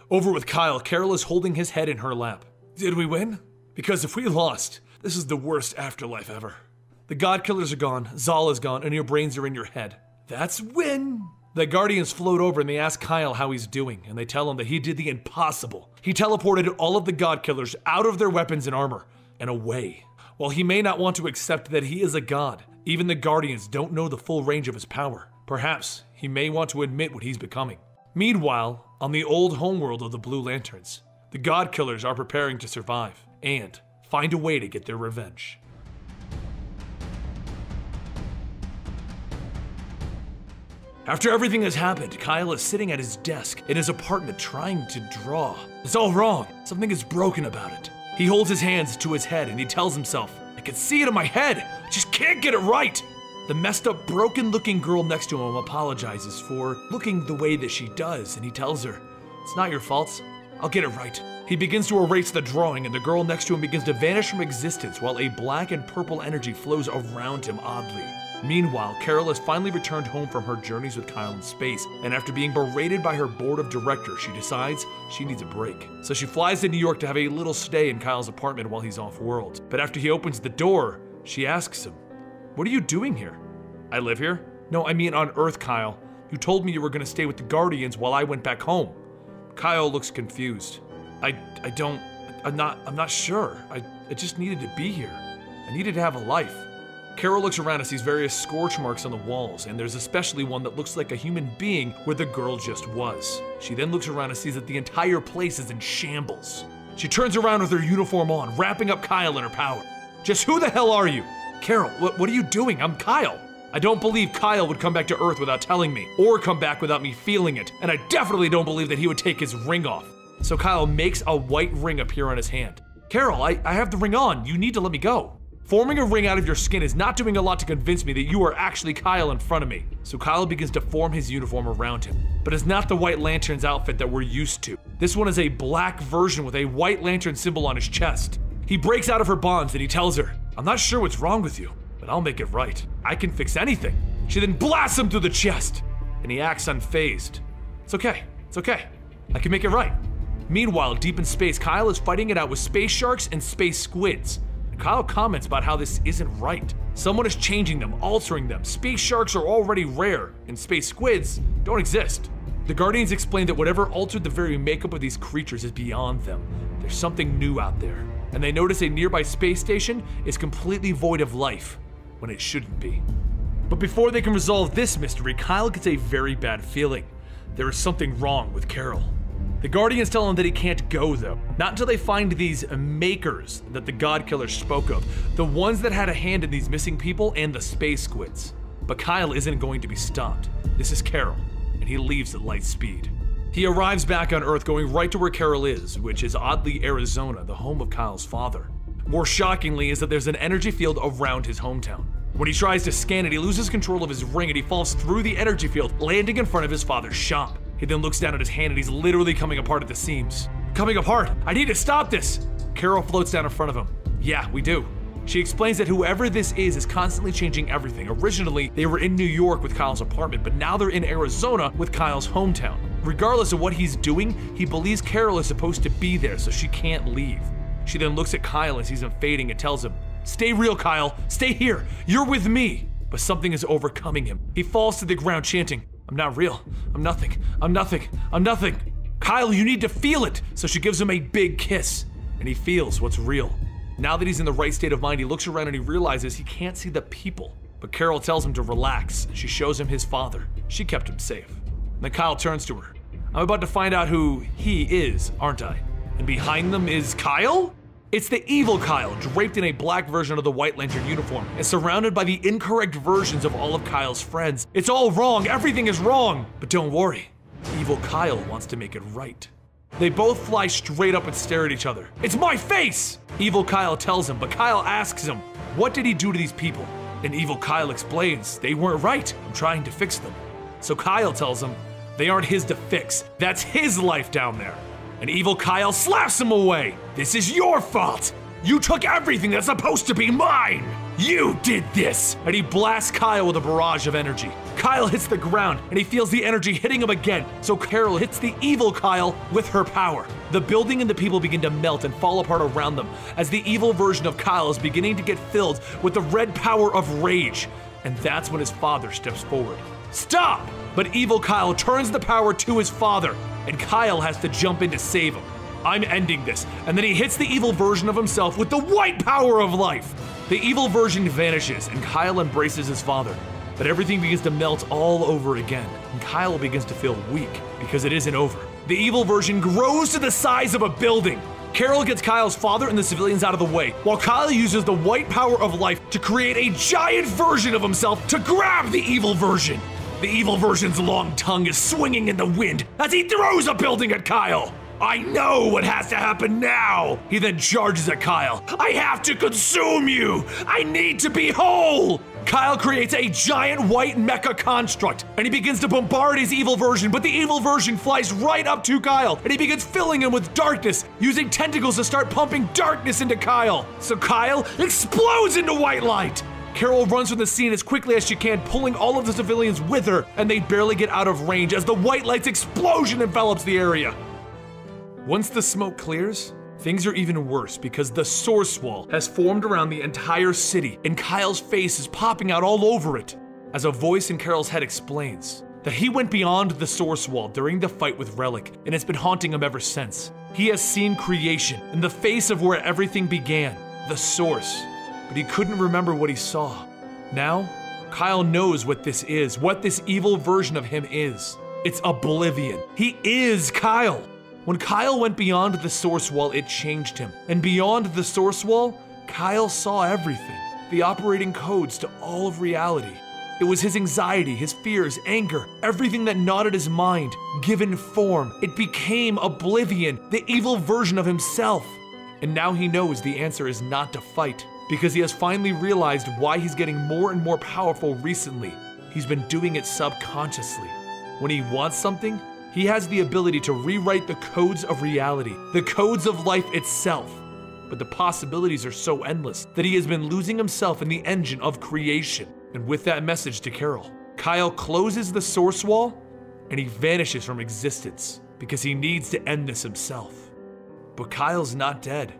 Over with Kyle, Carol is holding his head in her lap. Did we win? Because if we lost, this is the worst afterlife ever. The God Killers are gone, Zal is gone, and your brains are in your head. That's win! The Guardians float over and they ask Kyle how he's doing, and they tell him that he did the impossible. He teleported all of the God Killers out of their weapons and armor and away. While he may not want to accept that he is a god, even the Guardians don't know the full range of his power. Perhaps he may want to admit what he's becoming. Meanwhile, on the old homeworld of the Blue Lanterns, the God Killers are preparing to survive and find a way to get their revenge. After everything has happened, Kyle is sitting at his desk in his apartment trying to draw. It's all wrong. Something is broken about it. He holds his hands to his head and he tells himself, I can see it in my head. I just can't get it right. The messed up, broken looking girl next to him apologizes for looking the way that she does, and he tells her, It's not your fault. I'll get it right. He begins to erase the drawing, and the girl next to him begins to vanish from existence while a black and purple energy flows around him oddly. Meanwhile, Carol has finally returned home from her journeys with Kyle in space, and after being berated by her board of directors, she decides she needs a break. So she flies to New York to have a little stay in Kyle's apartment while he's off world. But after he opens the door, she asks him, what are you doing here? I live here? No, I mean on Earth, Kyle. You told me you were gonna stay with the Guardians while I went back home. Kyle looks confused. I I don't I'm not I'm not sure. I, I just needed to be here. I needed to have a life. Carol looks around and sees various scorch marks on the walls, and there's especially one that looks like a human being where the girl just was. She then looks around and sees that the entire place is in shambles. She turns around with her uniform on, wrapping up Kyle in her power. Just who the hell are you? Carol, what, what are you doing? I'm Kyle. I don't believe Kyle would come back to Earth without telling me, or come back without me feeling it, and I definitely don't believe that he would take his ring off. So Kyle makes a white ring appear on his hand. Carol, I, I have the ring on. You need to let me go. Forming a ring out of your skin is not doing a lot to convince me that you are actually Kyle in front of me. So Kyle begins to form his uniform around him. But it's not the White Lantern's outfit that we're used to. This one is a black version with a White Lantern symbol on his chest. He breaks out of her bonds and he tells her, I'm not sure what's wrong with you, but I'll make it right. I can fix anything. She then blasts him through the chest, and he acts unfazed. It's okay, it's okay. I can make it right. Meanwhile, deep in space, Kyle is fighting it out with space sharks and space squids. Kyle comments about how this isn't right. Someone is changing them, altering them. Space sharks are already rare, and space squids don't exist. The Guardians explain that whatever altered the very makeup of these creatures is beyond them. There's something new out there and they notice a nearby space station is completely void of life when it shouldn't be. But before they can resolve this mystery, Kyle gets a very bad feeling. There is something wrong with Carol. The Guardians tell him that he can't go, though. Not until they find these makers that the God Killer spoke of. The ones that had a hand in these missing people and the space squids. But Kyle isn't going to be stopped. This is Carol, and he leaves at light speed. He arrives back on Earth going right to where Carol is, which is oddly Arizona, the home of Kyle's father. More shockingly is that there's an energy field around his hometown. When he tries to scan it, he loses control of his ring and he falls through the energy field, landing in front of his father's shop. He then looks down at his hand and he's literally coming apart at the seams. Coming apart! I need to stop this! Carol floats down in front of him. Yeah, we do. She explains that whoever this is is constantly changing everything. Originally, they were in New York with Kyle's apartment, but now they're in Arizona with Kyle's hometown. Regardless of what he's doing, he believes Carol is supposed to be there, so she can't leave. She then looks at Kyle and sees him fading and tells him, Stay real, Kyle. Stay here. You're with me. But something is overcoming him. He falls to the ground chanting, I'm not real. I'm nothing. I'm nothing. I'm nothing. Kyle, you need to feel it. So she gives him a big kiss, and he feels what's real. Now that he's in the right state of mind, he looks around and he realizes he can't see the people. But Carol tells him to relax, she shows him his father. She kept him safe. And then Kyle turns to her. I'm about to find out who he is, aren't I? And behind them is Kyle? It's the evil Kyle, draped in a black version of the White Lantern uniform, and surrounded by the incorrect versions of all of Kyle's friends. It's all wrong, everything is wrong! But don't worry, evil Kyle wants to make it right. They both fly straight up and stare at each other. It's my face! Evil Kyle tells him, but Kyle asks him, What did he do to these people? And Evil Kyle explains, They weren't right. I'm trying to fix them. So Kyle tells him, They aren't his to fix. That's his life down there and Evil Kyle slaps him away. This is your fault. You took everything that's supposed to be mine. You did this! And he blasts Kyle with a barrage of energy. Kyle hits the ground and he feels the energy hitting him again, so Carol hits the evil Kyle with her power. The building and the people begin to melt and fall apart around them as the evil version of Kyle is beginning to get filled with the red power of rage. And that's when his father steps forward. Stop! But evil Kyle turns the power to his father and Kyle has to jump in to save him. I'm ending this. And then he hits the evil version of himself with the white power of life. The evil version vanishes, and Kyle embraces his father. But everything begins to melt all over again, and Kyle begins to feel weak because it isn't over. The evil version grows to the size of a building. Carol gets Kyle's father and the civilians out of the way, while Kyle uses the white power of life to create a giant version of himself to grab the evil version. The evil version's long tongue is swinging in the wind as he throws a building at Kyle. I know what has to happen now! He then charges at Kyle. I have to consume you! I need to be whole! Kyle creates a giant white mecha construct, and he begins to bombard his evil version, but the evil version flies right up to Kyle, and he begins filling him with darkness, using tentacles to start pumping darkness into Kyle. So Kyle explodes into white light! Carol runs from the scene as quickly as she can, pulling all of the civilians with her, and they barely get out of range as the white light's explosion envelops the area. Once the smoke clears, things are even worse because the source wall has formed around the entire city, and Kyle's face is popping out all over it. As a voice in Carol's head explains, that he went beyond the source wall during the fight with Relic, and it's been haunting him ever since. He has seen creation in the face of where everything began, the source but he couldn't remember what he saw. Now, Kyle knows what this is, what this evil version of him is. It's oblivion. He is Kyle. When Kyle went beyond the source wall, it changed him. And beyond the source wall, Kyle saw everything the operating codes to all of reality. It was his anxiety, his fears, anger, everything that gnawed at his mind, given form. It became oblivion, the evil version of himself. And now he knows the answer is not to fight, because he has finally realized why he's getting more and more powerful recently. He's been doing it subconsciously. When he wants something, he has the ability to rewrite the codes of reality, the codes of life itself. But the possibilities are so endless that he has been losing himself in the engine of creation. And with that message to Carol, Kyle closes the source wall and he vanishes from existence because he needs to end this himself. But Kyle's not dead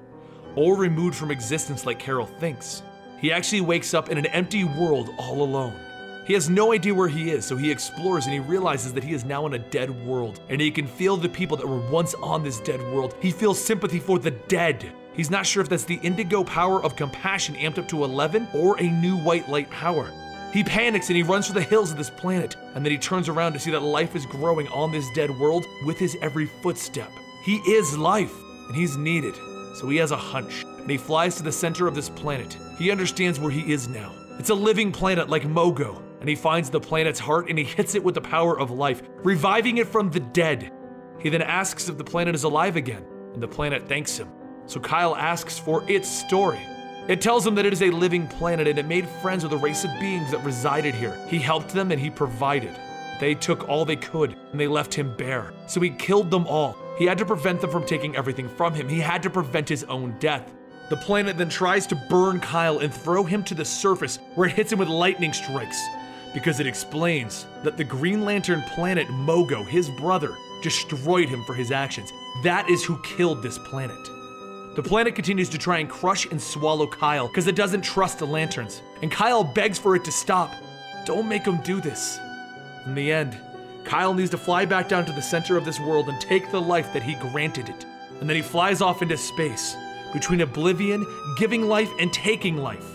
or removed from existence like Carol thinks. He actually wakes up in an empty world all alone. He has no idea where he is, so he explores and he realizes that he is now in a dead world, and he can feel the people that were once on this dead world. He feels sympathy for the dead. He's not sure if that's the indigo power of compassion amped up to 11 or a new white light power. He panics and he runs for the hills of this planet, and then he turns around to see that life is growing on this dead world with his every footstep. He is life, and he's needed so he has a hunch, and he flies to the center of this planet. He understands where he is now. It's a living planet like Mogo, and he finds the planet's heart and he hits it with the power of life, reviving it from the dead. He then asks if the planet is alive again, and the planet thanks him. So Kyle asks for its story. It tells him that it is a living planet and it made friends with a race of beings that resided here. He helped them and he provided. They took all they could and they left him bare. So he killed them all he had to prevent them from taking everything from him. He had to prevent his own death. The planet then tries to burn Kyle and throw him to the surface where it hits him with lightning strikes. Because it explains that the Green Lantern planet Mogo, his brother, destroyed him for his actions. That is who killed this planet. The planet continues to try and crush and swallow Kyle because it doesn't trust the lanterns. And Kyle begs for it to stop. Don't make him do this. In the end, Kyle needs to fly back down to the center of this world and take the life that he granted it. And then he flies off into space, between oblivion, giving life, and taking life.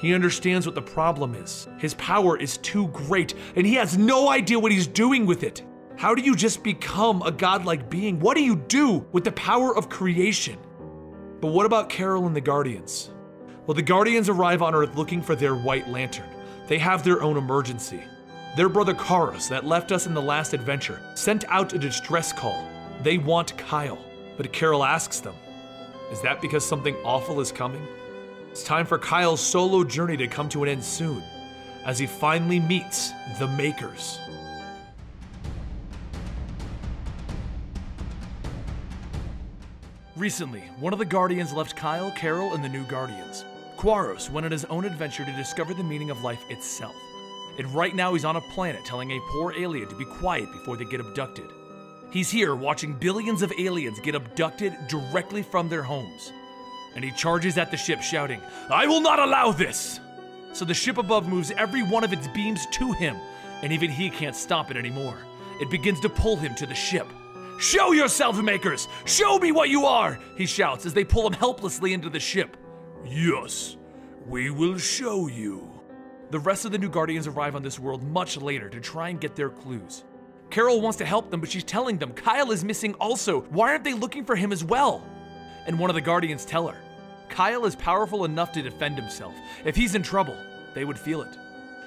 He understands what the problem is. His power is too great, and he has no idea what he's doing with it. How do you just become a godlike being? What do you do with the power of creation? But what about Carol and the Guardians? Well, the Guardians arrive on Earth looking for their White Lantern. They have their own emergency. Their brother Quaros, that left us in the last adventure, sent out a distress call. They want Kyle. But Carol asks them, Is that because something awful is coming? It's time for Kyle's solo journey to come to an end soon, as he finally meets the Makers. Recently, one of the Guardians left Kyle, Carol, and the new Guardians. Quaros went on his own adventure to discover the meaning of life itself. And right now he's on a planet telling a poor alien to be quiet before they get abducted. He's here watching billions of aliens get abducted directly from their homes. And he charges at the ship shouting, I will not allow this! So the ship above moves every one of its beams to him, and even he can't stop it anymore. It begins to pull him to the ship. Show yourself, makers! Show me what you are! He shouts as they pull him helplessly into the ship. Yes, we will show you. The rest of the new Guardians arrive on this world much later to try and get their clues. Carol wants to help them, but she's telling them Kyle is missing also. Why aren't they looking for him as well? And one of the Guardians tell her Kyle is powerful enough to defend himself. If he's in trouble, they would feel it.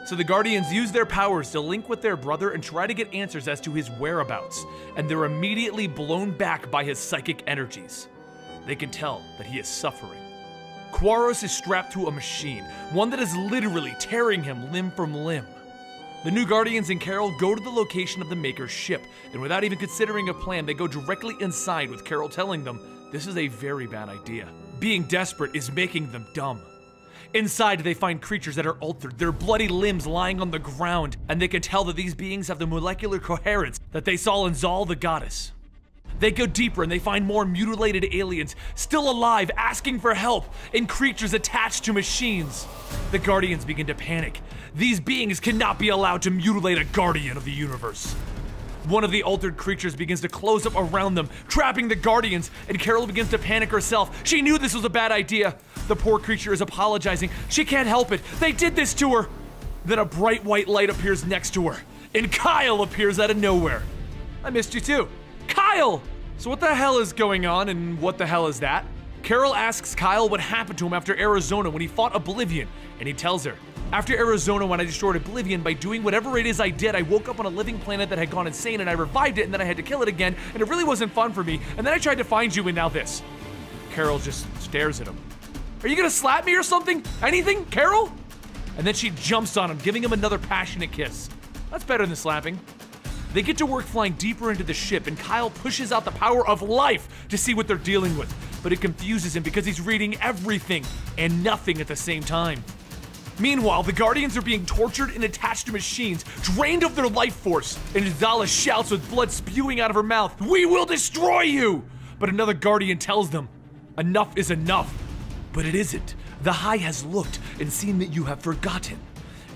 So the Guardians use their powers to link with their brother and try to get answers as to his whereabouts, and they're immediately blown back by his psychic energies. They can tell that he is suffering. Quaros is strapped to a machine, one that is literally tearing him limb from limb. The new Guardians and Carol go to the location of the Maker's ship, and without even considering a plan, they go directly inside with Carol telling them this is a very bad idea. Being desperate is making them dumb. Inside, they find creatures that are altered, their bloody limbs lying on the ground, and they can tell that these beings have the molecular coherence that they saw in Zal the goddess. They go deeper and they find more mutilated aliens, still alive, asking for help, and creatures attached to machines. The Guardians begin to panic. These beings cannot be allowed to mutilate a Guardian of the universe. One of the altered creatures begins to close up around them, trapping the Guardians, and Carol begins to panic herself. She knew this was a bad idea. The poor creature is apologizing. She can't help it. They did this to her. Then a bright white light appears next to her, and Kyle appears out of nowhere. I missed you too. Kyle! So what the hell is going on, and what the hell is that? Carol asks Kyle what happened to him after Arizona when he fought Oblivion, and he tells her, after Arizona, when I destroyed Oblivion, by doing whatever it is I did, I woke up on a living planet that had gone insane and I revived it and then I had to kill it again, and it really wasn't fun for me, and then I tried to find you and now this. Carol just stares at him. Are you gonna slap me or something? Anything, Carol? And then she jumps on him, giving him another passionate kiss. That's better than slapping. They get to work flying deeper into the ship, and Kyle pushes out the power of life to see what they're dealing with. But it confuses him because he's reading everything and nothing at the same time. Meanwhile, the Guardians are being tortured and attached to machines, drained of their life force, and Zala shouts with blood spewing out of her mouth, We will destroy you! But another Guardian tells them, Enough is enough. But it isn't. The High has looked and seen that you have forgotten.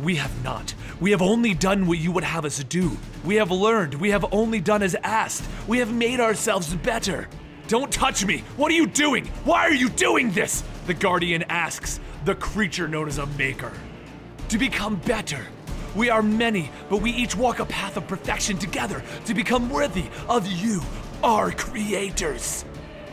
We have not. We have only done what you would have us do. We have learned. We have only done as asked. We have made ourselves better. Don't touch me! What are you doing? Why are you doing this? The Guardian asks, the creature known as a Maker. To become better. We are many, but we each walk a path of perfection together to become worthy of you, our creators.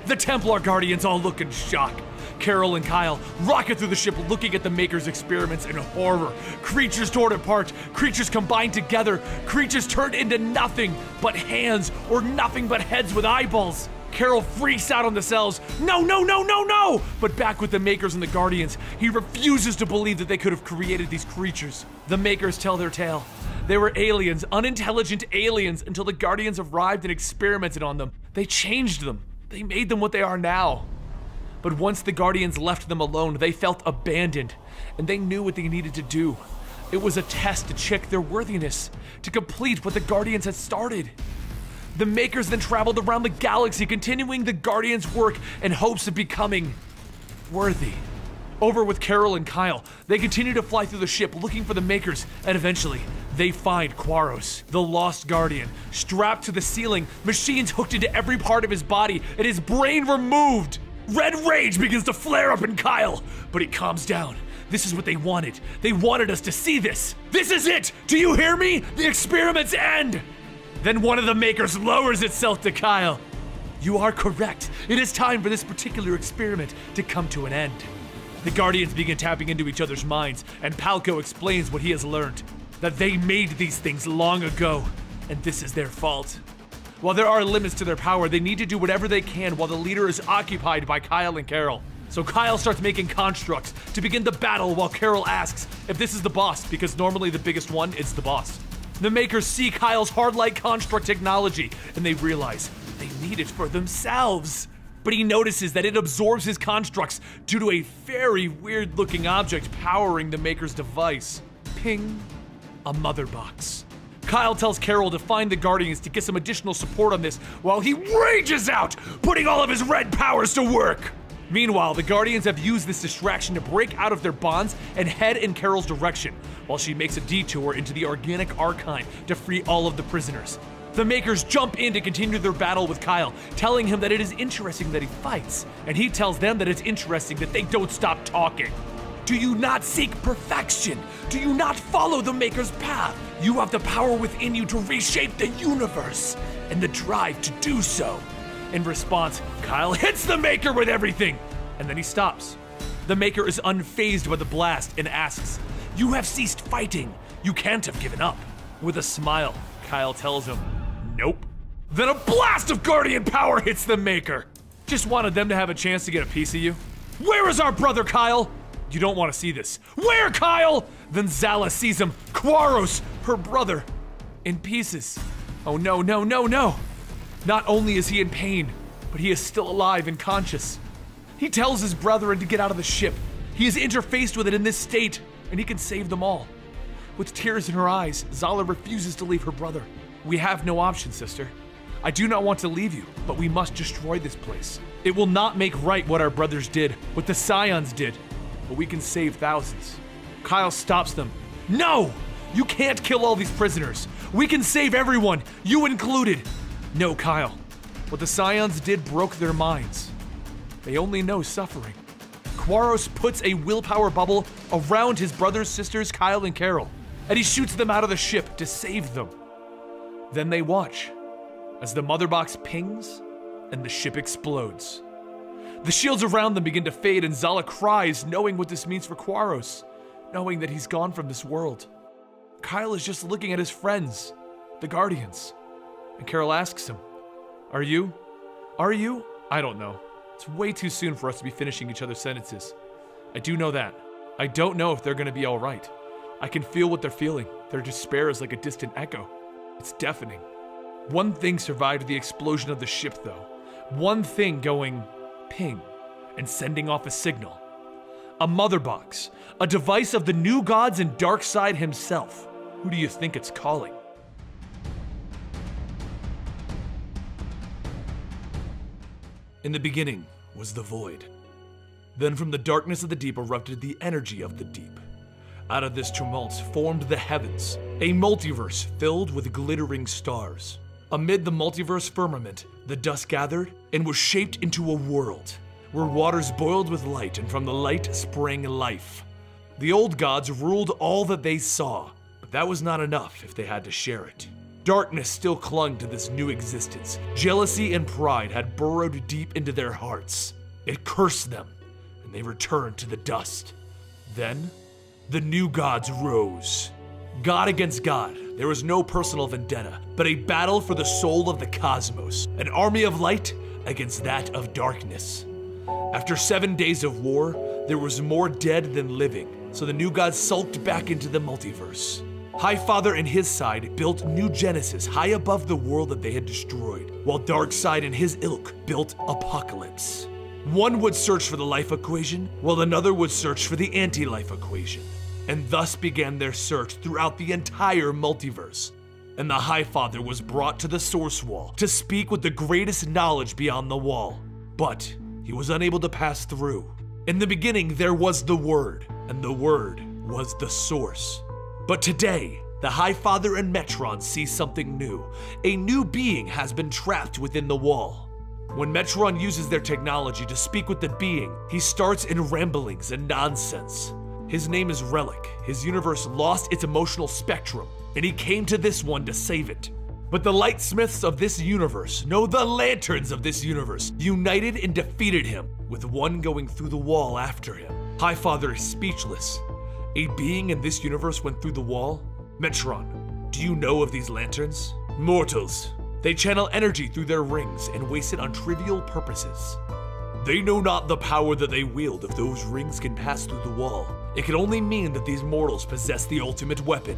The Templar Guardians all look in shock. Carol and Kyle rocket through the ship looking at the Maker's experiments in horror. Creatures torn apart, creatures combined together, creatures turned into nothing but hands or nothing but heads with eyeballs. Carol freaks out on the cells. No, no, no, no, no! But back with the Makers and the Guardians, he refuses to believe that they could have created these creatures. The Makers tell their tale. They were aliens, unintelligent aliens, until the Guardians arrived and experimented on them. They changed them. They made them what they are now. But once the Guardians left them alone, they felt abandoned, and they knew what they needed to do. It was a test to check their worthiness, to complete what the Guardians had started. The Makers then traveled around the galaxy, continuing the Guardians' work in hopes of becoming worthy. Over with Carol and Kyle, they continue to fly through the ship looking for the Makers, and eventually, they find Quaros, the lost Guardian, strapped to the ceiling, machines hooked into every part of his body, and his brain removed. Red rage begins to flare up in Kyle, but he calms down. This is what they wanted. They wanted us to see this. This is it! Do you hear me? The experiment's end! Then one of the Makers lowers itself to Kyle. You are correct. It is time for this particular experiment to come to an end. The Guardians begin tapping into each other's minds, and Palco explains what he has learned that they made these things long ago, and this is their fault. While there are limits to their power, they need to do whatever they can while the leader is occupied by Kyle and Carol. So Kyle starts making constructs to begin the battle while Carol asks if this is the boss, because normally the biggest one is the boss. The makers see Kyle's hard-light construct technology, and they realize they need it for themselves but he notices that it absorbs his constructs due to a very weird looking object powering the maker's device. Ping, a mother box. Kyle tells Carol to find the Guardians to get some additional support on this while he rages out, putting all of his red powers to work. Meanwhile, the Guardians have used this distraction to break out of their bonds and head in Carol's direction, while she makes a detour into the Organic Archive to free all of the prisoners. The Makers jump in to continue their battle with Kyle, telling him that it is interesting that he fights, and he tells them that it's interesting that they don't stop talking. Do you not seek perfection? Do you not follow the Maker's path? You have the power within you to reshape the universe, and the drive to do so. In response, Kyle hits the Maker with everything, and then he stops. The Maker is unfazed by the blast and asks, You have ceased fighting. You can't have given up. With a smile, Kyle tells him, Nope. Then a blast of Guardian power hits the Maker. Just wanted them to have a chance to get a piece of you. Where is our brother, Kyle? You don't want to see this. Where, Kyle? Then Zala sees him. Quaros, her brother, in pieces. Oh no, no, no, no. Not only is he in pain, but he is still alive and conscious. He tells his brethren to get out of the ship. He is interfaced with it in this state, and he can save them all. With tears in her eyes, Zala refuses to leave her brother. We have no option, sister. I do not want to leave you, but we must destroy this place. It will not make right what our brothers did, what the Scions did, but we can save thousands. Kyle stops them. No! You can't kill all these prisoners. We can save everyone, you included. No, Kyle. What the Scions did broke their minds. They only know suffering. Quaros puts a willpower bubble around his brothers, sisters, Kyle, and Carol, and he shoots them out of the ship to save them. Then they watch as the mother box pings and the ship explodes. The shields around them begin to fade, and Zala cries, knowing what this means for Quaros, knowing that he's gone from this world. Kyle is just looking at his friends, the Guardians, and Carol asks him, Are you? Are you? I don't know. It's way too soon for us to be finishing each other's sentences. I do know that. I don't know if they're gonna be alright. I can feel what they're feeling. Their despair is like a distant echo. It's deafening. One thing survived the explosion of the ship, though. One thing going ping and sending off a signal. A mother box, a device of the new gods and Darkseid himself. Who do you think it's calling? In the beginning was the void. Then from the darkness of the deep erupted the energy of the deep. Out of this tumult formed the heavens, a multiverse filled with glittering stars. Amid the multiverse firmament, the dust gathered and was shaped into a world where waters boiled with light and from the light sprang life. The old gods ruled all that they saw, but that was not enough if they had to share it. Darkness still clung to this new existence. Jealousy and pride had burrowed deep into their hearts. It cursed them, and they returned to the dust. Then, the new gods rose. God against God, there was no personal vendetta, but a battle for the soul of the cosmos, an army of light against that of darkness. After seven days of war, there was more dead than living, so the new gods sulked back into the multiverse. High Father and his side built New Genesis high above the world that they had destroyed, while Darkseid and his ilk built Apokolips. One would search for the life equation, while another would search for the anti life equation. And thus began their search throughout the entire multiverse. And the High Father was brought to the Source Wall to speak with the greatest knowledge beyond the wall. But he was unable to pass through. In the beginning, there was the Word, and the Word was the Source. But today, the High Father and Metron see something new. A new being has been trapped within the wall. When Metron uses their technology to speak with the being, he starts in ramblings and nonsense. His name is Relic. His universe lost its emotional spectrum, and he came to this one to save it. But the lightsmiths of this universe, no, the lanterns of this universe, united and defeated him, with one going through the wall after him. High Father is speechless. A being in this universe went through the wall? Metron, do you know of these lanterns? Mortals. They channel energy through their rings and waste it on trivial purposes. They know not the power that they wield if those rings can pass through the wall. It can only mean that these mortals possess the ultimate weapon.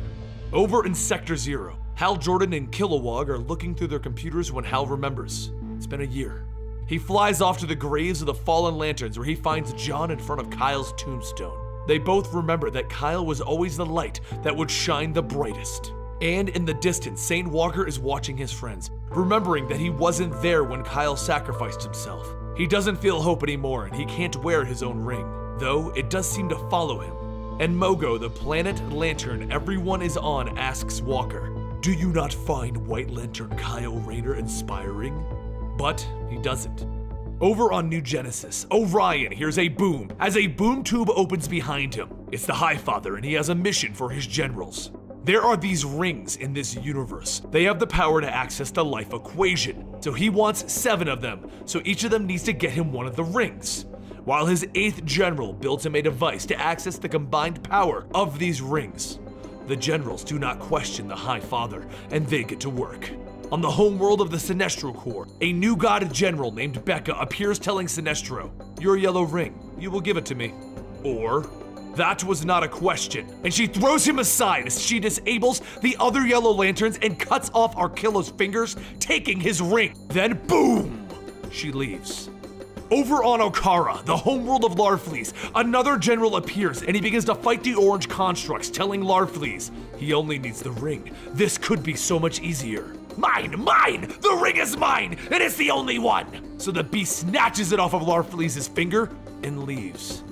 Over in Sector Zero, Hal Jordan and Kilowog are looking through their computers when Hal remembers. It's been a year. He flies off to the graves of the fallen lanterns where he finds John in front of Kyle's tombstone. They both remember that Kyle was always the light that would shine the brightest. And in the distance, St. Walker is watching his friends, remembering that he wasn't there when Kyle sacrificed himself. He doesn't feel hope anymore and he can't wear his own ring, though it does seem to follow him. And Mogo, the planet lantern everyone is on, asks Walker, Do you not find White Lantern Kyle Rayner inspiring? But he doesn't. Over on New Genesis, Orion hears a boom as a boom tube opens behind him. It's the High Father, and he has a mission for his generals. There are these rings in this universe. They have the power to access the life equation. So he wants seven of them, so each of them needs to get him one of the rings. While his eighth general builds him a device to access the combined power of these rings. The generals do not question the High Father, and they get to work. On the homeworld of the Sinestro Corps, a new god general named Becca appears telling Sinestro, Your yellow ring, you will give it to me. Or, that was not a question. And she throws him aside as she disables the other yellow lanterns and cuts off Arkillo's fingers, taking his ring. Then, boom! She leaves. Over on Okaara, the homeworld of Larfleeze, another general appears and he begins to fight the orange constructs, telling Larfleeze he only needs the ring. This could be so much easier. Mine, mine! The ring is mine! and It is the only one! So the beast snatches it off of Larfleeze's finger and leaves.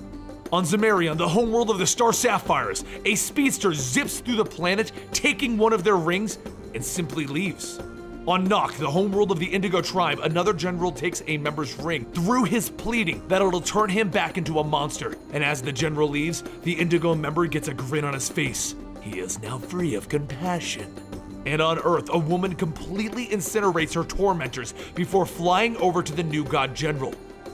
On Zamaron, the homeworld of the Star Sapphires, a speedster zips through the planet, taking one of their rings, and simply leaves. On Nok, the homeworld of the Indigo tribe, another general takes a member's ring through his pleading that it'll turn him back into a monster. And as the general leaves, the Indigo member gets a grin on his face. He is now free of compassion. And on Earth, a woman completely incinerates her tormentors before flying over to the new god general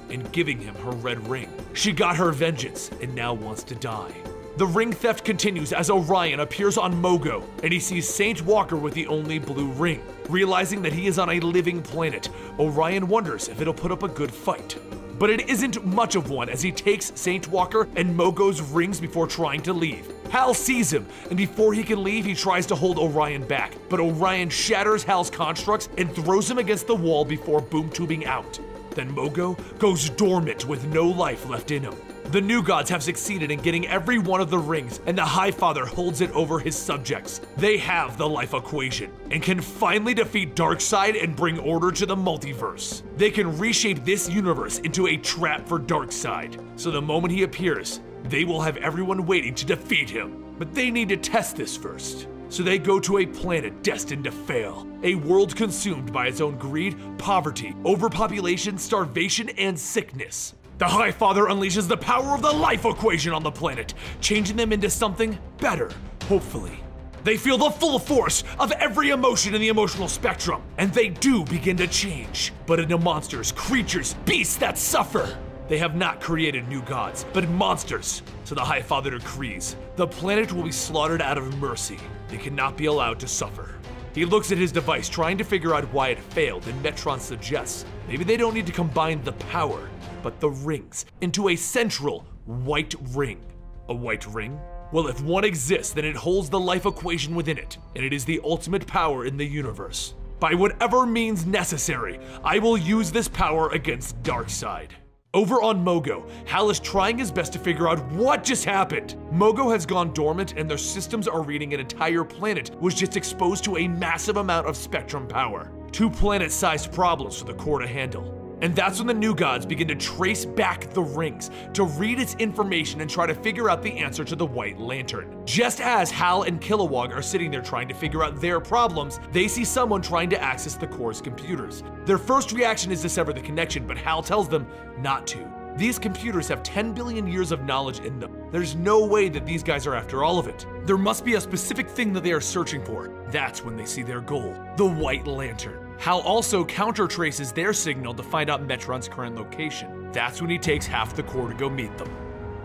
and giving him her red ring. She got her vengeance and now wants to die. The ring theft continues as Orion appears on Mogo and he sees Saint Walker with the only blue ring. Realizing that he is on a living planet, Orion wonders if it'll put up a good fight. But it isn't much of one as he takes Saint Walker and Mogo's rings before trying to leave. Hal sees him, and before he can leave, he tries to hold Orion back. But Orion shatters Hal's constructs and throws him against the wall before boom tubing out. Then Mogo goes dormant with no life left in him. The new gods have succeeded in getting every one of the rings, and the High Father holds it over his subjects. They have the life equation and can finally defeat Darkseid and bring order to the multiverse. They can reshape this universe into a trap for Darkseid. So the moment he appears, they will have everyone waiting to defeat him. But they need to test this first. So they go to a planet destined to fail. A world consumed by its own greed, poverty, overpopulation, starvation, and sickness. The High Father unleashes the power of the life equation on the planet, changing them into something better, hopefully. They feel the full force of every emotion in the emotional spectrum, and they do begin to change, but into monsters, creatures, beasts that suffer. They have not created new gods, but monsters. So the High Father decrees the planet will be slaughtered out of mercy. They cannot be allowed to suffer. He looks at his device, trying to figure out why it failed, and Metron suggests maybe they don't need to combine the power, but the rings, into a central white ring. A white ring? Well, if one exists, then it holds the life equation within it, and it is the ultimate power in the universe. By whatever means necessary, I will use this power against Darkseid. Over on Mogo, Hal is trying his best to figure out what just happened. Mogo has gone dormant and their systems are reading an entire planet was just exposed to a massive amount of spectrum power. Two planet-sized problems for the Corps to handle. And that's when the new gods begin to trace back the rings to read its information and try to figure out the answer to the White Lantern. Just as Hal and Kilowog are sitting there trying to figure out their problems, they see someone trying to access the Corps' computers. Their first reaction is to sever the connection, but Hal tells them not to. These computers have 10 billion years of knowledge in them. There's no way that these guys are after all of it. There must be a specific thing that they are searching for. That's when they see their goal the White Lantern. Hal also counter traces their signal to find out Metron's current location. That's when he takes half the Corps to go meet them.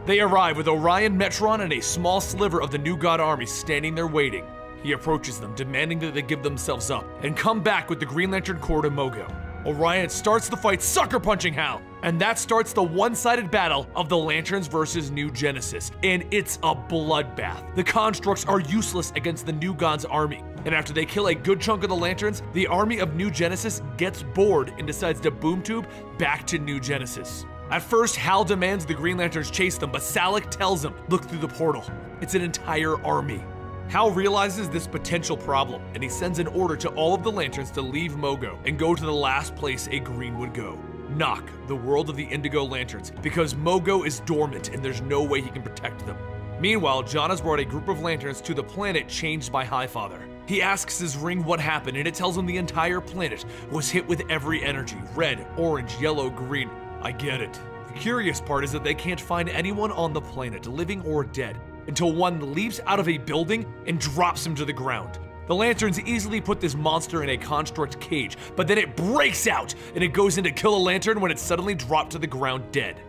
They arrive with Orion, Metron, and a small sliver of the New God army standing there waiting. He approaches them, demanding that they give themselves up, and come back with the Green Lantern Corps to Mogo. Orion starts the fight sucker punching Hal, and that starts the one-sided battle of the Lanterns versus New Genesis, and it's a bloodbath. The constructs are useless against the New God's army, and after they kill a good chunk of the Lanterns, the army of New Genesis gets bored and decides to boom tube back to New Genesis. At first, Hal demands the Green Lanterns chase them, but Salaak tells him, look through the portal. It's an entire army. Hal realizes this potential problem, and he sends an order to all of the Lanterns to leave Mogo and go to the last place a Green would go. Nok, the world of the Indigo Lanterns, because Mogo is dormant and there's no way he can protect them. Meanwhile, John has brought a group of lanterns to the planet changed by Highfather. He asks his ring what happened, and it tells him the entire planet was hit with every energy red, orange, yellow, green. I get it. The curious part is that they can't find anyone on the planet, living or dead, until one leaps out of a building and drops him to the ground. The lanterns easily put this monster in a construct cage, but then it breaks out and it goes in to kill a lantern when it's suddenly dropped to the ground dead.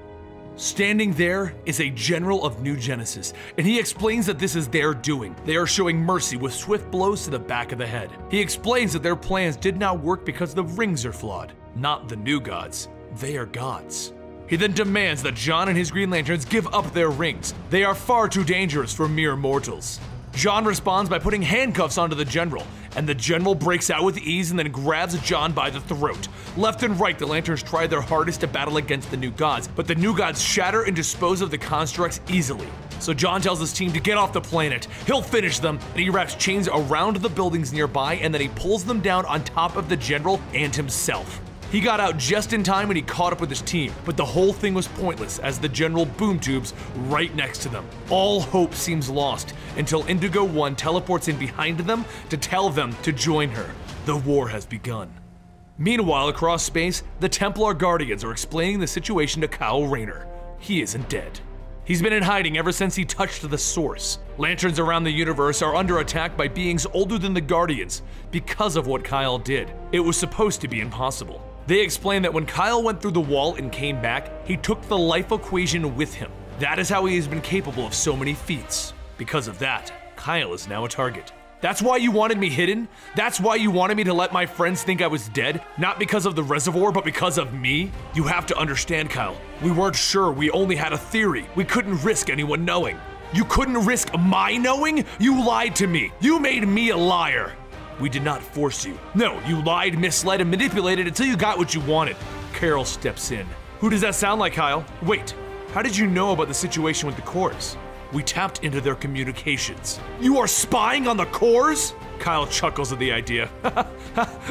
Standing there is a general of New Genesis, and he explains that this is their doing. They are showing mercy with swift blows to the back of the head. He explains that their plans did not work because the rings are flawed, not the new gods. They are gods. He then demands that John and his Green Lanterns give up their rings. They are far too dangerous for mere mortals. John responds by putting handcuffs onto the general, and the general breaks out with ease and then grabs John by the throat. Left and right, the Lanterns try their hardest to battle against the new gods, but the new gods shatter and dispose of the constructs easily. So John tells his team to get off the planet. He'll finish them, and he wraps chains around the buildings nearby, and then he pulls them down on top of the general and himself. He got out just in time when he caught up with his team, but the whole thing was pointless as the general boom tubes right next to them. All hope seems lost until Indigo 1 teleports in behind them to tell them to join her. The war has begun. Meanwhile, across space, the Templar Guardians are explaining the situation to Kyle Rayner. He isn't dead. He's been in hiding ever since he touched the source. Lanterns around the universe are under attack by beings older than the Guardians because of what Kyle did. It was supposed to be impossible. They explain that when Kyle went through the wall and came back, he took the life equation with him. That is how he has been capable of so many feats. Because of that, Kyle is now a target. That's why you wanted me hidden? That's why you wanted me to let my friends think I was dead? Not because of the reservoir, but because of me? You have to understand, Kyle. We weren't sure, we only had a theory. We couldn't risk anyone knowing. You couldn't risk my knowing? You lied to me. You made me a liar. We did not force you. No, you lied, misled, and manipulated until you got what you wanted. Carol steps in. Who does that sound like, Kyle? Wait, how did you know about the situation with the Corps? We tapped into their communications. You are spying on the Corps? Kyle chuckles at the idea.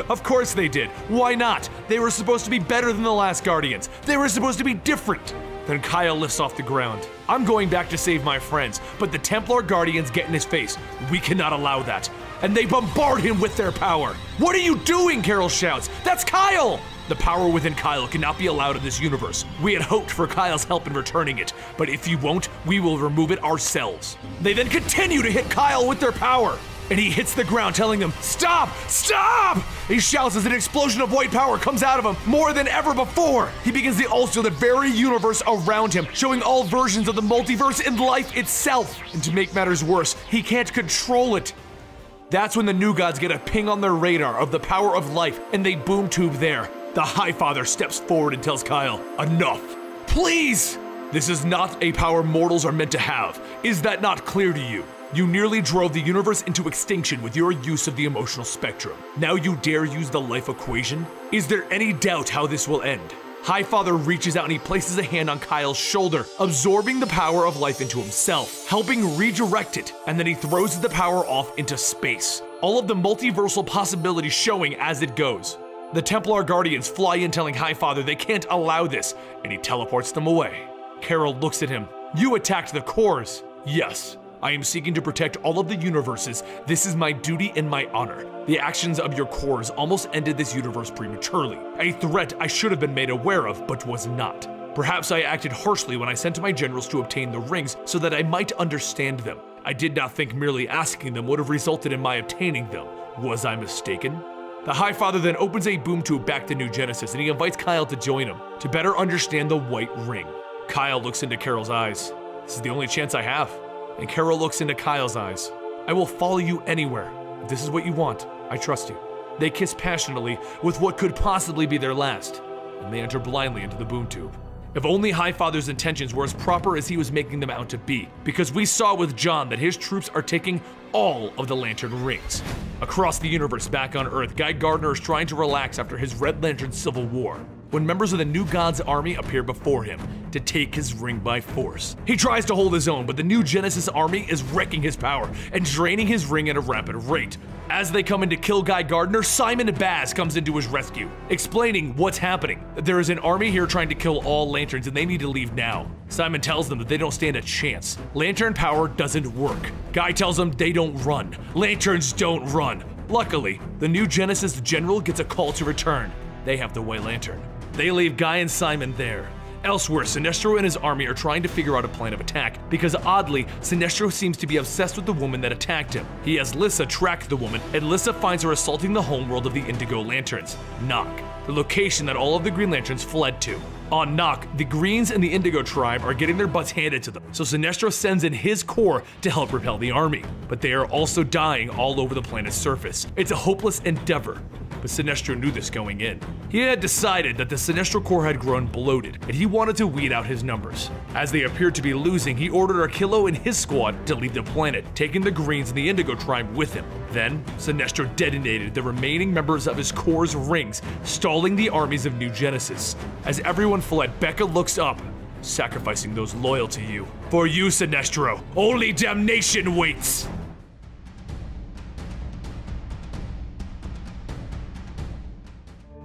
of course they did. Why not? They were supposed to be better than the last Guardians. They were supposed to be different. Then Kyle lifts off the ground. I'm going back to save my friends, but the Templar Guardians get in his face. We cannot allow that and they bombard him with their power. What are you doing? Carol shouts. That's Kyle! The power within Kyle cannot be allowed in this universe. We had hoped for Kyle's help in returning it, but if you won't, we will remove it ourselves. They then continue to hit Kyle with their power. And he hits the ground, telling them, Stop! Stop! He shouts as an explosion of white power comes out of him more than ever before. He begins to alter the very universe around him, showing all versions of the multiverse and life itself. And to make matters worse, he can't control it. That's when the new gods get a ping on their radar of the power of life and they boom tube there. The High Father steps forward and tells Kyle, Enough! Please! This is not a power mortals are meant to have. Is that not clear to you? You nearly drove the universe into extinction with your use of the emotional spectrum. Now you dare use the life equation? Is there any doubt how this will end? Highfather reaches out and he places a hand on Kyle's shoulder, absorbing the power of life into himself, helping redirect it, and then he throws the power off into space. All of the multiversal possibilities showing as it goes. The Templar Guardians fly in telling Highfather they can't allow this, and he teleports them away. Carol looks at him. You attacked the Corps. Yes, I am seeking to protect all of the universes. This is my duty and my honor. The actions of your Corps almost ended this universe prematurely. A threat I should have been made aware of, but was not. Perhaps I acted harshly when I sent my generals to obtain the rings so that I might understand them. I did not think merely asking them would have resulted in my obtaining them. Was I mistaken? The Highfather then opens a boom tube back to New Genesis and he invites Kyle to join him to better understand the White Ring. Kyle looks into Carol's eyes. This is the only chance I have. And Carol looks into Kyle's eyes. I will follow you anywhere. If this is what you want, I trust you. They kiss passionately with what could possibly be their last, and they enter blindly into the boom tube. If only Highfather's intentions were as proper as he was making them out to be, because we saw with John that his troops are taking all of the Lantern rings. Across the universe, back on Earth, Guy Gardner is trying to relax after his Red Lantern civil war when members of the New Gods army appear before him to take his ring by force. He tries to hold his own, but the New Genesis army is wrecking his power and draining his ring at a rapid rate. As they come in to kill Guy Gardner, Simon Baz comes into his rescue, explaining what's happening. There is an army here trying to kill all lanterns and they need to leave now. Simon tells them that they don't stand a chance. Lantern power doesn't work. Guy tells them they don't run. Lanterns don't run. Luckily, the new Genesis general gets a call to return. They have the White Lantern. They leave Guy and Simon there. Elsewhere, Sinestro and his army are trying to figure out a plan of attack, because oddly, Sinestro seems to be obsessed with the woman that attacked him. He has Lyssa track the woman, and Lyssa finds her assaulting the homeworld of the Indigo Lanterns, Nok, the location that all of the Green Lanterns fled to. On Nok, the Greens and the Indigo tribe are getting their butts handed to them, so Sinestro sends in his corps to help repel the army. But they are also dying all over the planet's surface. It's a hopeless endeavor, but Sinestro knew this going in. He had decided that the Sinestro Corps had grown bloated, and he wanted to weed out his numbers. As they appeared to be losing, he ordered Arkillo and his squad to leave the planet, taking the Greens and the Indigo tribe with him. Then, Sinestro detonated the remaining members of his Corps' rings, stalling the armies of New Genesis. As everyone fled, Becca looks up, sacrificing those loyal to you. For you, Sinestro, only damnation waits!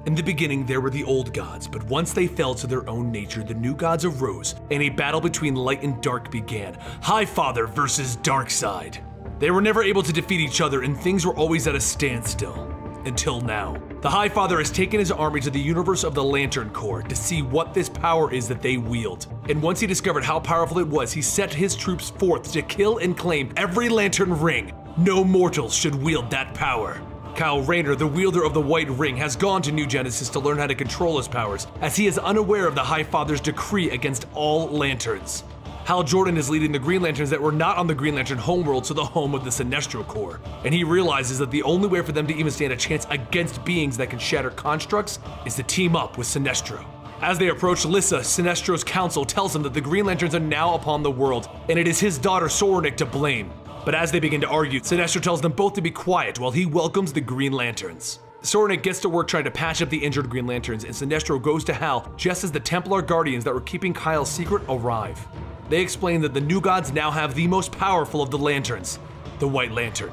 In the beginning, there were the old gods, but once they fell to their own nature, the new gods arose, and a battle between light and dark began High Father versus Darkseid. They were never able to defeat each other, and things were always at a standstill. Until now. The High Father has taken his army to the universe of the Lantern Corps to see what this power is that they wield. And once he discovered how powerful it was, he set his troops forth to kill and claim every Lantern Ring. No mortals should wield that power. Kyle Rayner, the wielder of the White Ring, has gone to New Genesis to learn how to control his powers, as he is unaware of the High Father's decree against all lanterns. Hal Jordan is leading the Green Lanterns that were not on the Green Lantern homeworld to the home of the Sinestro Corps, and he realizes that the only way for them to even stand a chance against beings that can shatter constructs is to team up with Sinestro. As they approach Lyssa, Sinestro's council tells him that the Green Lanterns are now upon the world, and it is his daughter Soranik to blame. But as they begin to argue, Sinestro tells them both to be quiet while he welcomes the Green Lanterns. Soranik gets to work trying to patch up the injured Green Lanterns, and Sinestro goes to Hal just as the Templar Guardians that were keeping Kyle's secret arrive. They explain that the New Gods now have the most powerful of the Lanterns, the White Lantern.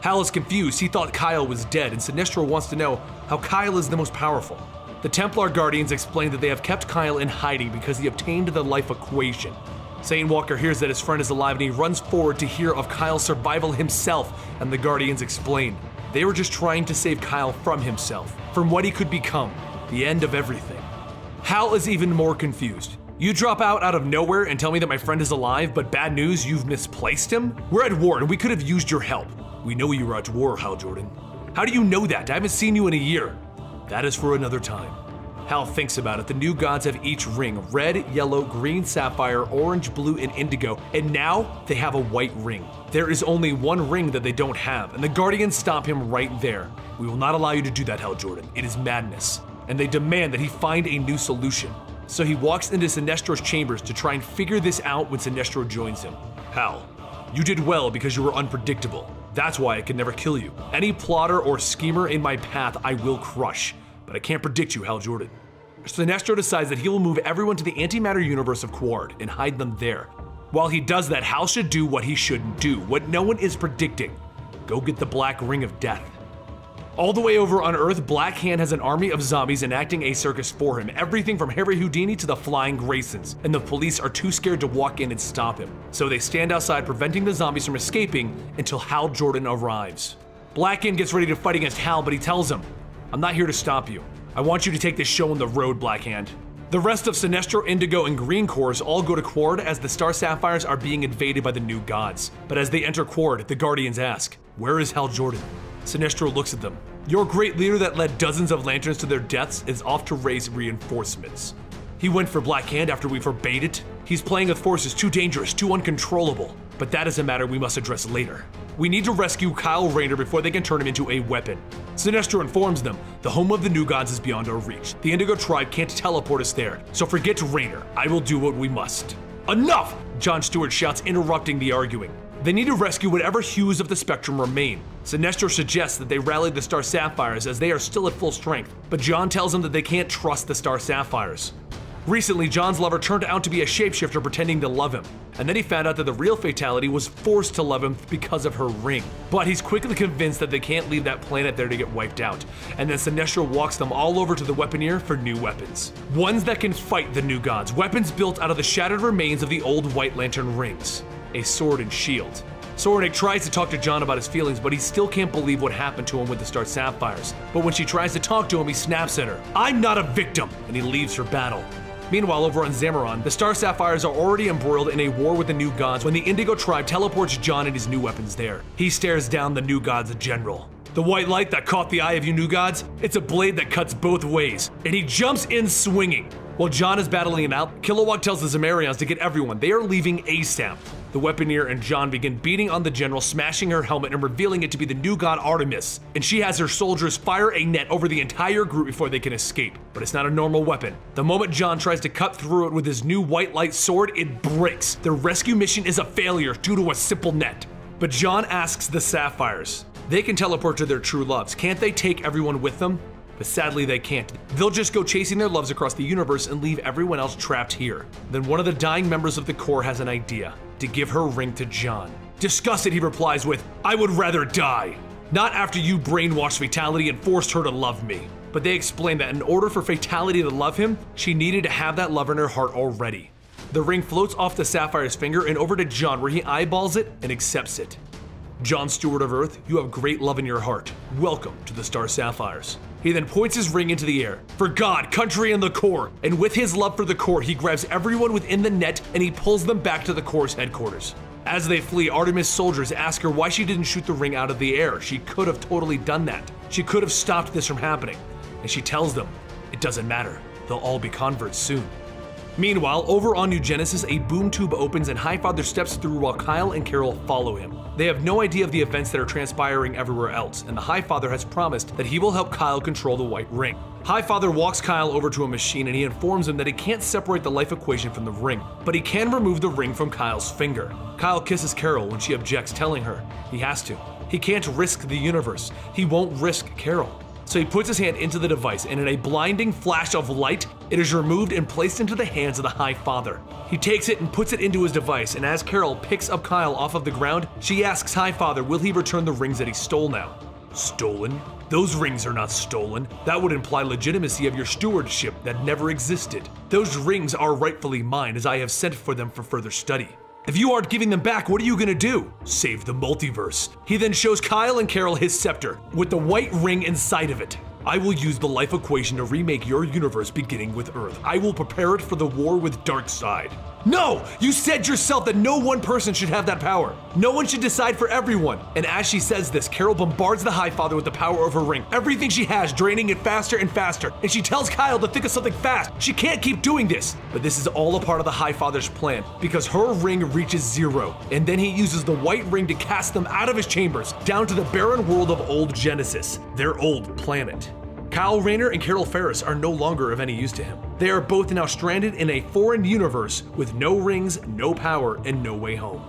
Hal is confused, he thought Kyle was dead, and Sinestro wants to know how Kyle is the most powerful. The Templar Guardians explain that they have kept Kyle in hiding because he obtained the life equation, Saint Walker hears that his friend is alive and he runs forward to hear of Kyle's survival himself, and the Guardians explain. They were just trying to save Kyle from himself, from what he could become, the end of everything. Hal is even more confused. You drop out out of nowhere and tell me that my friend is alive, but bad news, you've misplaced him? We're at war and we could have used your help. We know you were at war, Hal Jordan. How do you know that? I haven't seen you in a year. That is for another time. Hal thinks about it. The new gods have each ring red, yellow, green, sapphire, orange, blue, and indigo, and now they have a white ring. There is only one ring that they don't have, and the Guardians stop him right there. We will not allow you to do that, Hal Jordan. It is madness. And they demand that he find a new solution. So he walks into Sinestro's chambers to try and figure this out when Sinestro joins him. Hal, you did well because you were unpredictable. That's why I can never kill you. Any plotter or schemer in my path I will crush but I can't predict you, Hal Jordan. Sinestro decides that he will move everyone to the antimatter universe of Qward and hide them there. While he does that, Hal should do what he shouldn't do, what no one is predicting go get the Black Ring of Death. All the way over on Earth, Black Hand has an army of zombies enacting a circus for him, everything from Harry Houdini to the Flying Graysons, and the police are too scared to walk in and stop him. So they stand outside, preventing the zombies from escaping until Hal Jordan arrives. Black Hand gets ready to fight against Hal, but he tells him, I'm not here to stop you. I want you to take this show on the road, Black Hand. The rest of Sinestro, Indigo, and Green Corps all go to Qward as the Star Sapphires are being invaded by the new gods. But as they enter Qward, the Guardians ask, Where is Hal Jordan? Sinestro looks at them. Your great leader that led dozens of lanterns to their deaths is off to raise reinforcements. He went for Black Hand after we forbade it. He's playing with forces too dangerous, too uncontrollable. But that is a matter we must address later. We need to rescue Kyle Rayner before they can turn him into a weapon. Sinestro informs them the home of the new gods is beyond our reach. The Indigo tribe can't teleport us there, so forget Rayner. I will do what we must. Enough! John Stewart shouts, interrupting the arguing. They need to rescue whatever hues of the spectrum remain. Sinestro suggests that they rally the Star Sapphires as they are still at full strength, but John tells them that they can't trust the Star Sapphires. Recently, John's lover turned out to be a shapeshifter pretending to love him, and then he found out that the real Fatality was forced to love him because of her ring. But he's quickly convinced that they can't leave that planet there to get wiped out, and then Sinestro walks them all over to the Weaponeer for new weapons. Ones that can fight the new gods, weapons built out of the shattered remains of the old White Lantern rings. A sword and shield. Soranik tries to talk to John about his feelings, but he still can't believe what happened to him with the Star Sapphires. But when she tries to talk to him, he snaps at her. I'm not a victim! And he leaves her battle. Meanwhile, over on Zamaron, the Star Sapphires are already embroiled in a war with the New Gods when the Indigo tribe teleports John and his new weapons there. He stares down the New Gods general. The white light that caught the eye of you New Gods? It's a blade that cuts both ways, and he jumps in swinging. While John is battling him out, Kilowog tells the Zamarons to get everyone. They are leaving ASAP. The Weaponeer and John begin beating on the general, smashing her helmet and revealing it to be the new god Artemis. And she has her soldiers fire a net over the entire group before they can escape. But it's not a normal weapon. The moment John tries to cut through it with his new white light sword, it breaks. Their rescue mission is a failure due to a simple net. But John asks the Sapphires. They can teleport to their true loves. Can't they take everyone with them? But sadly, they can't. They'll just go chasing their loves across the universe and leave everyone else trapped here. Then one of the dying members of the Corps has an idea to give her ring to John. Disgusted, he replies with, I would rather die. Not after you brainwashed Fatality and forced her to love me. But they explain that in order for Fatality to love him, she needed to have that love in her heart already. The ring floats off the Sapphire's finger and over to John, where he eyeballs it and accepts it. John Stewart of Earth, you have great love in your heart. Welcome to the Star Sapphires. He then points his ring into the air. For God, country, and the Corps. And with his love for the Corps, he grabs everyone within the net and he pulls them back to the Corps' headquarters. As they flee, Artemis soldiers ask her why she didn't shoot the ring out of the air. She could have totally done that. She could have stopped this from happening. And she tells them, it doesn't matter. They'll all be converts soon. Meanwhile, over on New Genesis, a boom tube opens and Highfather steps through while Kyle and Carol follow him. They have no idea of the events that are transpiring everywhere else, and the Highfather has promised that he will help Kyle control the White Ring. Highfather walks Kyle over to a machine and he informs him that he can't separate the life equation from the ring, but he can remove the ring from Kyle's finger. Kyle kisses Carol when she objects, telling her he has to. He can't risk the universe. He won't risk Carol. So he puts his hand into the device, and in a blinding flash of light, it is removed and placed into the hands of the High Father. He takes it and puts it into his device, and as Carol picks up Kyle off of the ground, she asks High Father, will he return the rings that he stole now? Stolen? Those rings are not stolen. That would imply legitimacy of your stewardship that never existed. Those rings are rightfully mine as I have sent for them for further study. If you aren't giving them back, what are you gonna do? Save the multiverse. He then shows Kyle and Carol his scepter, with the white ring inside of it. I will use the life equation to remake your universe beginning with Earth. I will prepare it for the war with Darkseid. No! You said yourself that no one person should have that power. No one should decide for everyone. And as she says this, Carol bombards the High Father with the power of her ring. Everything she has, draining it faster and faster. And she tells Kyle to think of something fast. She can't keep doing this. But this is all a part of the High Father's plan because her ring reaches zero. And then he uses the white ring to cast them out of his chambers down to the barren world of Old Genesis, their old planet. Kyle Rayner and Carol Ferris are no longer of any use to him. They are both now stranded in a foreign universe with no rings, no power, and no way home.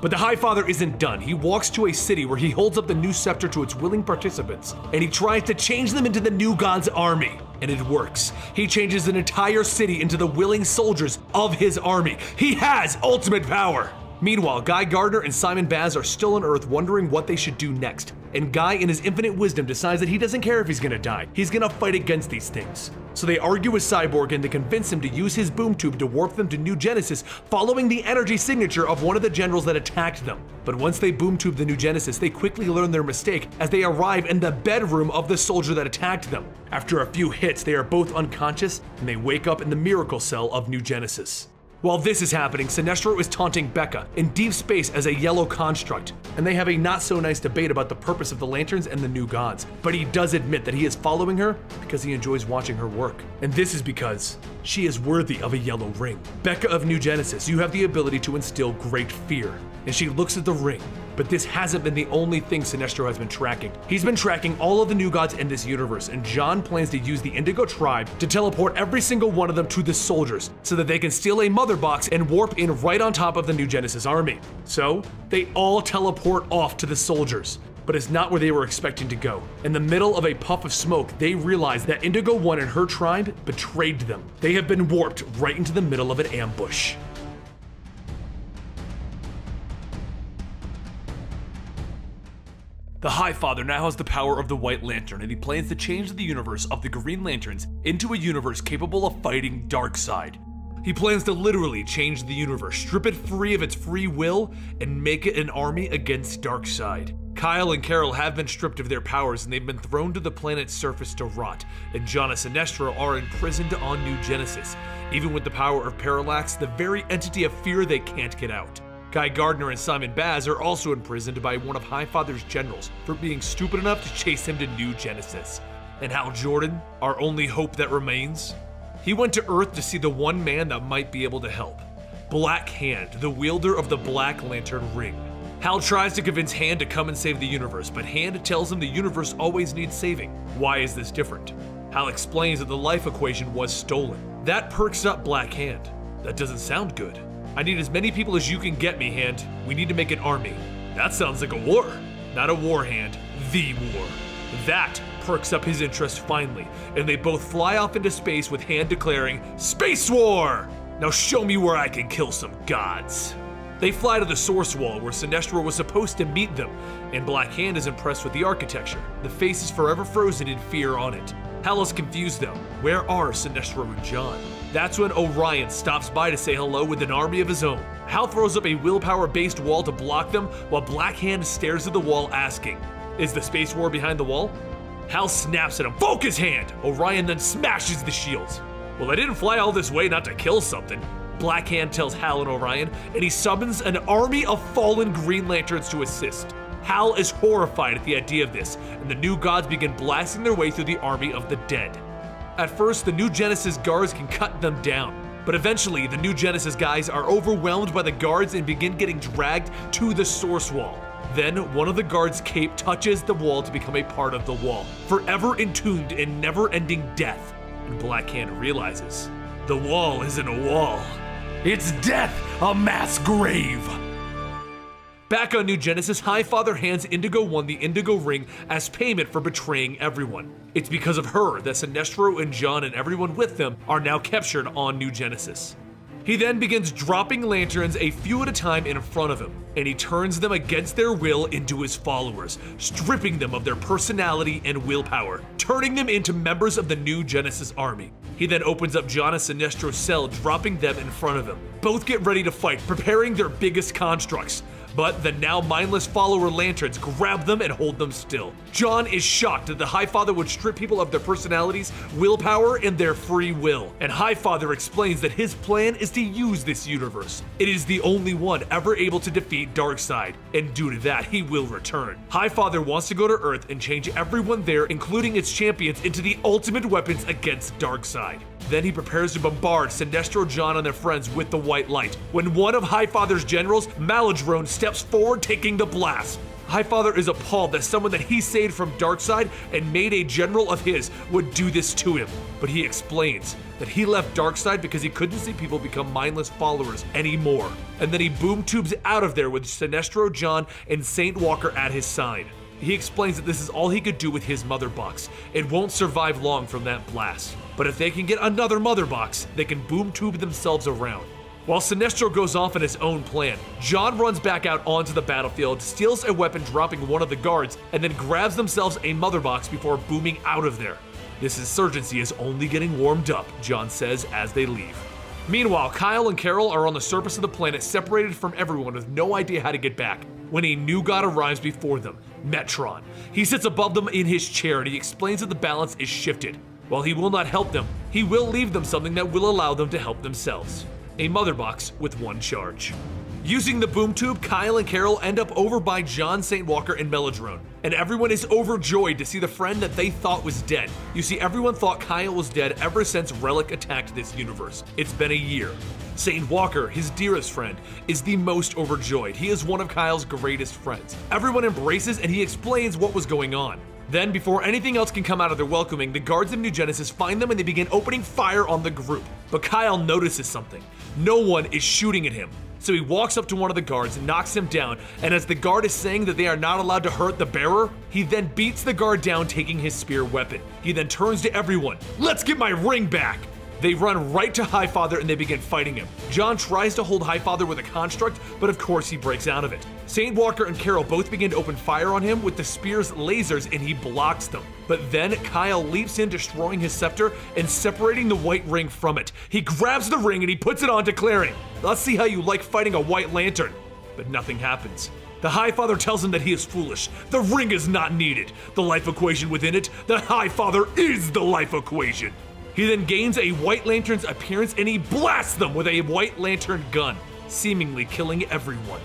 But the High Father isn't done. He walks to a city where he holds up the new scepter to its willing participants, and he tries to change them into the new God's army. And it works. He changes an entire city into the willing soldiers of his army. He has ultimate power. Meanwhile, Guy Gardner and Simon Baz are still on Earth wondering what they should do next. And Guy, in his infinite wisdom, decides that he doesn't care if he's gonna die. He's gonna fight against these things. So they argue with Cyborg and they convince him to use his boom tube to warp them to New Genesis, following the energy signature of one of the generals that attacked them. But once they boom tube the New Genesis, they quickly learn their mistake as they arrive in the bedroom of the soldier that attacked them. After a few hits, they are both unconscious and they wake up in the miracle cell of New Genesis. While this is happening, Sinestro is taunting Becca in deep space as a yellow construct, and they have a not so nice debate about the purpose of the lanterns and the new gods. But he does admit that he is following her because he enjoys watching her work. And this is because she is worthy of a yellow ring. Becca of New Genesis, you have the ability to instill great fear. And she looks at the ring, but this hasn't been the only thing Sinestro has been tracking. He's been tracking all of the new gods in this universe, and John plans to use the Indigo tribe to teleport every single one of them to the soldiers so that they can steal a mother box and warp in right on top of the new Genesis army. So, they all teleport off to the soldiers. But it's not where they were expecting to go. In the middle of a puff of smoke, they realize that Indigo 1 and her tribe betrayed them. They have been warped right into the middle of an ambush. The High Father now has the power of the White Lantern, and he plans to change the universe of the Green Lanterns into a universe capable of fighting Darkseid. He plans to literally change the universe, strip it free of its free will, and make it an army against Darkseid. Kyle and Carol have been stripped of their powers and they've been thrown to the planet's surface to rot, and and Sinestro are imprisoned on New Genesis. Even with the power of Parallax, the very entity of fear they can't get out. Guy Gardner and Simon Baz are also imprisoned by one of Highfather's generals for being stupid enough to chase him to New Genesis. And Hal Jordan, our only hope that remains? He went to Earth to see the one man that might be able to help Black Hand, the wielder of the Black Lantern Ring. Hal tries to convince Hand to come and save the universe, but Hand tells him the universe always needs saving. Why is this different? Hal explains that the life equation was stolen. That perks up Black Hand. That doesn't sound good. I need as many people as you can get me, Hand. We need to make an army. That sounds like a war. Not a war, Hand. The war. That perks up his interest finally, and they both fly off into space with Hand declaring, Space War! Now show me where I can kill some gods. They fly to the Source Wall where Sinestro was supposed to meet them, and Black Hand is impressed with the architecture. The face is forever frozen in fear on it. Hal is confused though. Where are Sinestro and John? That's when Orion stops by to say hello with an army of his own. Hal throws up a willpower based wall to block them while Black Hand stares at the wall asking, Is the space war behind the wall? Hal snaps at him, Focus Hand! Orion then smashes the shields. Well, I didn't fly all this way not to kill something. Black Hand tells Hal and Orion, and he summons an army of fallen Green Lanterns to assist. Hal is horrified at the idea of this, and the new gods begin blasting their way through the army of the dead. At first, the new Genesis guards can cut them down, but eventually, the new Genesis guys are overwhelmed by the guards and begin getting dragged to the source wall. Then, one of the guards' cape touches the wall to become a part of the wall, forever entombed in never ending death. And Black Hand realizes the wall isn't a wall, it's death, a mass grave. Back on New Genesis, Highfather hands Indigo 1 the Indigo Ring as payment for betraying everyone. It's because of her that Sinestro and John and everyone with them are now captured on New Genesis. He then begins dropping lanterns a few at a time in front of him, and he turns them against their will into his followers, stripping them of their personality and willpower, turning them into members of the new Genesis army. He then opens up John and Sinestro's cell, dropping them in front of him. Both get ready to fight, preparing their biggest constructs. But the now mindless follower lanterns grab them and hold them still. John is shocked that the High Father would strip people of their personalities, willpower, and their free will. And High Father explains that his plan is to use this universe. It is the only one ever able to defeat Darkseid, and due to that, he will return. High Father wants to go to Earth and change everyone there, including its champions, into the ultimate weapons against Darkseid. Then he prepares to bombard Sinestro John and their friends with the white light. When one of Highfather's generals, Maladrone, steps forward taking the blast. Highfather is appalled that someone that he saved from Darkseid and made a general of his would do this to him. But he explains that he left Darkseid because he couldn't see people become mindless followers anymore. And then he boom tubes out of there with Sinestro John and Saint Walker at his side. He explains that this is all he could do with his mother box. It won't survive long from that blast. But if they can get another mother box, they can boom tube themselves around. While Sinestro goes off on his own plan, John runs back out onto the battlefield, steals a weapon dropping one of the guards, and then grabs themselves a mother box before booming out of there. This insurgency is only getting warmed up, John says as they leave. Meanwhile, Kyle and Carol are on the surface of the planet separated from everyone with no idea how to get back when a new god arrives before them, Metron. He sits above them in his chair and he explains that the balance is shifted. While he will not help them, he will leave them something that will allow them to help themselves a mother box with one charge. Using the boom tube, Kyle and Carol end up over by John St. Walker and Melodrone, and everyone is overjoyed to see the friend that they thought was dead. You see, everyone thought Kyle was dead ever since Relic attacked this universe. It's been a year. St. Walker, his dearest friend, is the most overjoyed. He is one of Kyle's greatest friends. Everyone embraces and he explains what was going on. Then, before anything else can come out of their welcoming, the guards of New Genesis find them and they begin opening fire on the group. But Kyle notices something. No one is shooting at him. So he walks up to one of the guards knocks him down, and as the guard is saying that they are not allowed to hurt the bearer, he then beats the guard down taking his spear weapon. He then turns to everyone, let's get my ring back! They run right to Highfather and they begin fighting him. John tries to hold Highfather with a construct, but of course he breaks out of it. St. Walker and Carol both begin to open fire on him with the spear's lasers and he blocks them. But then Kyle leaps in, destroying his scepter and separating the white ring from it. He grabs the ring and he puts it on, declaring, Let's see how you like fighting a white lantern. But nothing happens. The High Father tells him that he is foolish. The ring is not needed. The life equation within it, the High Father is the life equation. He then gains a White Lantern's appearance and he blasts them with a White Lantern gun, seemingly killing everyone.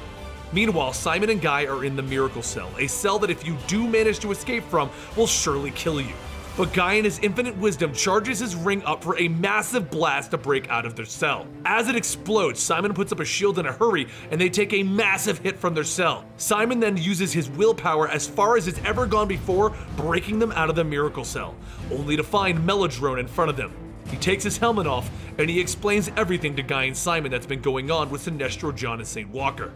Meanwhile, Simon and Guy are in the Miracle Cell, a cell that if you do manage to escape from, will surely kill you. But Guy in his infinite wisdom charges his ring up for a massive blast to break out of their cell. As it explodes, Simon puts up a shield in a hurry and they take a massive hit from their cell. Simon then uses his willpower as far as it's ever gone before, breaking them out of the miracle cell, only to find Melodrone in front of them. He takes his helmet off and he explains everything to Guy and Simon that's been going on with Sinestro, John, and St. Walker.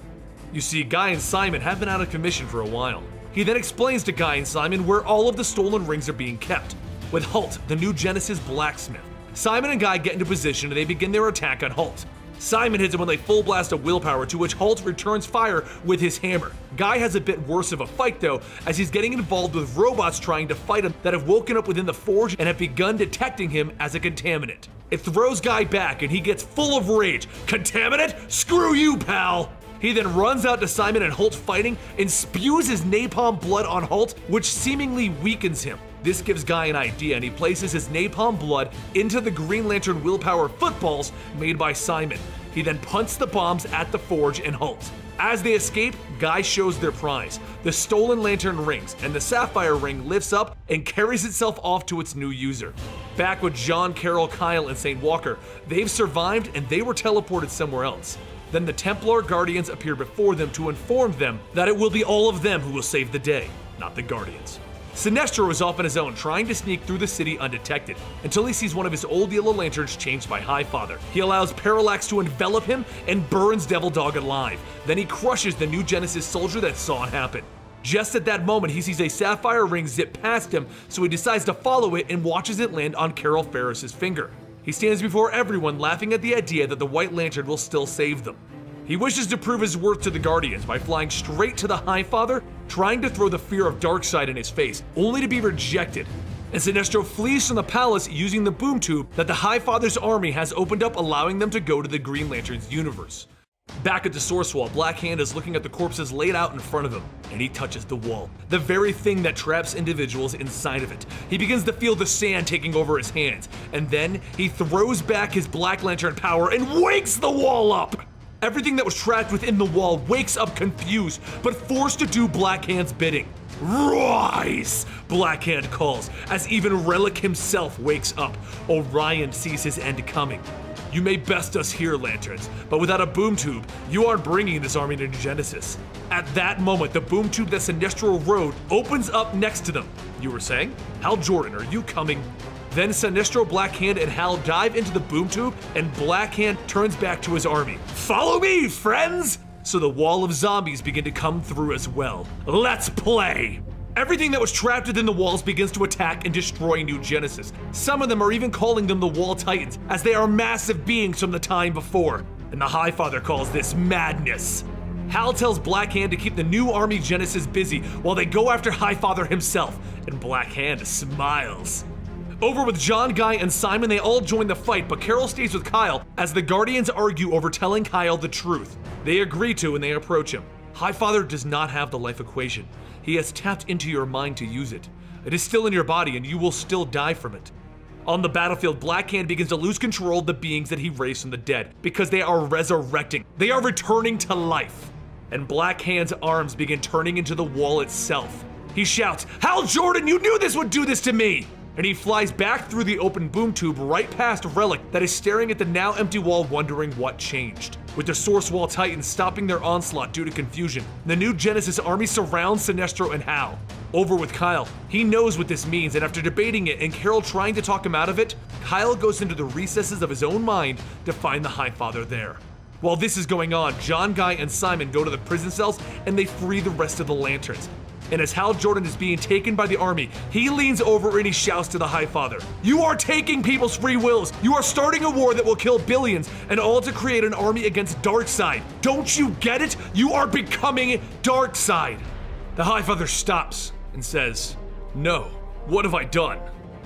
You see, Guy and Simon have been out of commission for a while. He then explains to Guy and Simon where all of the stolen rings are being kept, with Halt, the new Genesis blacksmith. Simon and Guy get into position and they begin their attack on Halt. Simon hits him with a full blast of willpower to which Halt returns fire with his hammer. Guy has a bit worse of a fight though, as he's getting involved with robots trying to fight him that have woken up within the forge and have begun detecting him as a contaminant. It throws Guy back and he gets full of rage. Contaminant? Screw you, pal! He then runs out to Simon and Holt fighting and spews his napalm blood on Holt, which seemingly weakens him. This gives Guy an idea and he places his napalm blood into the Green Lantern willpower footballs made by Simon. He then punts the bombs at the forge and Holt. As they escape, Guy shows their prize, the stolen lantern rings, and the sapphire ring lifts up and carries itself off to its new user. Back with John, Carol, Kyle, and St. Walker, they've survived and they were teleported somewhere else. Then the Templar Guardians appear before them to inform them that it will be all of them who will save the day, not the Guardians. Sinestro is off on his own, trying to sneak through the city undetected, until he sees one of his old yellow lanterns changed by Highfather. He allows Parallax to envelop him and burns Devil Dog alive. Then he crushes the new Genesis soldier that saw it happen. Just at that moment, he sees a sapphire ring zip past him, so he decides to follow it and watches it land on Carol Ferris's finger. He stands before everyone laughing at the idea that the White Lantern will still save them. He wishes to prove his worth to the Guardians by flying straight to the High Father, trying to throw the fear of Darkseid in his face, only to be rejected. And Sinestro flees from the palace using the boom tube that the High Father's army has opened up, allowing them to go to the Green Lantern's universe. Back at the source wall, Black Hand is looking at the corpses laid out in front of him, and he touches the wall, the very thing that traps individuals inside of it. He begins to feel the sand taking over his hands, and then he throws back his Black Lantern power and wakes the wall up! Everything that was trapped within the wall wakes up confused, but forced to do Black Hand's bidding. Rise! Blackhand calls, as even Relic himself wakes up. Orion sees his end coming. You may best us here, Lanterns, but without a boom tube, you aren't bringing this army to Genesis. At that moment, the boom tube that Sinestro rode opens up next to them. You were saying? Hal Jordan, are you coming? Then Sinestro, Blackhand, and Hal dive into the boom tube, and Blackhand turns back to his army. Follow me, friends! So the wall of zombies begin to come through as well. Let's play! Everything that was trapped within the walls begins to attack and destroy New Genesis. Some of them are even calling them the Wall Titans, as they are massive beings from the time before. And the High Father calls this madness. Hal tells Black Hand to keep the new Army Genesis busy while they go after High Father himself, and Black Hand smiles. Over with John, Guy, and Simon, they all join the fight, but Carol stays with Kyle as the Guardians argue over telling Kyle the truth. They agree to and they approach him. Highfather does not have the life equation. He has tapped into your mind to use it. It is still in your body and you will still die from it. On the battlefield, Blackhand begins to lose control of the beings that he raised from the dead because they are resurrecting. They are returning to life. And Blackhand's arms begin turning into the wall itself. He shouts, Hal Jordan, you knew this would do this to me! And he flies back through the open boom tube right past Relic that is staring at the now empty wall wondering what changed. With the Source Wall Titans stopping their onslaught due to confusion, the new Genesis army surrounds Sinestro and Hal. Over with Kyle. He knows what this means, and after debating it and Carol trying to talk him out of it, Kyle goes into the recesses of his own mind to find the High Father there. While this is going on, John Guy and Simon go to the prison cells and they free the rest of the lanterns and as Hal Jordan is being taken by the army, he leans over and he shouts to the High Father, You are taking people's free wills. You are starting a war that will kill billions, and all to create an army against Darkseid. Don't you get it? You are becoming Darkseid. The High Father stops and says, No, what have I done?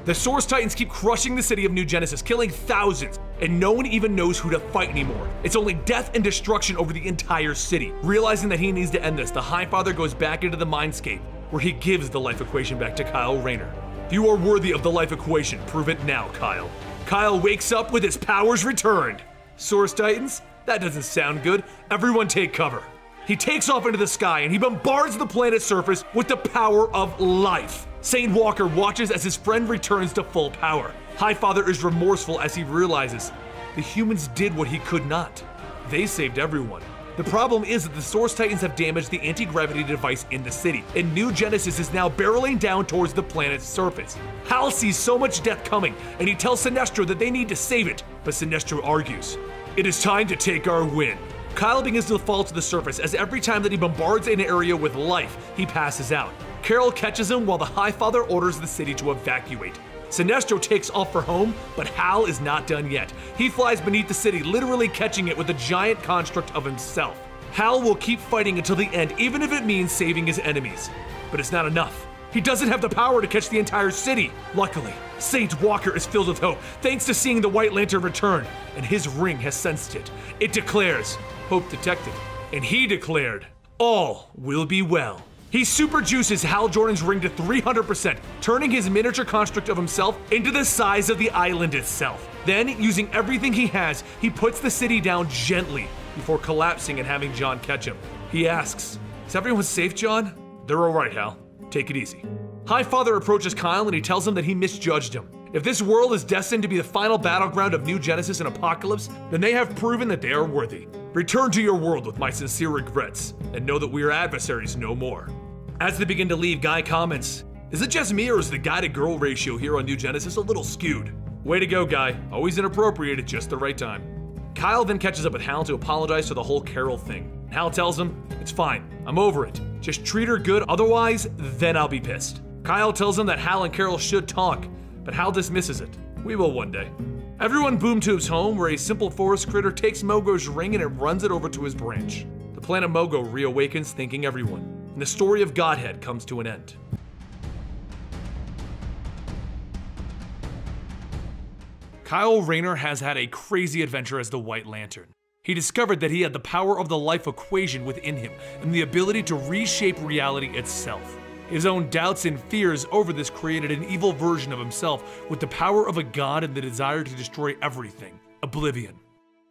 The Source Titans keep crushing the city of New Genesis, killing thousands, and no one even knows who to fight anymore. It's only death and destruction over the entire city. Realizing that he needs to end this, the High Father goes back into the Mindscape, where he gives the life equation back to Kyle Rayner. You are worthy of the life equation, prove it now, Kyle. Kyle wakes up with his powers returned. Source Titans? That doesn't sound good. Everyone take cover. He takes off into the sky and he bombards the planet's surface with the power of life. Saint Walker watches as his friend returns to full power. Highfather is remorseful as he realizes the humans did what he could not. They saved everyone. The problem is that the Source Titans have damaged the anti-gravity device in the city, and New Genesis is now barreling down towards the planet's surface. Hal sees so much death coming, and he tells Sinestro that they need to save it, but Sinestro argues. It is time to take our win. Kyle begins to fall to the surface as every time that he bombards an area with life, he passes out. Carol catches him while the High Father orders the city to evacuate. Sinestro takes off for home, but Hal is not done yet. He flies beneath the city, literally catching it with a giant construct of himself. Hal will keep fighting until the end, even if it means saving his enemies. But it's not enough. He doesn't have the power to catch the entire city. Luckily, Saint Walker is filled with hope, thanks to seeing the White Lantern return, and his ring has sensed it. It declares, Hope detected, and he declared, All will be well. He super juices Hal Jordan's ring to 300%, turning his miniature construct of himself into the size of the island itself. Then, using everything he has, he puts the city down gently before collapsing and having John catch him. He asks, Is everyone safe, John? They're alright, Hal. Take it easy. High Father approaches Kyle and he tells him that he misjudged him. If this world is destined to be the final battleground of New Genesis and Apokolips, then they have proven that they are worthy. Return to your world with my sincere regrets, and know that we are adversaries no more. As they begin to leave, Guy comments, Is it just me or is the guy to girl ratio here on New Genesis a little skewed? Way to go, Guy. Always inappropriate at just the right time. Kyle then catches up with Hal to apologize for the whole Carol thing. Hal tells him, It's fine. I'm over it. Just treat her good, otherwise, then I'll be pissed. Kyle tells him that Hal and Carol should talk, but Hal dismisses it. We will one day. Everyone boom tubes home where a simple forest critter takes Mogo's ring and it runs it over to his branch. The planet Mogo reawakens thanking everyone and the story of Godhead comes to an end. Kyle Rayner has had a crazy adventure as the White Lantern. He discovered that he had the power of the life equation within him and the ability to reshape reality itself. His own doubts and fears over this created an evil version of himself with the power of a god and the desire to destroy everything Oblivion.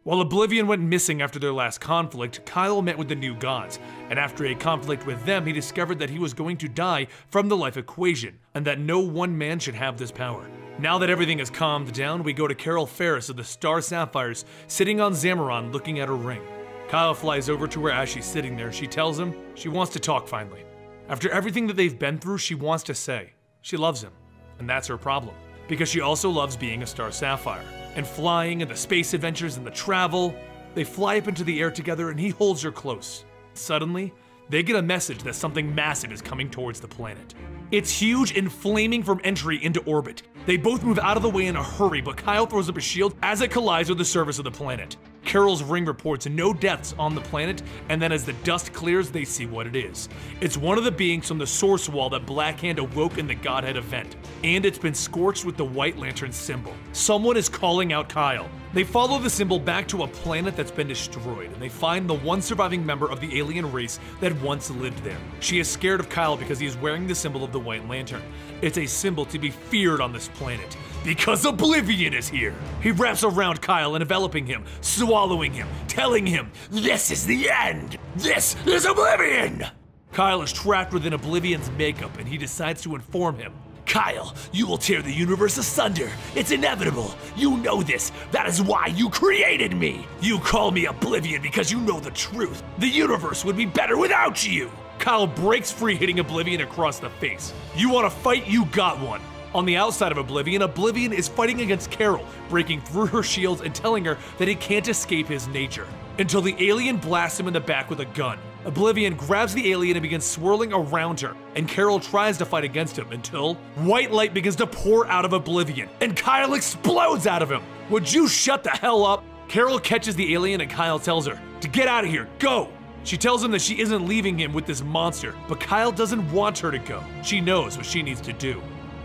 While Oblivion went missing after their last conflict, Kyle met with the new gods, and after a conflict with them, he discovered that he was going to die from the life equation, and that no one man should have this power. Now that everything has calmed down, we go to Carol Ferris of the Star Sapphires, sitting on Zamaron looking at her ring. Kyle flies over to her as she's sitting there. She tells him she wants to talk finally. After everything that they've been through, she wants to say she loves him, and that's her problem, because she also loves being a Star Sapphire and flying and the space adventures and the travel. They fly up into the air together and he holds her close. Suddenly, they get a message that something massive is coming towards the planet. It's huge and flaming from entry into orbit. They both move out of the way in a hurry, but Kyle throws up a shield as it collides with the surface of the planet. Carol's ring reports no deaths on the planet, and then as the dust clears, they see what it is. It's one of the beings from the source wall that Blackhand awoke in the Godhead event, and it's been scorched with the White Lantern symbol. Someone is calling out Kyle. They follow the symbol back to a planet that's been destroyed, and they find the one surviving member of the alien race that once lived there. She is scared of Kyle because he is wearing the symbol of the White Lantern. It's a symbol to be feared on this planet. Because Oblivion is here! He wraps around Kyle, enveloping him, swallowing him, telling him, This is the end! This is Oblivion! Kyle is trapped within Oblivion's makeup, and he decides to inform him. Kyle, you will tear the universe asunder. It's inevitable. You know this. That is why you created me. You call me Oblivion because you know the truth. The universe would be better without you. Kyle breaks free, hitting Oblivion across the face. You want to fight? You got one. On the outside of Oblivion, Oblivion is fighting against Carol, breaking through her shields and telling her that he can't escape his nature. Until the alien blasts him in the back with a gun. Oblivion grabs the alien and begins swirling around her, and Carol tries to fight against him until white light begins to pour out of Oblivion, and Kyle explodes out of him. Would you shut the hell up? Carol catches the alien and Kyle tells her to get out of here, go! She tells him that she isn't leaving him with this monster, but Kyle doesn't want her to go. She knows what she needs to do.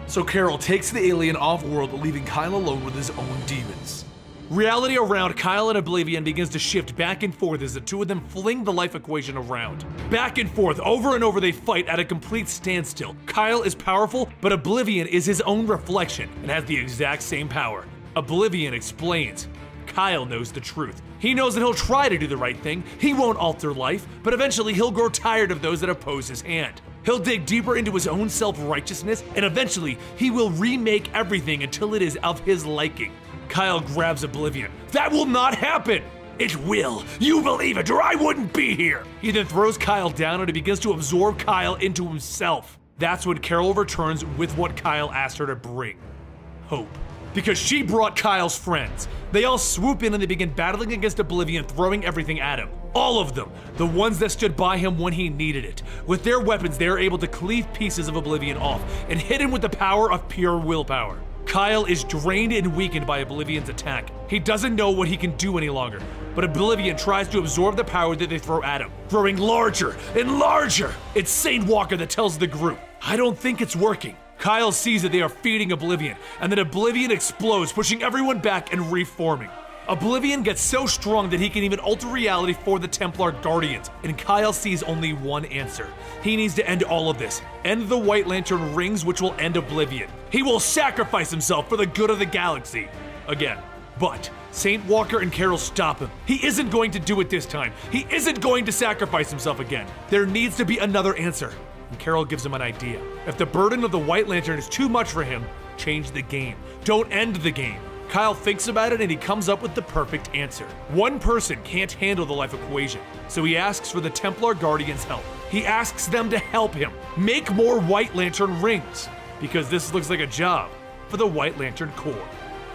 So Carol takes the alien off world, leaving Kyle alone with his own demons. Reality around Kyle and Oblivion begins to shift back and forth as the two of them fling the life equation around. Back and forth, over and over, they fight at a complete standstill. Kyle is powerful, but Oblivion is his own reflection and has the exact same power. Oblivion explains. Kyle knows the truth. He knows that he'll try to do the right thing, he won't alter life, but eventually he'll grow tired of those that oppose his hand. He'll dig deeper into his own self righteousness, and eventually, he will remake everything until it is of his liking. Kyle grabs Oblivion. That will not happen! It will! You believe it, or I wouldn't be here! He then throws Kyle down and he begins to absorb Kyle into himself. That's when Carol returns with what Kyle asked her to bring hope. Because she brought Kyle's friends. They all swoop in and they begin battling against Oblivion, throwing everything at him. All of them, the ones that stood by him when he needed it. With their weapons, they are able to cleave pieces of Oblivion off and hit him with the power of pure willpower. Kyle is drained and weakened by Oblivion's attack. He doesn't know what he can do any longer, but Oblivion tries to absorb the power that they throw at him, growing larger and larger. It's Saint Walker that tells the group, I don't think it's working. Kyle sees that they are feeding Oblivion, and then Oblivion explodes, pushing everyone back and reforming. Oblivion gets so strong that he can even alter reality for the Templar Guardians, and Kyle sees only one answer. He needs to end all of this, end the White Lantern rings, which will end Oblivion. He will sacrifice himself for the good of the galaxy. Again. But Saint Walker and Carol stop him. He isn't going to do it this time. He isn't going to sacrifice himself again. There needs to be another answer and Carol gives him an idea. If the burden of the White Lantern is too much for him, change the game. Don't end the game. Kyle thinks about it and he comes up with the perfect answer. One person can't handle the life equation, so he asks for the Templar Guardians' help. He asks them to help him make more White Lantern rings, because this looks like a job for the White Lantern Corps.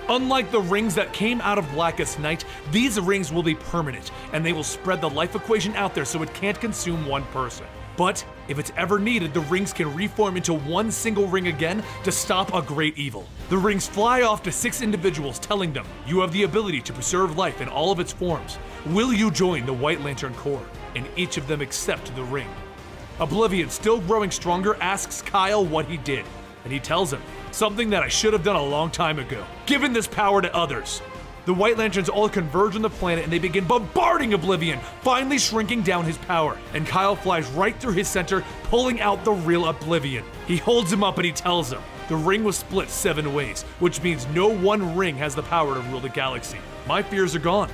Unlike the rings that came out of Blackest Night, these rings will be permanent, and they will spread the life equation out there so it can't consume one person. But if it's ever needed, the rings can reform into one single ring again to stop a great evil. The rings fly off to six individuals, telling them, You have the ability to preserve life in all of its forms. Will you join the White Lantern Corps? And each of them accept the ring. Oblivion, still growing stronger, asks Kyle what he did, and he tells him, Something that I should have done a long time ago, given this power to others. The White Lanterns all converge on the planet and they begin bombarding Oblivion, finally shrinking down his power. And Kyle flies right through his center, pulling out the real Oblivion. He holds him up and he tells him, the ring was split seven ways, which means no one ring has the power to rule the galaxy. My fears are gone.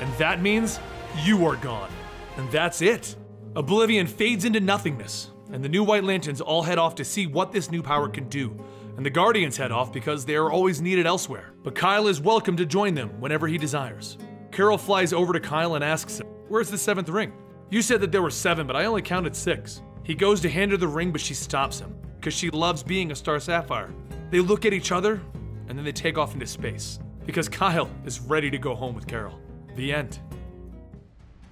And that means you are gone. And that's it. Oblivion fades into nothingness, and the new White Lanterns all head off to see what this new power can do and the Guardians head off because they are always needed elsewhere. But Kyle is welcome to join them whenever he desires. Carol flies over to Kyle and asks him, Where's the seventh ring? You said that there were seven, but I only counted six. He goes to hand her the ring, but she stops him, because she loves being a Star Sapphire. They look at each other, and then they take off into space, because Kyle is ready to go home with Carol. The end.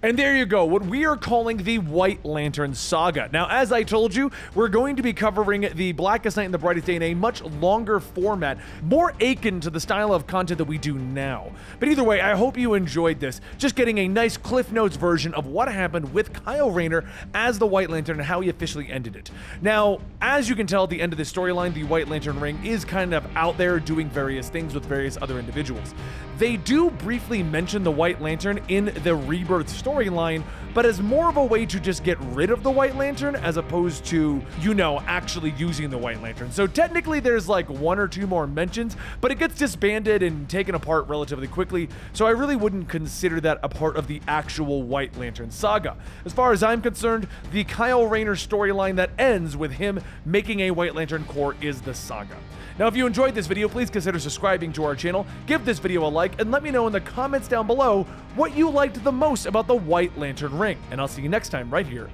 And there you go, what we are calling the White Lantern Saga. Now, as I told you, we're going to be covering the Blackest Night and the Brightest Day in a much longer format, more akin to the style of content that we do now. But either way, I hope you enjoyed this. Just getting a nice Cliff Notes version of what happened with Kyle Rayner as the White Lantern and how he officially ended it. Now, as you can tell at the end of this storyline, the White Lantern ring is kind of out there doing various things with various other individuals. They do briefly mention the White Lantern in the Rebirth storyline, but as more of a way to just get rid of the White Lantern as opposed to, you know, actually using the White Lantern. So technically there's like one or two more mentions, but it gets disbanded and taken apart relatively quickly, so I really wouldn't consider that a part of the actual White Lantern saga. As far as I'm concerned, the Kyle Rayner storyline that ends with him making a White Lantern Corps is the saga. Now, if you enjoyed this video, please consider subscribing to our channel, give this video a like, and let me know in the comments down below what you liked the most about the White Lantern ring. And I'll see you next time right here